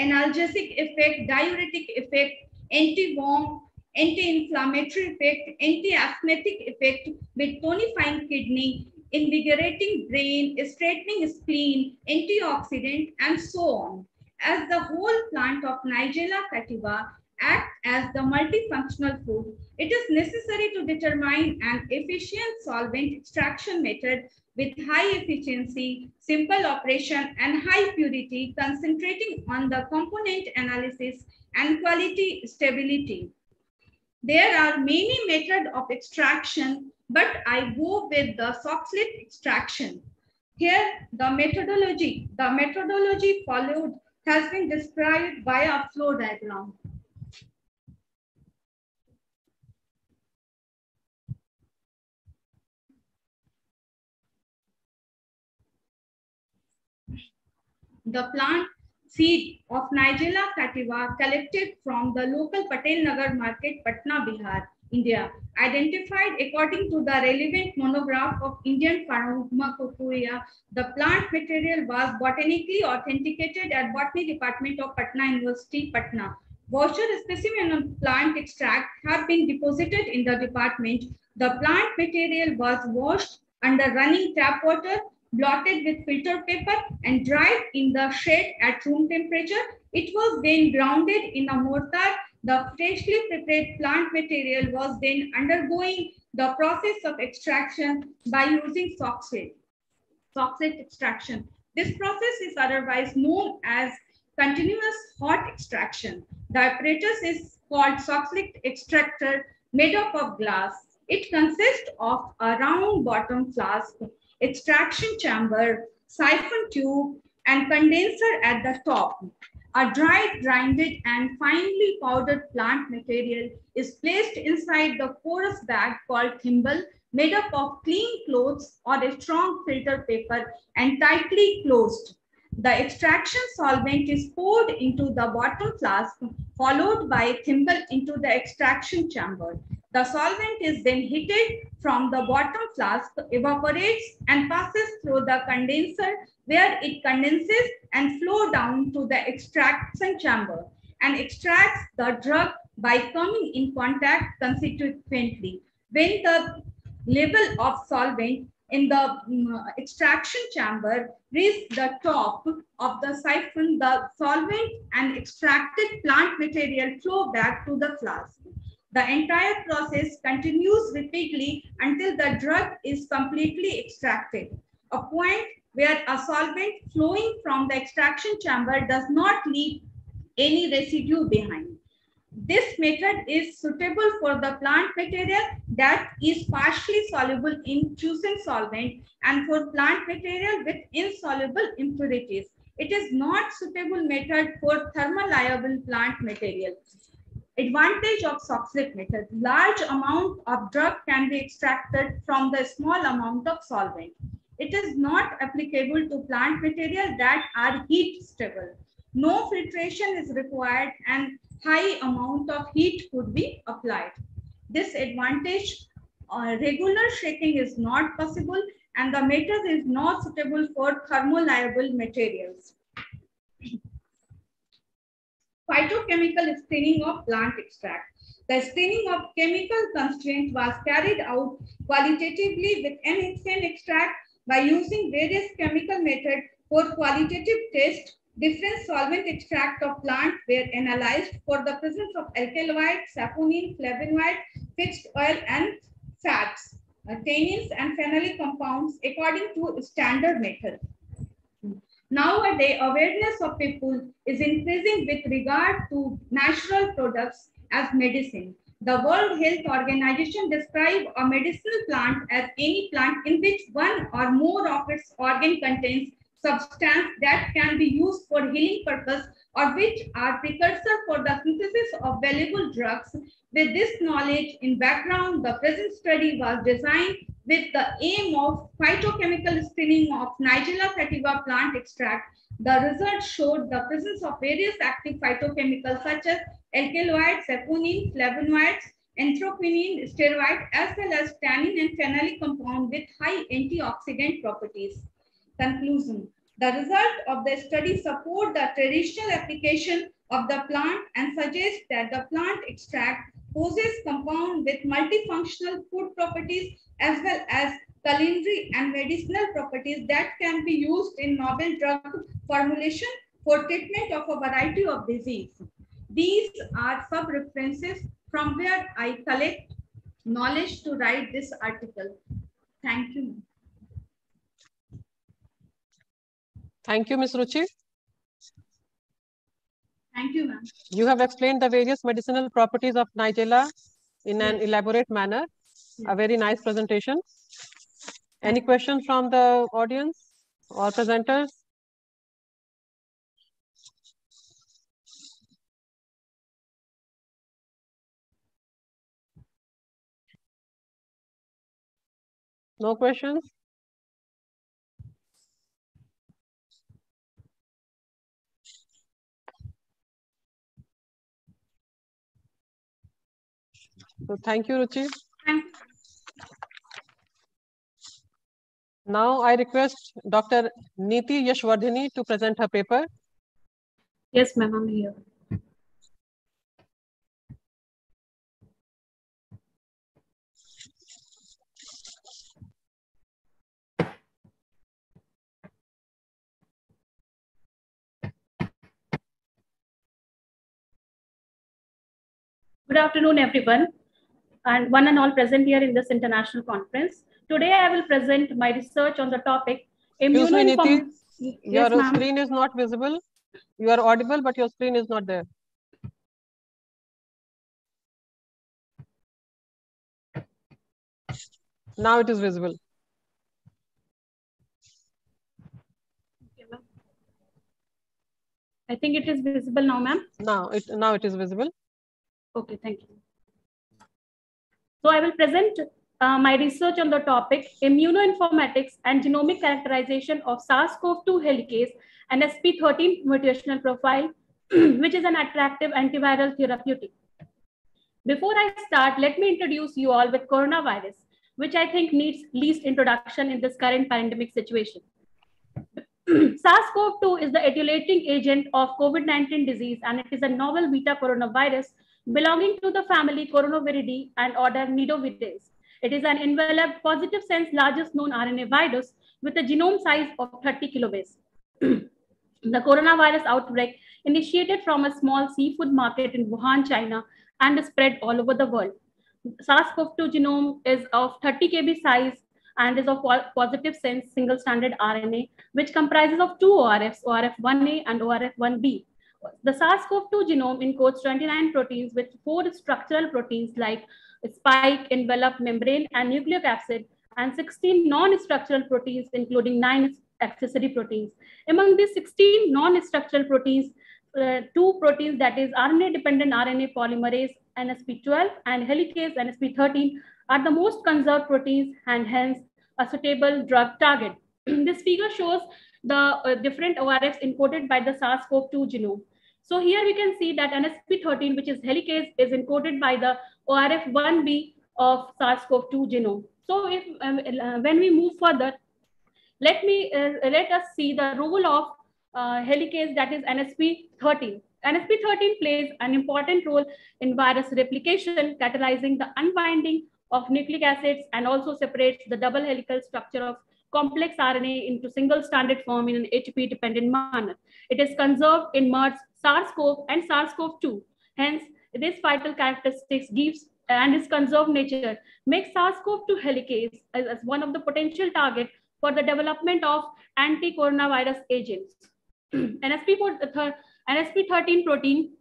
analgesic effect, diuretic effect, anti-worm, anti-inflammatory effect, anti-asthmatic effect with tonifying kidney, invigorating brain, straightening spleen, antioxidant, and so on. As the whole plant of Nigella sativa act as the multifunctional food, it is necessary to determine an efficient solvent extraction method with high efficiency, simple operation, and high purity, concentrating on the component analysis and quality stability. There are many methods of extraction but I go with the Soxhlet extraction. Here, the methodology, the methodology followed has been described by a flow diagram. The plant seed of Nigella sativa collected from the local Patel Nagar market, Patna, Bihar, India, identified according to the relevant monograph of Indian Pharmacopoeia, the plant material was botanically authenticated at Botany Department of Patna University, Patna. Voucher specimen of plant extract have been deposited in the department. The plant material was washed under running tap water, blotted with filter paper and dried in the shade at room temperature. It was then grounded in a mortar the freshly prepared plant material was then undergoing the process of extraction by using Soxhlet, Soxhlet extraction. This process is otherwise known as continuous hot extraction. The apparatus is called Soxhlet extractor made up of glass. It consists of a round bottom flask, extraction chamber, siphon tube, and condenser at the top. A dried, grinded, and finely powdered plant material is placed inside the porous bag called thimble, made up of clean clothes or a strong filter paper and tightly closed. The extraction solvent is poured into the bottom flask, followed by thimble into the extraction chamber. The solvent is then heated from the bottom flask, evaporates and passes through the condenser where it condenses and flow down to the extraction chamber and extracts the drug by coming in contact constituently. When the level of solvent in the um, extraction chamber reach the top of the siphon, the solvent and extracted plant material flow back to the flask. The entire process continues repeatedly until the drug is completely extracted, a point where a solvent flowing from the extraction chamber does not leave any residue behind. This method is suitable for the plant material that is partially soluble in chosen solvent and for plant material with insoluble impurities. It is not suitable method for thermolabile plant material. Advantage of Soxhlet method. Large amount of drug can be extracted from the small amount of solvent. It is not applicable to plant material that are heat stable. No filtration is required and high amount of heat could be applied. This advantage, uh, regular shaking is not possible and the method is not suitable for thermolabile materials. Phytochemical screening of plant extract. The screening of chemical constraints was carried out qualitatively with N-hexane extract by using various chemical methods for qualitative test. Different solvent extract of plant were analyzed for the presence of alkaloid, saponin, flavonoid, fixed oil, and fats, uh, tannins, and phenolic compounds according to standard method. Nowadays, awareness of people is increasing with regard to natural products as medicine. The World Health Organization describes a medicinal plant as any plant in which one or more of its organ contains substance that can be used for healing purpose or which are precursor for the synthesis of valuable drugs. With this knowledge in background, the present study was designed with the aim of phytochemical screening of Nigella sativa plant extract. The results showed the presence of various active phytochemicals such as alkaloids, saponin, flavonoids, anthocyanin, steroid, as well as tannin and phenolic compound with high antioxidant properties. Conclusion. The result of the study support the traditional application of the plant and suggest that the plant extract poses compound with multifunctional food properties as well as culinary and medicinal properties that can be used in novel drug formulation for treatment of a variety of disease. These are sub-references from where I collect knowledge to write this article. Thank you. Thank you, Ms. Ruchi. Thank you, ma'am. You have explained the various medicinal properties of Nigella in an elaborate manner. A very nice presentation. Any questions from the audience or presenters? No questions? So thank you, Ruchi. Thank. Now I request Dr. Niti Yashwardhini to present her paper. Yes, ma'am, I'm here. Good afternoon, everyone, and one and all present here in this international conference. Today, I will present my research on the topic Excuse me, Niti. Your Yes, ma'am. screen is not visible. You are audible, but your screen is not there. Now it is visible. I think it is visible now, ma'am. Now it now it is visible. Okay, thank you. So I will present uh, my research on the topic immunoinformatics and genomic characterization of SARS-CoV-2 helicase and SP13 mutational profile, which is an attractive antiviral therapeutic. Before I start, let me introduce you all with coronavirus, which I think needs least introduction in this current pandemic situation. SARS-CoV-2 is the etiolating agent of COVID-19 disease, and it is a novel beta coronavirus belonging to the family Coronaviridae and order Nidoviridis. It is an enveloped positive sense largest known RNA virus with a genome size of 30 kilobase. the coronavirus outbreak initiated from a small seafood market in Wuhan, China, and spread all over the world. SARS-CoV-2 genome is of 30 kb size and is of positive sense single stranded RNA, which comprises of two ORFs, ORF1A and ORF1B. The SARS-CoV-2 genome encodes 29 proteins with four structural proteins like spike, envelope, membrane, and nucleocapsid, and 16 non-structural proteins, including nine accessory proteins. Among these 16 non-structural proteins, uh, two proteins, that is RNA-dependent RNA polymerase, NSP12, and helicase, NSP13, are the most conserved proteins and hence a suitable drug target. this figure shows the uh, different ORFs encoded by the SARS-CoV-2 genome. So here we can see that NSP13, which is helicase, is encoded by the ORF1b of SARS-CoV-2 genome. So if um, uh, when we move further, let me uh, let us see the role of uh, helicase that is NSP13. NSP13 plays an important role in virus replication, catalyzing the unbinding of nucleic acids and also separates the double helical structure of complex RNA into single stranded form in an ATP dependent manner. It is conserved in MERS, SARS-CoV and SARS-CoV-2. Hence, this vital characteristics gives and its conserved nature makes SARS-CoV-2 helicase as, as one of the potential target for the development of anti-coronavirus agents. NSP, NSP13 protein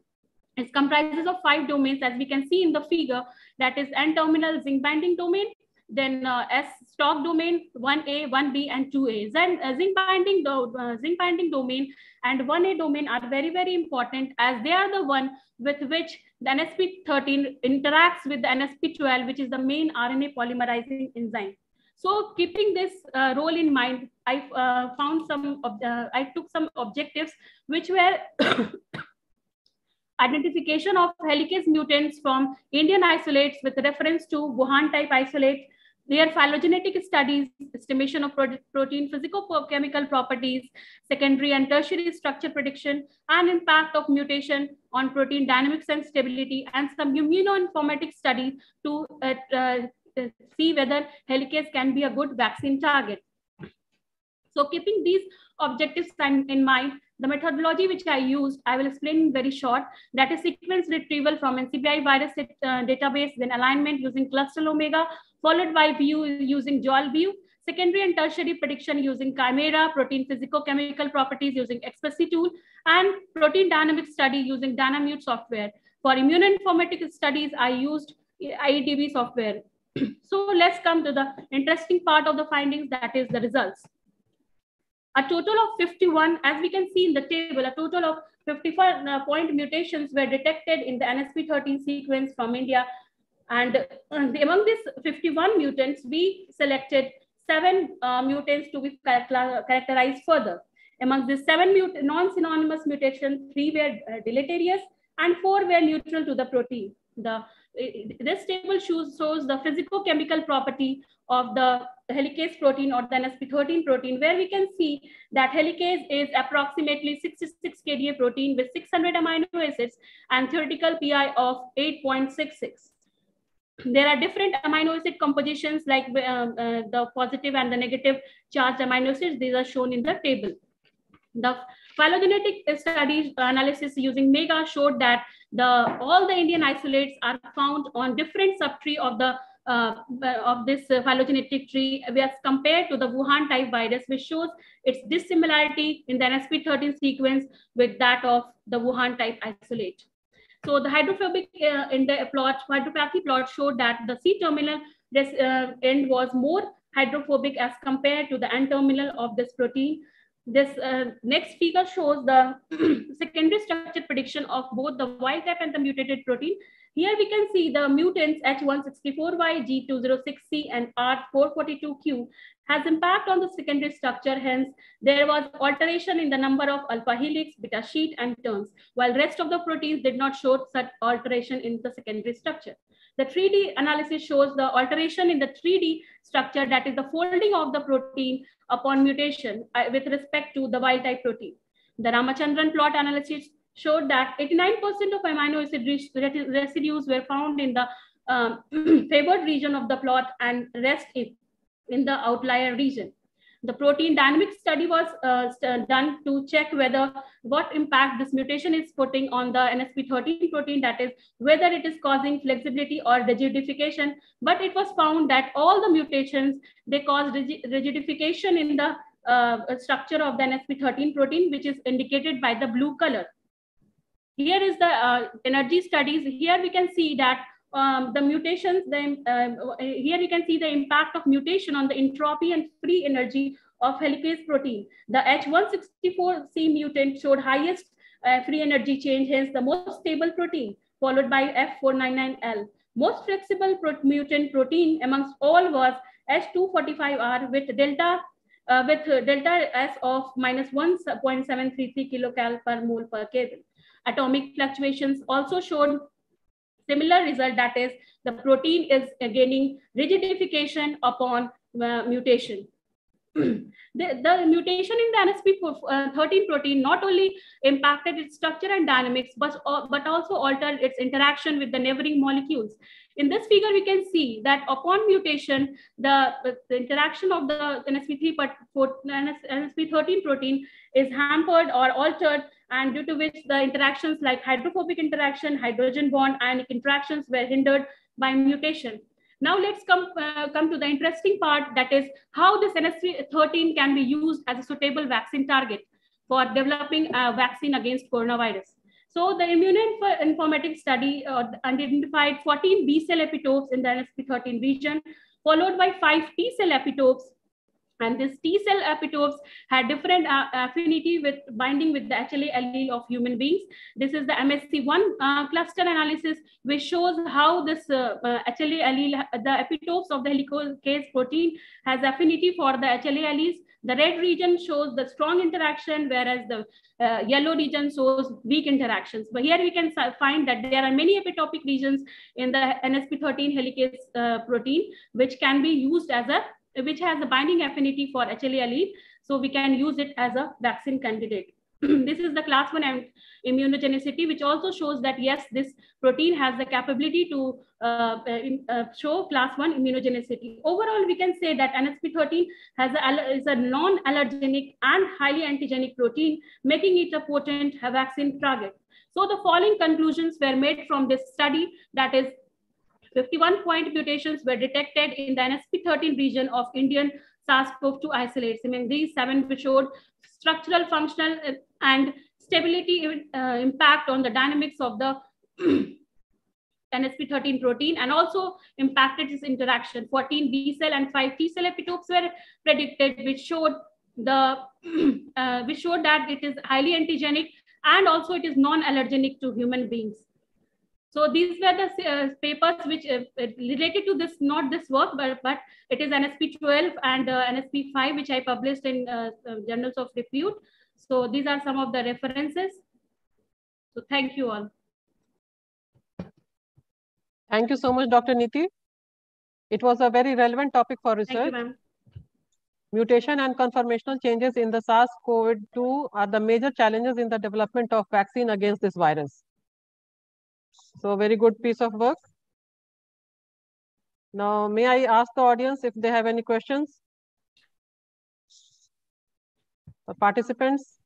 is comprises of five domains, as we can see in the figure, that is N-terminal zinc binding domain, then uh, S stop domain 1A, 1B, and 2A. Then uh, zinc binding do, uh, zinc binding domain and 1A domain are very very important as they are the one with which the NSP13 interacts with the NSP12, which is the main RNA polymerizing enzyme. So keeping this uh, role in mind, I uh, found some, I took some objectives which were identification of helicase mutants from Indian isolates with reference to Wuhan type isolates, their phylogenetic studies, estimation of protein physicochemical properties, secondary and tertiary structure prediction, and impact of mutation on protein dynamics and stability, and some immunoinformatic studies to uh, uh, see whether helicase can be a good vaccine target. So keeping these objectives in mind, the methodology which I used, I will explain very short. That is sequence retrieval from NCBI virus uh, database, then alignment using cluster omega, followed by view using dual view, secondary and tertiary prediction using Chimera, protein physicochemical properties using XPressy tool, and protein dynamic study using Dynamute software. For immunoinformatic studies, I used IEDB software. so let's come to the interesting part of the findings, that is the results. A total of 51, as we can see in the table, a total of 54 uh, point mutations were detected in the NSP13 sequence from India. And uh, among these 51 mutants, we selected seven uh, mutants to be characterized further. Among the seven non-synonymous mutations, three were uh, deleterious and four were neutral to the protein. The this table shows, shows the physicochemical property of the helicase protein or the NSP13 protein, where we can see that helicase is approximately 66 kDa protein with 600 amino acids and theoretical pi of 8.66. There are different amino acid compositions like uh, uh, the positive and the negative charged amino acids. These are shown in the table. The phylogenetic studies analysis using MEGA showed that the all the Indian isolates are found on different subtree of the uh, of this phylogenetic tree as compared to the Wuhan type virus, which shows its dissimilarity in the NSP13 sequence with that of the Wuhan type isolate. So the hydrophobic uh, in the plot, hydropathy plot showed that the C-terminal this uh, end was more hydrophobic as compared to the N-terminal of this protein, this uh, next figure shows the secondary structure prediction of both the wild type and the mutated protein. Here we can see the mutants H164Y, G206C, and R442Q has impact on the secondary structure. Hence, there was alteration in the number of alpha helix, beta sheet, and turns, while rest of the proteins did not show such alteration in the secondary structure. The 3D analysis shows the alteration in the 3D structure, that is the folding of the protein upon mutation uh, with respect to the wild type protein. The Ramachandran plot analysis showed that 89% of amino acid residues were found in the um, favored region of the plot and rest in the outlier region. The protein dynamic study was uh, done to check whether what impact this mutation is putting on the NSP13 protein, that is whether it is causing flexibility or rigidification. But it was found that all the mutations, they cause rigidification in the uh, structure of the NSP13 protein, which is indicated by the blue color. Here is the uh, energy studies. Here we can see that um, the mutations, then uh, here you can see the impact of mutation on the entropy and free energy of helicase protein. The H164C mutant showed highest uh, free energy change, hence the most stable protein, followed by F499L. Most flexible pro mutant protein amongst all was H245R with delta uh, with delta S of minus 1.733 kilocal per mole per Kelvin. Atomic fluctuations also showed similar result that is the protein is gaining rigidification upon uh, mutation. the, the mutation in the NSP13 uh, protein not only impacted its structure and dynamics, but, uh, but also altered its interaction with the neighboring molecules. In this figure, we can see that upon mutation, the, the interaction of the NSP3 NSP13 protein is hampered or altered, and due to which the interactions like hydrophobic interaction, hydrogen bond, ionic interactions were hindered by mutation. Now let's come, uh, come to the interesting part that is how this NSP13 can be used as a suitable vaccine target for developing a vaccine against coronavirus. So the immunoinformatics study uh, identified 14 B cell epitopes in the NSP13 region, followed by five T cell epitopes and this T cell epitopes had different uh, affinity with binding with the HLA allele of human beings. This is the MSC1 uh, cluster analysis, which shows how this uh, HLA uh, allele, the epitopes of the helicase protein has affinity for the HLA alleles. The red region shows the strong interaction, whereas the uh, yellow region shows weak interactions. But here we can find that there are many epitopic regions in the NSP13 helicase uh, protein, which can be used as a which has a binding affinity for HLA allele. So we can use it as a vaccine candidate. this is the class one immunogenicity, which also shows that yes, this protein has the capability to uh, uh, show class one immunogenicity. Overall, we can say that NSP13 has a, is a non-allergenic and highly antigenic protein, making it a potent vaccine target. So the following conclusions were made from this study, that is 51 point mutations were detected in the NSP13 region of Indian SARS-CoV-2 isolates. I mean, these seven showed structural, functional, uh, and stability uh, impact on the dynamics of the NSP13 protein and also impacted its interaction. 14 B cell and 5 T cell epitopes were predicted, which showed the uh, which showed that it is highly antigenic and also it is non-allergenic to human beings. So these were the uh, papers which uh, related to this, not this work, but, but it is NSP 12 and uh, NSP 5, which I published in uh, uh, journals of repute. So these are some of the references. So thank you all. Thank you so much, Dr. Niti. It was a very relevant topic for research. You, Mutation and conformational changes in the SARS-CoV-2 are the major challenges in the development of vaccine against this virus. So very good piece of work. Now, may I ask the audience if they have any questions? The participants?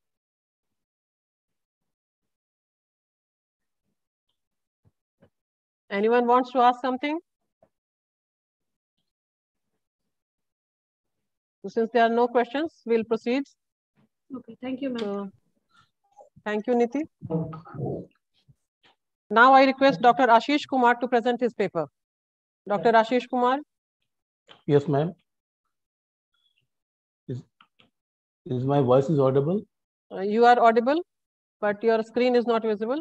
Anyone wants to ask something? So since there are no questions, we'll proceed. Okay, thank you, ma'am. So, thank you, Niti. Now I request Dr. Ashish Kumar to present his paper. Dr. Ashish Kumar. Yes, ma'am. Is, is my voice is audible? Uh, you are audible, but your screen is not visible.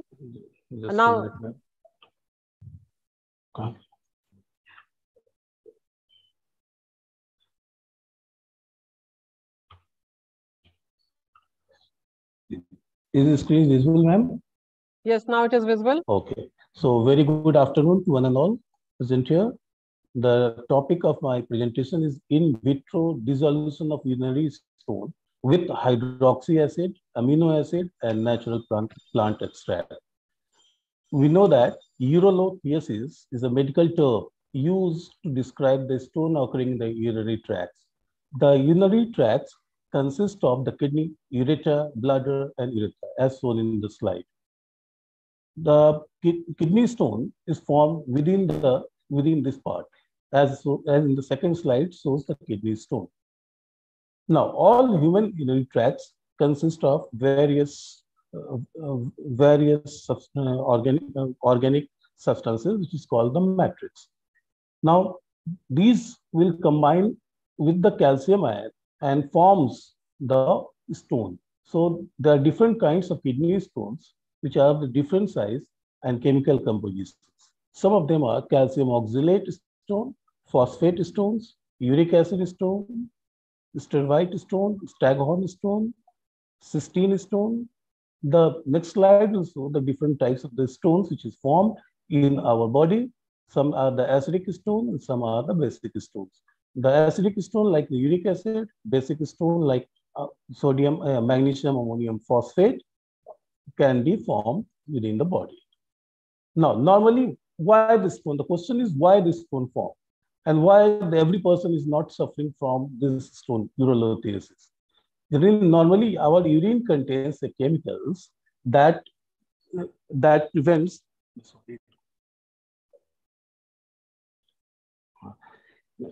Just now, Is the screen visible, ma'am? Yes, now it is visible. Okay. So very good afternoon to one and all present here. The topic of my presentation is in vitro dissolution of urinary stone with hydroxy acid, amino acid, and natural plant, plant extract. We know that urolithiasis is a medical term used to describe the stone occurring in the urinary tracts. The urinary tracts consist of the kidney, ureter, bladder, and urethra, as shown in the slide the kidney stone is formed within the within this part, as, so, as in the second slide shows the kidney stone. Now, all human urinary tracts consist of various uh, uh, various uh, organic uh, organic substances, which is called the matrix. Now, these will combine with the calcium ion and forms the stone. So there are different kinds of kidney stones which are of different size and chemical compositions. Some of them are calcium oxalate stone, phosphate stones, uric acid stone, stearate stone, staghorn stone, cystine stone. The next slide will show the different types of the stones which is formed in our body. Some are the acidic stone and some are the basic stones. The acidic stone like the uric acid, basic stone like uh, sodium, uh, magnesium, ammonium phosphate can be formed within the body. Now, normally, why this stone? The question is why this stone form? And why every person is not suffering from this stone, urolithiasis. Normally, our urine contains the chemicals that, that prevents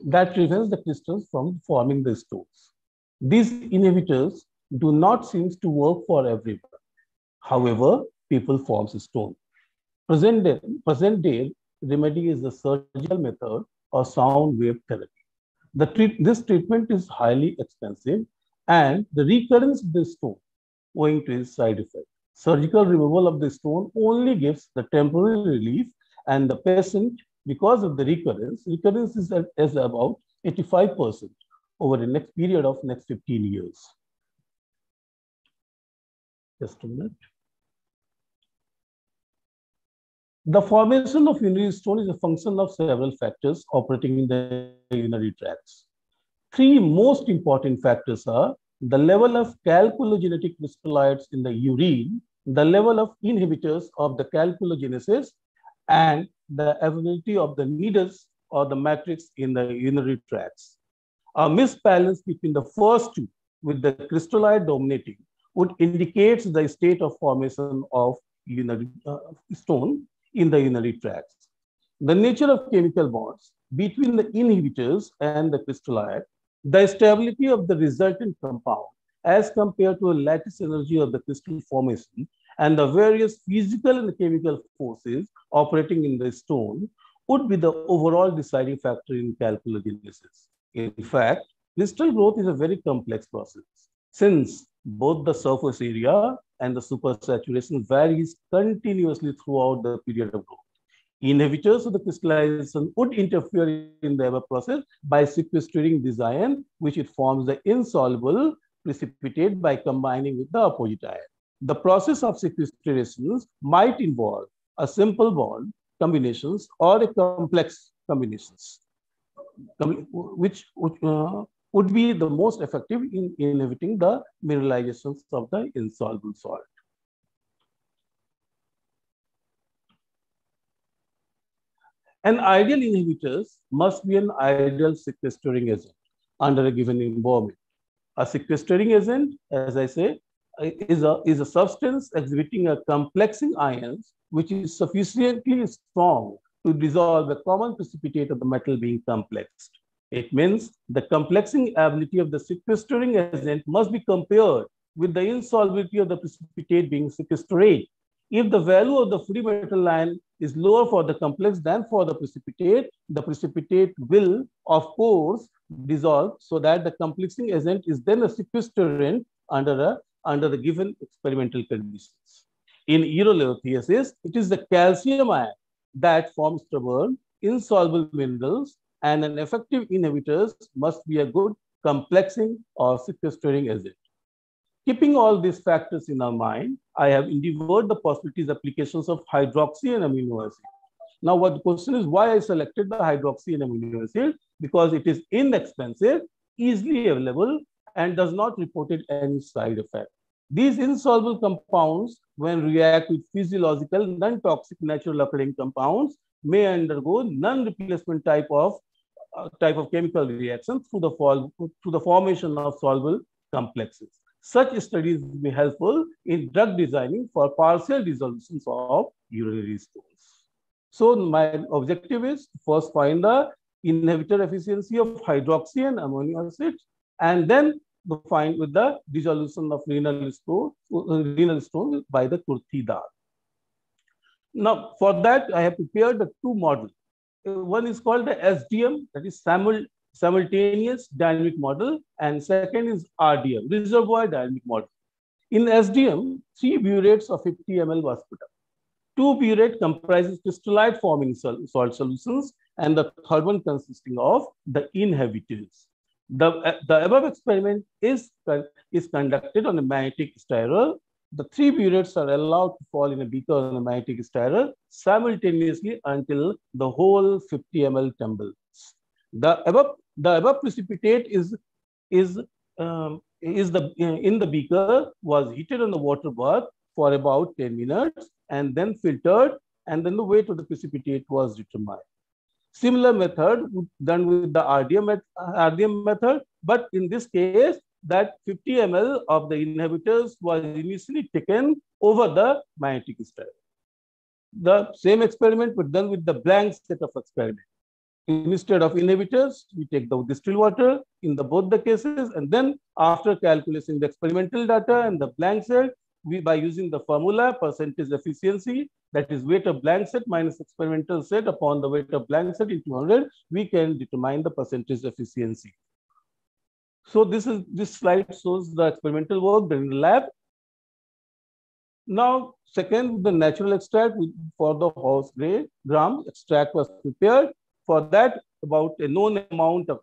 that prevents the crystals from forming the stones. These inhibitors do not seem to work for everyone. However, people forms a stone. Present day, present day remedy is the surgical method or sound wave therapy. The treat, this treatment is highly expensive and the recurrence of the stone owing to its side effect. Surgical removal of the stone only gives the temporary relief and the patient, because of the recurrence, recurrence is, is about 85% over the next period of next 15 years. Just a minute. The formation of urinary stone is a function of several factors operating in the urinary tracts. Three most important factors are the level of calculogenetic crystalloids in the urine, the level of inhibitors of the calculogenesis, and the availability of the needles or the matrix in the urinary tracts. A misbalance between the first two with the crystalloid dominating would indicate the state of formation of urinary uh, stone in the urinary tracts. The nature of chemical bonds between the inhibitors and the crystalloid, the stability of the resultant compound as compared to a lattice energy of the crystal formation, and the various physical and chemical forces operating in the stone would be the overall deciding factor in calculogenesis. In fact, crystal growth is a very complex process since both the surface area and the supersaturation varies continuously throughout the period of growth. Inhibitors of the crystallization would interfere in the above process by sequestering this ion, which it forms the insoluble precipitate by combining with the opposite ion. The process of sequestration might involve a simple bond combinations or a complex combinations, which, which uh, would be the most effective in inhibiting the mineralizations of the insoluble salt. An ideal inhibitor must be an ideal sequestering agent under a given environment. A sequestering agent, as I say, is a, is a substance exhibiting a complexing ions which is sufficiently strong to dissolve a common precipitate of the metal being complexed. It means the complexing ability of the sequestering agent must be compared with the insolubility of the precipitate being sequestered. If the value of the free metal ion is lower for the complex than for the precipitate, the precipitate will, of course, dissolve so that the complexing agent is then a sequestrant under, a, under the given experimental conditions. In urolithiasis, it is the calcium ion that forms stubborn, insoluble minerals and an effective inhibitors must be a good complexing or sequestering agent. Keeping all these factors in our mind, I have endeavored the possibilities applications of hydroxy and amino acid. Now, what the question is why I selected the hydroxy and amino acid? Because it is inexpensive, easily available, and does not report any side effect. These insoluble compounds, when react with physiological, non-toxic, natural occurring compounds, may undergo non-replacement type of uh, type of chemical reaction through the, fall, through the formation of soluble complexes. Such studies will be helpful in drug designing for partial dissolutions of urinary stones. So my objective is to first find the inhibitor efficiency of hydroxy and amino acids, and then find with the dissolution of renal stone, renal stone by the Kurti dal. Now, for that, I have prepared the two models one is called the SDM, that is simul simultaneous dynamic model, and second is RDM, reservoir dynamic model. In SDM, three burets of 50 ml was put up. Two burette comprises crystallite forming salt solutions, and the third one consisting of the inhibitors. The, the above experiment is, is conducted on a magnetic stirrer the three burettes are allowed to fall in a beaker on a magnetic stirrer simultaneously until the whole 50 ml tumbles. The above the above precipitate is is um, is the in the beaker was heated on the water bath for about 10 minutes and then filtered and then the weight of the precipitate was determined. Similar method done with the RDM, RDM method, but in this case, that 50 ml of the inhibitors was initially taken over the magnetic strip. The same experiment was done with the blank set of experiment. Instead of inhibitors, we take the distilled water in the both the cases, and then after calculating the experimental data and the blank set, we by using the formula percentage efficiency, that is weight of blank set minus experimental set upon the weight of blank set into 100, we can determine the percentage efficiency. So this is this slide shows the experimental work done in the lab. Now, second, the natural extract for the horse gray gram extract was prepared. For that, about a known amount of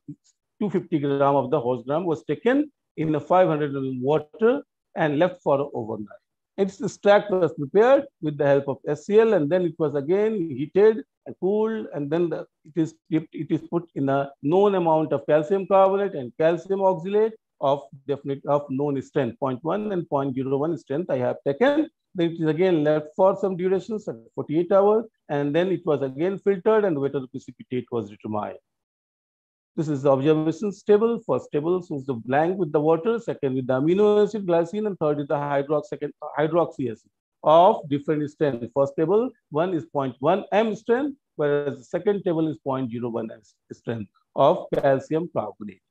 250 gram of the horse gram was taken in a 500 ml water and left for overnight. Its extract was prepared with the help of SCL and then it was again heated and cooled and then the, it is it is put in a known amount of calcium carbonate and calcium oxalate of definite of known strength 0.1 and 0.01 strength I have taken. Then it is again left for some durations, 48 hours, and then it was again filtered and of the precipitate was determined. This is the observations table. First table shows the blank with the water, second with the amino acid, glycine, and third is the hydrox, second, hydroxy acid of different strength. First table, one is 0.1 m strength, whereas the second table is 0.01 m strength of calcium carbonate.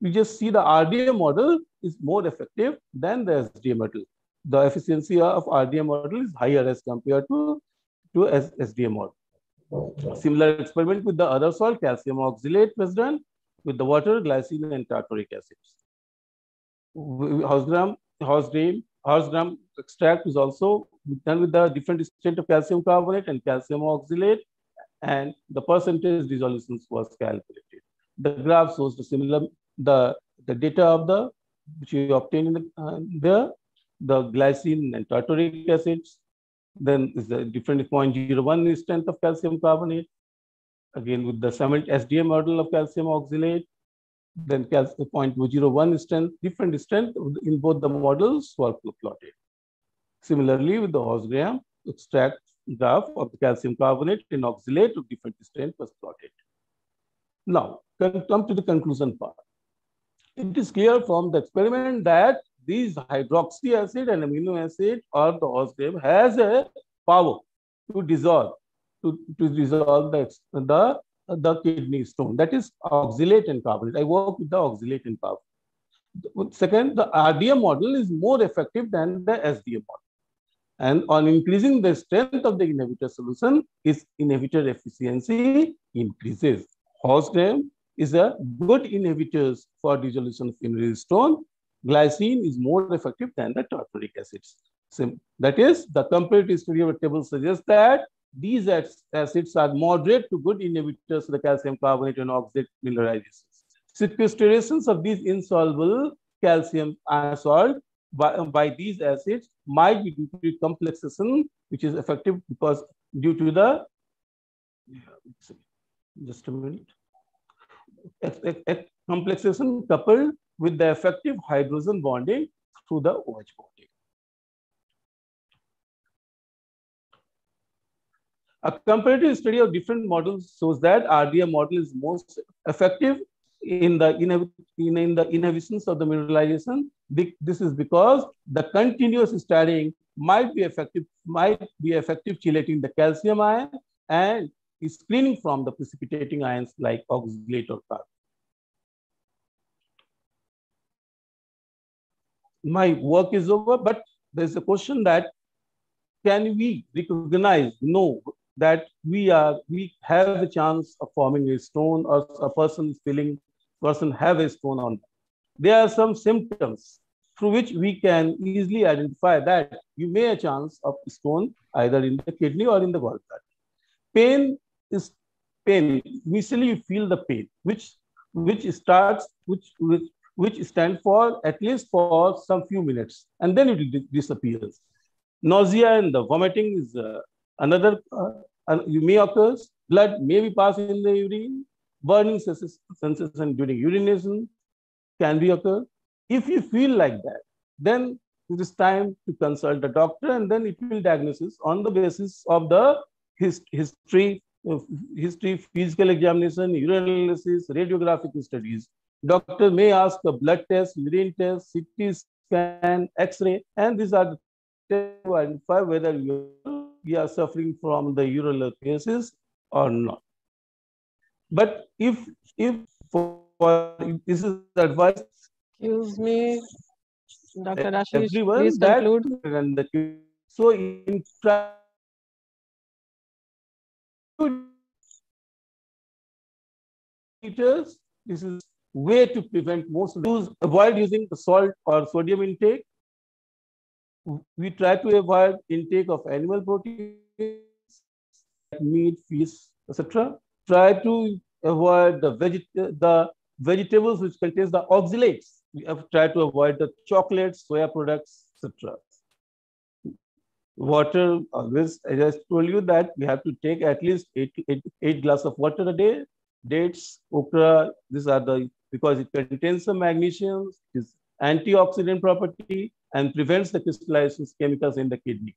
We just see the RDA model is more effective than the SDA model. The efficiency of RDA model is higher as compared to, to SDA model. Similar experiment with the other salt, calcium oxalate was done with the water, glycine, and tartaric acids. Horsegram, horsegram, horsegram extract is also done with the different strength of calcium carbonate and calcium oxalate, and the percentage dissolutions was calculated. The graph shows the similar the the data of the which you obtain in the, uh, the the glycine and tartaric acids then is the different 0.01 strength of calcium carbonate. Again, with the SDA model of calcium oxalate, then calcium 0.01 strength, different strength in both the models were plotted. Similarly, with the Horsegram extract graph of the calcium carbonate and oxalate of different strength was plotted. Now, come to the conclusion part. It is clear from the experiment that these hydroxy acid and amino acid or the osgram has a power to dissolve, to, to dissolve the, the, the kidney stone. That is oxalate and carbonate. I work with the oxalate and carbonate. Second, the RDA model is more effective than the SDA model. And on increasing the strength of the inhibitor solution, its inhibitor efficiency increases. Horsegram is a good inhibitor for dissolution of mineral stone glycine is more effective than the tartaric acids. So that is, the comparative study of table suggests that these acids are moderate to good inhibitors of the calcium carbonate and oxalate mineralization. Sequestrations of these insoluble calcium salt by, by these acids might be due to complexation, which is effective because due to the, just a minute, complexation coupled with the effective hydrogen bonding through the OH bonding. A comparative study of different models shows that RDA model is most effective in the, in, in the inhibitions of the mineralization. This is because the continuous studying might be effective, might be effective chelating the calcium ion and screening from the precipitating ions like oxalate or carbon. My work is over, but there's a question that can we recognize, know that we are we have a chance of forming a stone or a person feeling person have a stone on. There are some symptoms through which we can easily identify that you may have a chance of stone either in the kidney or in the gallbladder. Pain is pain. Initially, you feel the pain, which which starts, which, which which stand for at least for some few minutes, and then it disappears. Nausea and the vomiting is uh, another, uh, you may occur. Blood may be passed in the urine, burning sensation during urination can be occur. If you feel like that, then it is time to consult a doctor and then it will diagnosis on the basis of the his, history, uh, history, physical examination, urine analysis, radiographic studies. Doctor may ask a blood test, urine test, CT scan, X-ray, and these are the to identify whether you, are suffering from the cases or not. But if if for, this is advice, excuse me, Dr. Ashish, everyone please that conclude. and the, so in meters, this is way to prevent most use, avoid using the salt or sodium intake. We try to avoid intake of animal proteins, meat, fish, etc. Try to avoid the veget the vegetables which contains the oxalates. We have tried to avoid the chocolates, soya products, etc. Water, always, I just told you that we have to take at least eight, eight, eight glass of water a day. Dates, okra, these are the, because it contains some magnesium, its antioxidant property, and prevents the crystallization chemicals in the kidney.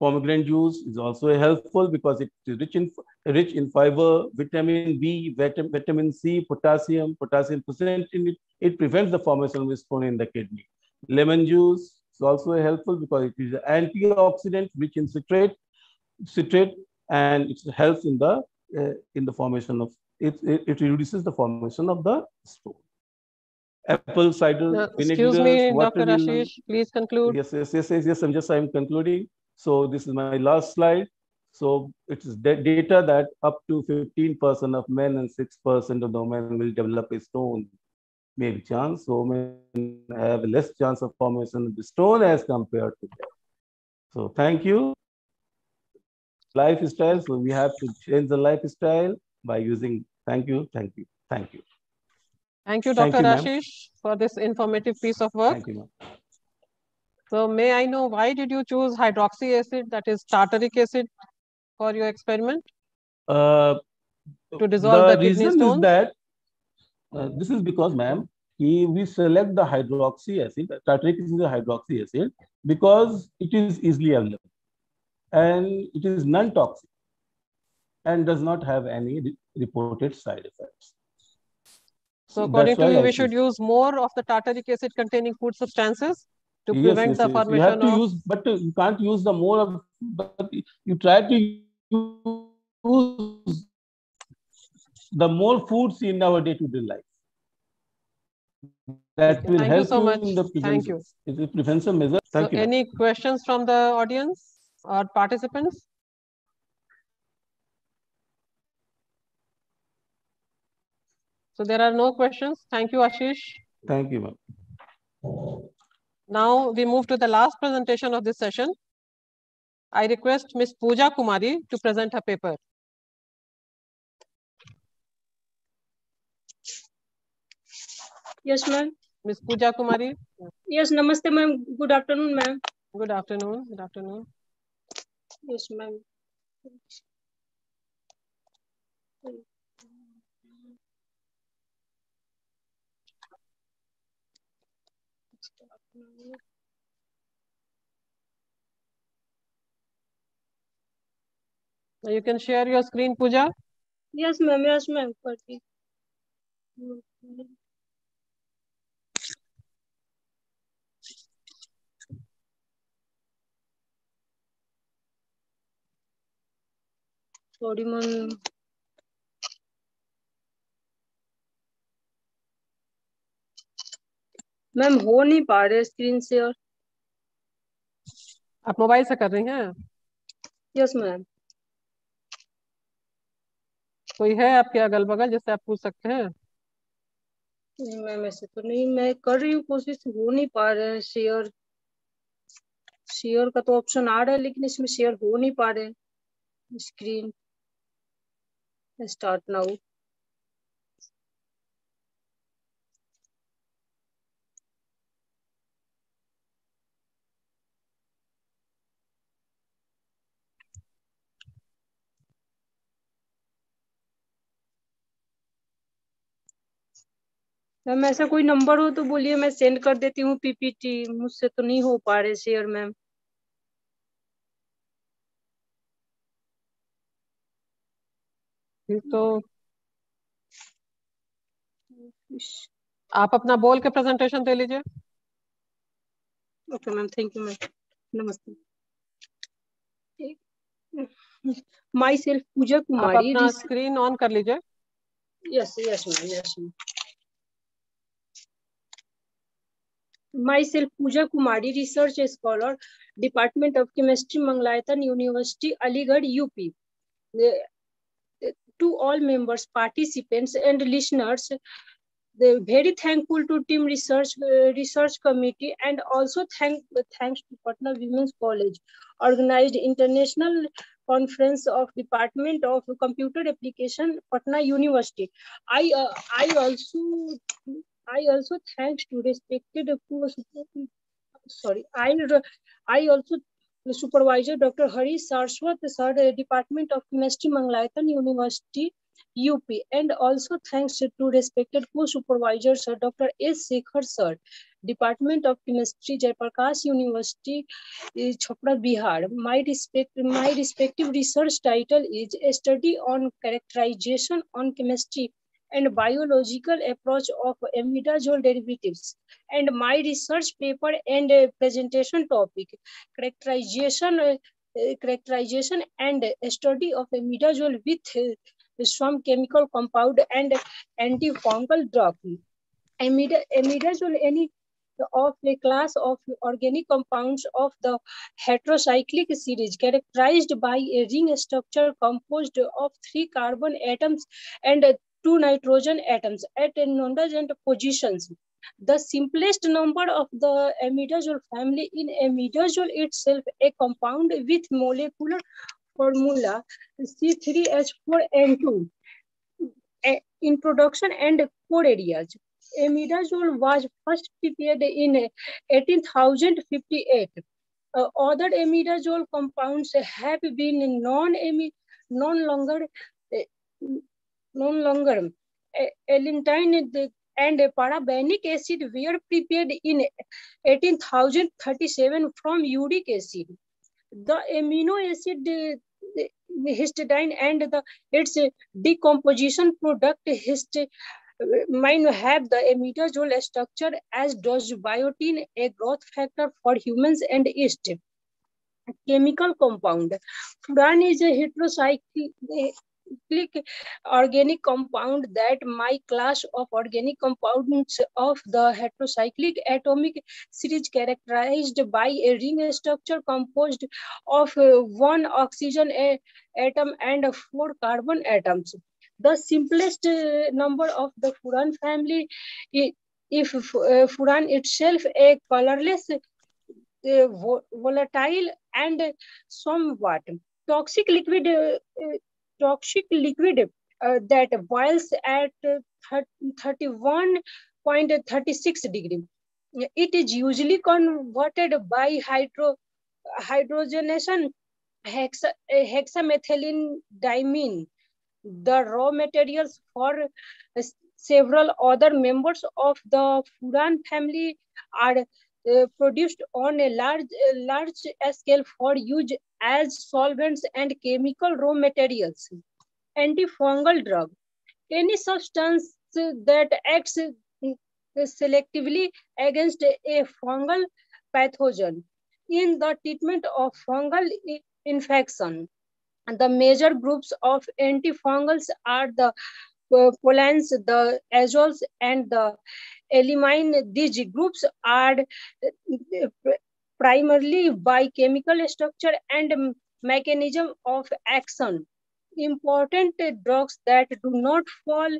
Pomegranate juice is also helpful because it is rich in rich in fiber, vitamin B, vitamin, vitamin C, potassium, potassium present in it. It prevents the formation of stone in the kidney. Lemon juice is also helpful because it is an antioxidant rich in citrate, citrate, and it helps in the uh, in the formation of it, it, it. reduces the formation of the stone. Apple cider Uh, vinegar. excuse me, Dr. Ashish, please conclude. Yes, yes, yes, yes, yes. I'm just I'm concluding. So this is my last slide. So it is data that up to 15% of men and 6% of the women will develop a stone. Maybe chance. So women have less chance of formation of the stone as compared to them. So thank you. Lifestyle. So we have to change the lifestyle by using. Thank you. Thank you. Thank you. Thank you, Thank Dr. you. Ashish, for this informative piece of work. Thank you. So may I know why did you choose hydroxy acid, that is tartaric acid, for your experiment? Uh, To dissolve the kidney reason stones? is that uh, this is because, ma'am, we select the hydroxy acid, tartaric acid is a hydroxy acid, because it is easily available and it is non-toxic and does not have any re- reported side effects. So that's according to you, I we should use more of the tartaric acid containing food substances to Yes, prevent yes, the yes. You have formation to of. use, but you can't use the more of, but you try to use the more foods in our day-to-day life. That will Thank you help so you much. in the Thank you. It's a prevention measure. So Thank you. ma'am. any questions from the audience or participants? So there are no questions. Thank you, Ashish. Thank you, ma'am. Now we move to the last presentation of this session. I request Ms. Pooja Kumari to present her paper. Yes, ma'am. Ms. Pooja Kumari. Yes, namaste, ma'am. Good afternoon, ma'am. Good afternoon. Good afternoon. Yes, ma'am. You can share your screen, Pooja. Yes, ma'am. Yes, ma'am. Sorry, ma'am. Ma'am हो नहीं पा रहे screen share आप mobile से कर रही हैं yes ma'am कोई है आपके अगल बगल जैसे आप पूछ सकते हैं? मैम, ऐसे तो नहीं, मैं कर रही हूँ कोशिश, हो नहीं पा रहे हैं शेयर। शेयर का तो ऑप्शन आ रहा है, लेकिन इसमें शेयर हो नहीं पा रहे स्क्रीन, स्टार्ट नाउ। मैम ऐसा कोई नंबर हो तो बोलिए मैं सेंड कर देती हूँ पीपीटी मुझसे तो नहीं हो पा रहे शेयर मैम तो आप अपना बोल के प्रेजेंटेशन दे लीजिए। Okay ma'am thank you ma'am नमस्ते। Myself Pooja Kumari screen on कर लीजिए। Yes yes ma'am yes ma'am myself Pooja Kumari, research scholar, Department of Chemistry, Manglayatan University, Aligarh, UP. to all members, participants, and listeners, the very thankful to team research uh, research committee and also thank thanks to Patna Women's College organized international conference of Department of Computer Application Patna University. I uh, I also I also thanks to respected sorry I I also supervisor Dr. Hari Saraswat Sir Department of Chemistry Manglayatan University UP and also thanks to respected co-supervisor Sir Dr. S. Sekhar Sir Department of Chemistry Jayaprakash University Chopra Bihar my respect my respective research title is a study on characterization on chemistry and biological approach of imidazole derivatives. And my research paper and uh, presentation topic, characterization, uh, characterization and study of imidazole with uh, some chemical compound and antifungal drug. Imidazole, any of a class of organic compounds of the heterocyclic series characterized by a ring structure composed of three carbon atoms and two nitrogen atoms at non-adjacent positions. The simplest number of the imidazole family in imidazole itself, a compound with molecular formula C3H4N2. Introduction and core areas. Imidazole was first prepared in 1858. Uh, other imidazole compounds have been non non longer uh, no longer alentine and parabenic acid were prepared in 18037 from uric acid. The amino acid histidine and the its decomposition product histidine have the imidazole structure as does biotin, a growth factor for humans and yeast. Chemical compound. Furan is a heterocyclic cyclic organic compound that my class of organic compounds of the heterocyclic atomic series characterized by a ring structure composed of one oxygen atom and four carbon atoms. The simplest number of the furan family, if furan itself a colorless, volatile and somewhat toxic liquid toxic liquid uh, that boils at 31.36 degree. It is usually converted by hydro, hydrogenation hexa, hexamethylene. The raw materials for several other members of the furan family are Uh, produced on a large, uh, large scale for use as solvents and chemical raw materials. Antifungal drug. Any substance that acts mm, selectively against a fungal pathogen in the treatment of fungal infection. The major groups of antifungals are the polyenes, the azoles, and the allylamines. These groups are primarily by chemical structure and mechanism of action. Important drugs that do not fall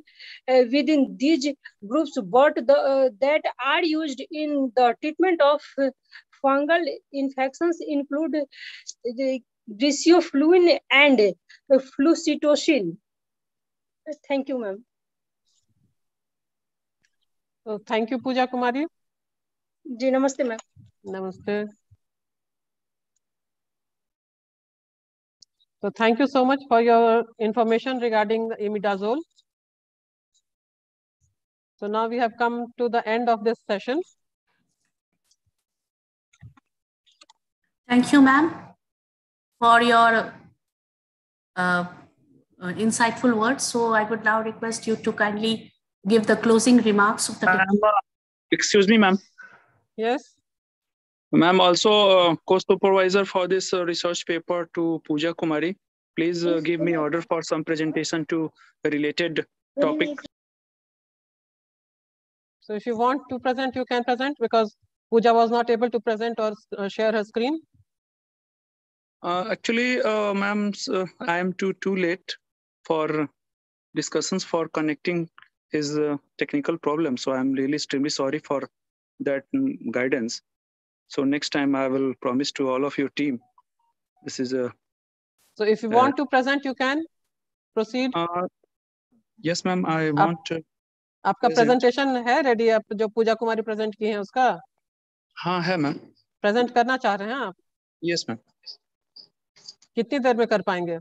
uh, within these groups, but the, uh, that are used in the treatment of fungal infections include the griseofulvin and flucytosine. Thank you, ma'am. So thank you, Pooja Kumari. जी नमस्ते ma'am Namaste. So thank you so much for your information regarding the imidazole. So now we have come to the end of this session. Thank you, ma'am, for your uh, uh, insightful words. So I would now request you to kindly give the closing remarks of the. Uh, excuse me, ma'am. Yes. Ma'am, also uh, co-supervisor for this uh, research paper to Pooja Kumari. Please uh, give me order for some presentation to a related topic. So if you want to present, you can present because Pooja was not able to present or uh, share her screen. Uh, actually, uh, ma'am, uh, I am too too late for discussions for connecting his uh, technical problem. So I'm really extremely sorry for that mm, guidance. So next time I will promise to all of your team. This is a. So if you want to present, you can proceed. Uh, yes, ma'am. I want to. आपका presentation है ready आप जो पूजा कुमारी present की है उसका हाँ है ma'am present करना चाह रहे हैं आप यस मैम कितनी देर में कर पाएंगे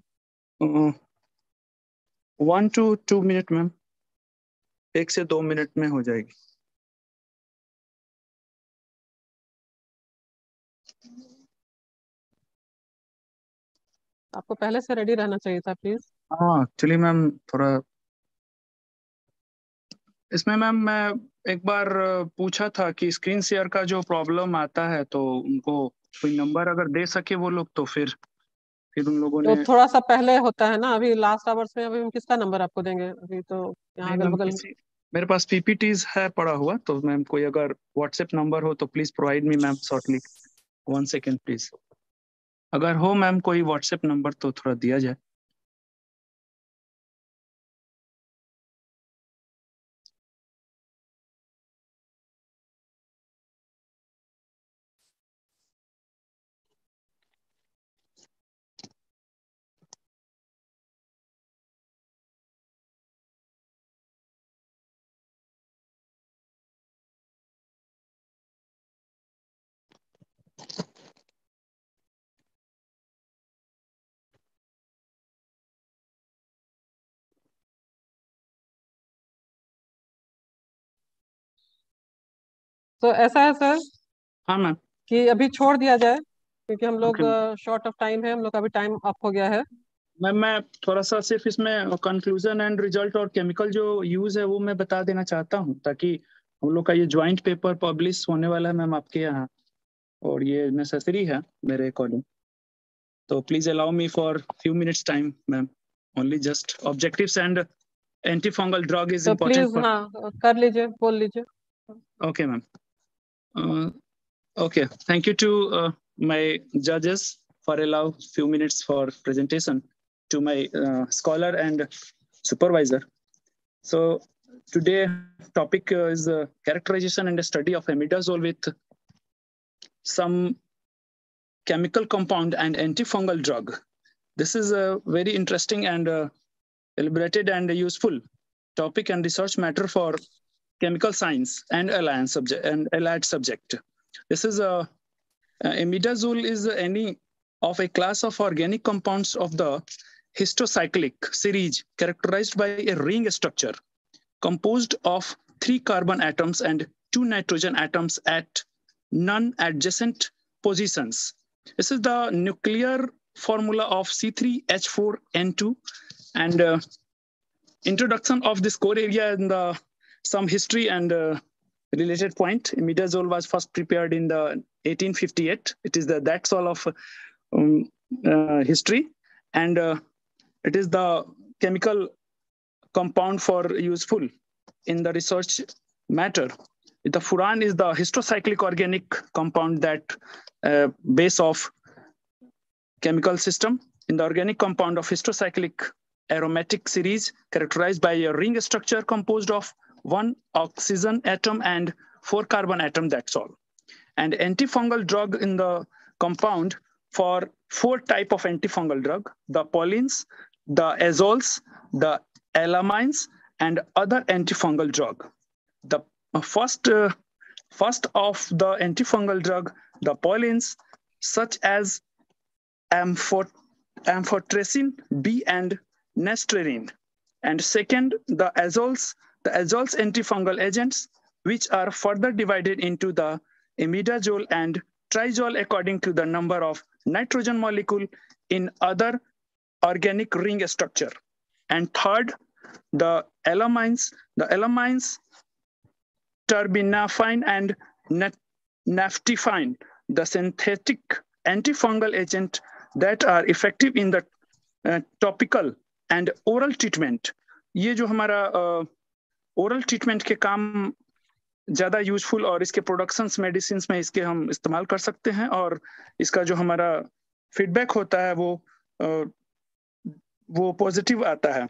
one two two minute ma'am एक से दो मिनट में हो जाएगी। आपको पहले से रेडी रहना चाहिए था प्लीज़ हाँ एक्चुअली मैम थोड़ा इसमें मैम मैं एक बार पूछा था कि स्क्रीन शेयर का जो प्रॉब्लम आता है तो उनको कोई नंबर अगर दे सके वो लोग तो फिर फिर उन लोगों तो ने थोड़ा सा पहले होता है ना अभी लास्ट आवर्स में अभी हम किसका नंबर आपको देंगे? अभी तो यहाँ अगल बगल मेरे पास पीपीटी है पड़ा हुआ तो मैम कोई अगर व्हाट्सएप नंबर हो तो please provide me ma'am shortly one second please अगर हो मैम कोई व्हाट्सएप नंबर तो थोड़ा दिया जाए। तो ऐसा है सर हाँ मैम। कि अभी छोड़ दिया जाए क्योंकि हम लोग शॉर्ट ऑफ़ टाइम है हम लोग का अभी टाइम अप हो गया है। मैम मैं थोड़ा सा सिर्फ़ इसमें कंक्लूजन एंड रिज़ल्ट और केमिकल जो यूज़ है वो मैं बता देना चाहता हूँ ताकि हम लोग का ये ज्वाइंट पेपर पब्लिश होने वाला है मैम आपके यहाँ और ये नेसेसरी है मेरे अकॉर्डिंग तो please allow me for few minutes time ma'am only just objectives and anti fungal drug is important कर लीजिए बोल लीजिए। Okay, ma'am. Uh, okay, thank you to uh, my judges for allow few minutes for presentation to my uh, scholar and supervisor. So today topic uh, is uh, characterization and study of imidazole with some chemical compound and antifungal drug. This is a very interesting and uh, elaborated and useful topic and research matter for chemical science and allied subject and allied subject. This is a imidazole is any of a class of organic compounds of the histocyclic series characterized by a ring structure composed of three carbon atoms and two nitrogen atoms at non-adjacent positions. This is the nuclear formula of C3H4N2 and uh, introduction of this core area in the some history and uh, related point. Imidazole was first prepared in the 1858. It is the that's all of um, uh, history, and uh, it is the chemical compound for useful in the research matter. The furan is the histocyclic organic compound that uh, base of chemical system in the organic compound of histocyclic aromatic series characterized by a ring structure composed of one oxygen atom and four carbon atom that's all. And antifungal drug in the compound for four type of antifungal drug the polyenes the azoles the allylamines and other antifungal drug. The first uh, first of the antifungal drug the polyenes such as amphot- amphotericin b and nesterine and second the azoles the azoles antifungal agents, which are further divided into the imidazole and triazole according to the number of nitrogen molecule in other organic ring structure. And third, the allylamines, the allylamines, terbinafine and naftifine, the synthetic antifungal agent that are effective in the uh, topical and oral treatment. ये जो हमारा uh, oral treatment के काम ज़्यादा useful और इसके productions medicine में इसके हम इस्तेमाल कर सकते हैं और इसका जो हमारा फीडबैक होता है वो वो पॉजिटिव आता है।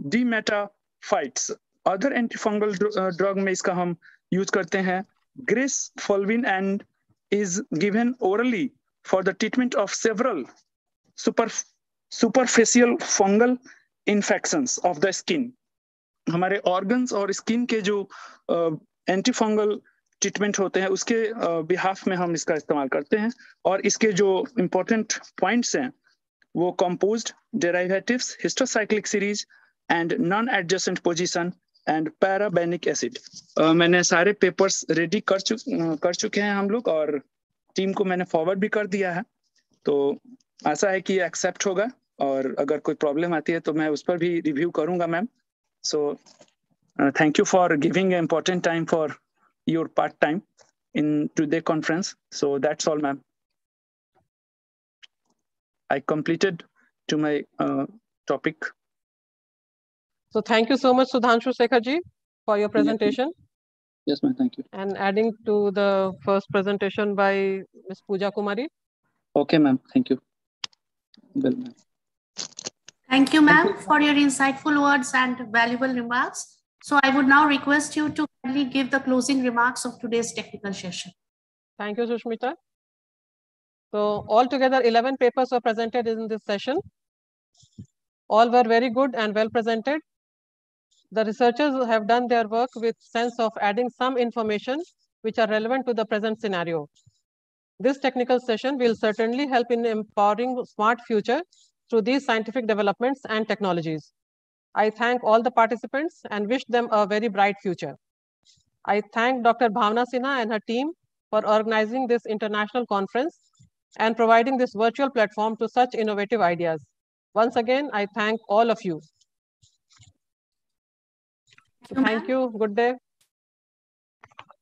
Dermatophytes other antifungal drug में इसका हम यूज़ करते हैं। Griseofulvin and is given orally for the treatment of several super superficial fungal infections of the skin. हमारे organs और स्किन के जो एंटीफंगल ट्रीटमेंट होते हैं, उसके बिहाफ में हम इसका इस्तेमाल करते हैं। और इसके जो इम्पोर्टेंट पॉइंट्स हैं, वो composed derivatives heterocyclic series and non adjacent position and parabenic acid मैंने सारे पेपर्स रेडी कर चुक कर चुके हैं हम लोग और टीम को मैंने फॉरवर्ड भी कर दिया है। तो आशा है कि एक्सेप्ट होगा और अगर कोई प्रॉब्लम आती है तो मैं उस पर भी रिव्यू करूँगा ma'am So uh, thank you for giving important time for your part time in today conference. So that's all, ma'am. I completed to my uh, topic. So thank you so much, Sudhanshu Sekhaji, for your presentation. Yes, ma'am. Thank you. And adding to the first presentation by Ms. Pooja Kumari. Okay, ma'am. Thank you. Well, ma'am. Thank you, ma'am, for your insightful words and valuable remarks. So I would now request you to kindly give the closing remarks of today's technical session. Thank you, Sushmita. So altogether, 11 papers were presented in this session. All were very good and well presented. The researchers have done their work with sense of adding some information which are relevant to the present scenario. This technical session will certainly help in empowering smart future through these scientific developments and technologies. I thank all the participants and wish them a very bright future. I thank Dr. Bhavna Sinha and her team for organizing this international conference and providing this virtual platform to such innovative ideas. Once again, I thank all of you. Thank you. Good day.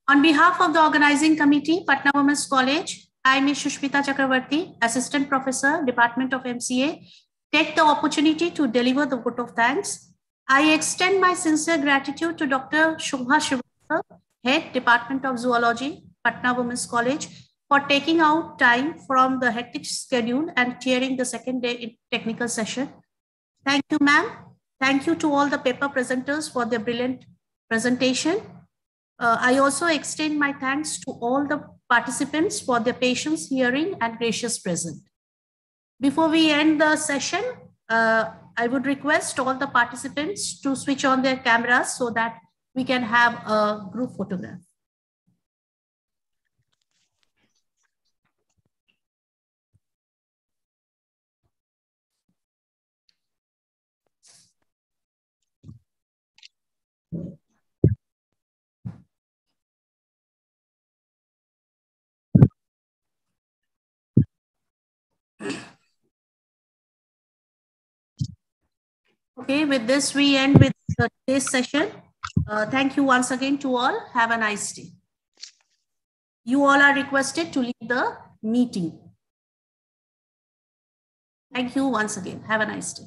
On behalf of the organizing committee, Patna Women's College, I, Ms. Shushmita Chakravarti, Assistant Professor, Department of MCA, take the opportunity to deliver the vote of thanks. I extend my sincere gratitude to Dr. Shubha Srivastava, Head, Department of Zoology, Patna Women's College, for taking out time from the hectic schedule and chairing the second day technical session. Thank you, ma'am. Thank you to all the paper presenters for their brilliant presentation. Uh, I also extend my thanks to all the participants for their patience, hearing, and gracious present. Before we end the session, uh, I would request all the participants to switch on their cameras so that we can have a group photograph. Okay, with this, we end with today's session. Uh, thank you once again to all. Have a nice day. You all are requested to leave the meeting. Thank you once again. Have a nice day.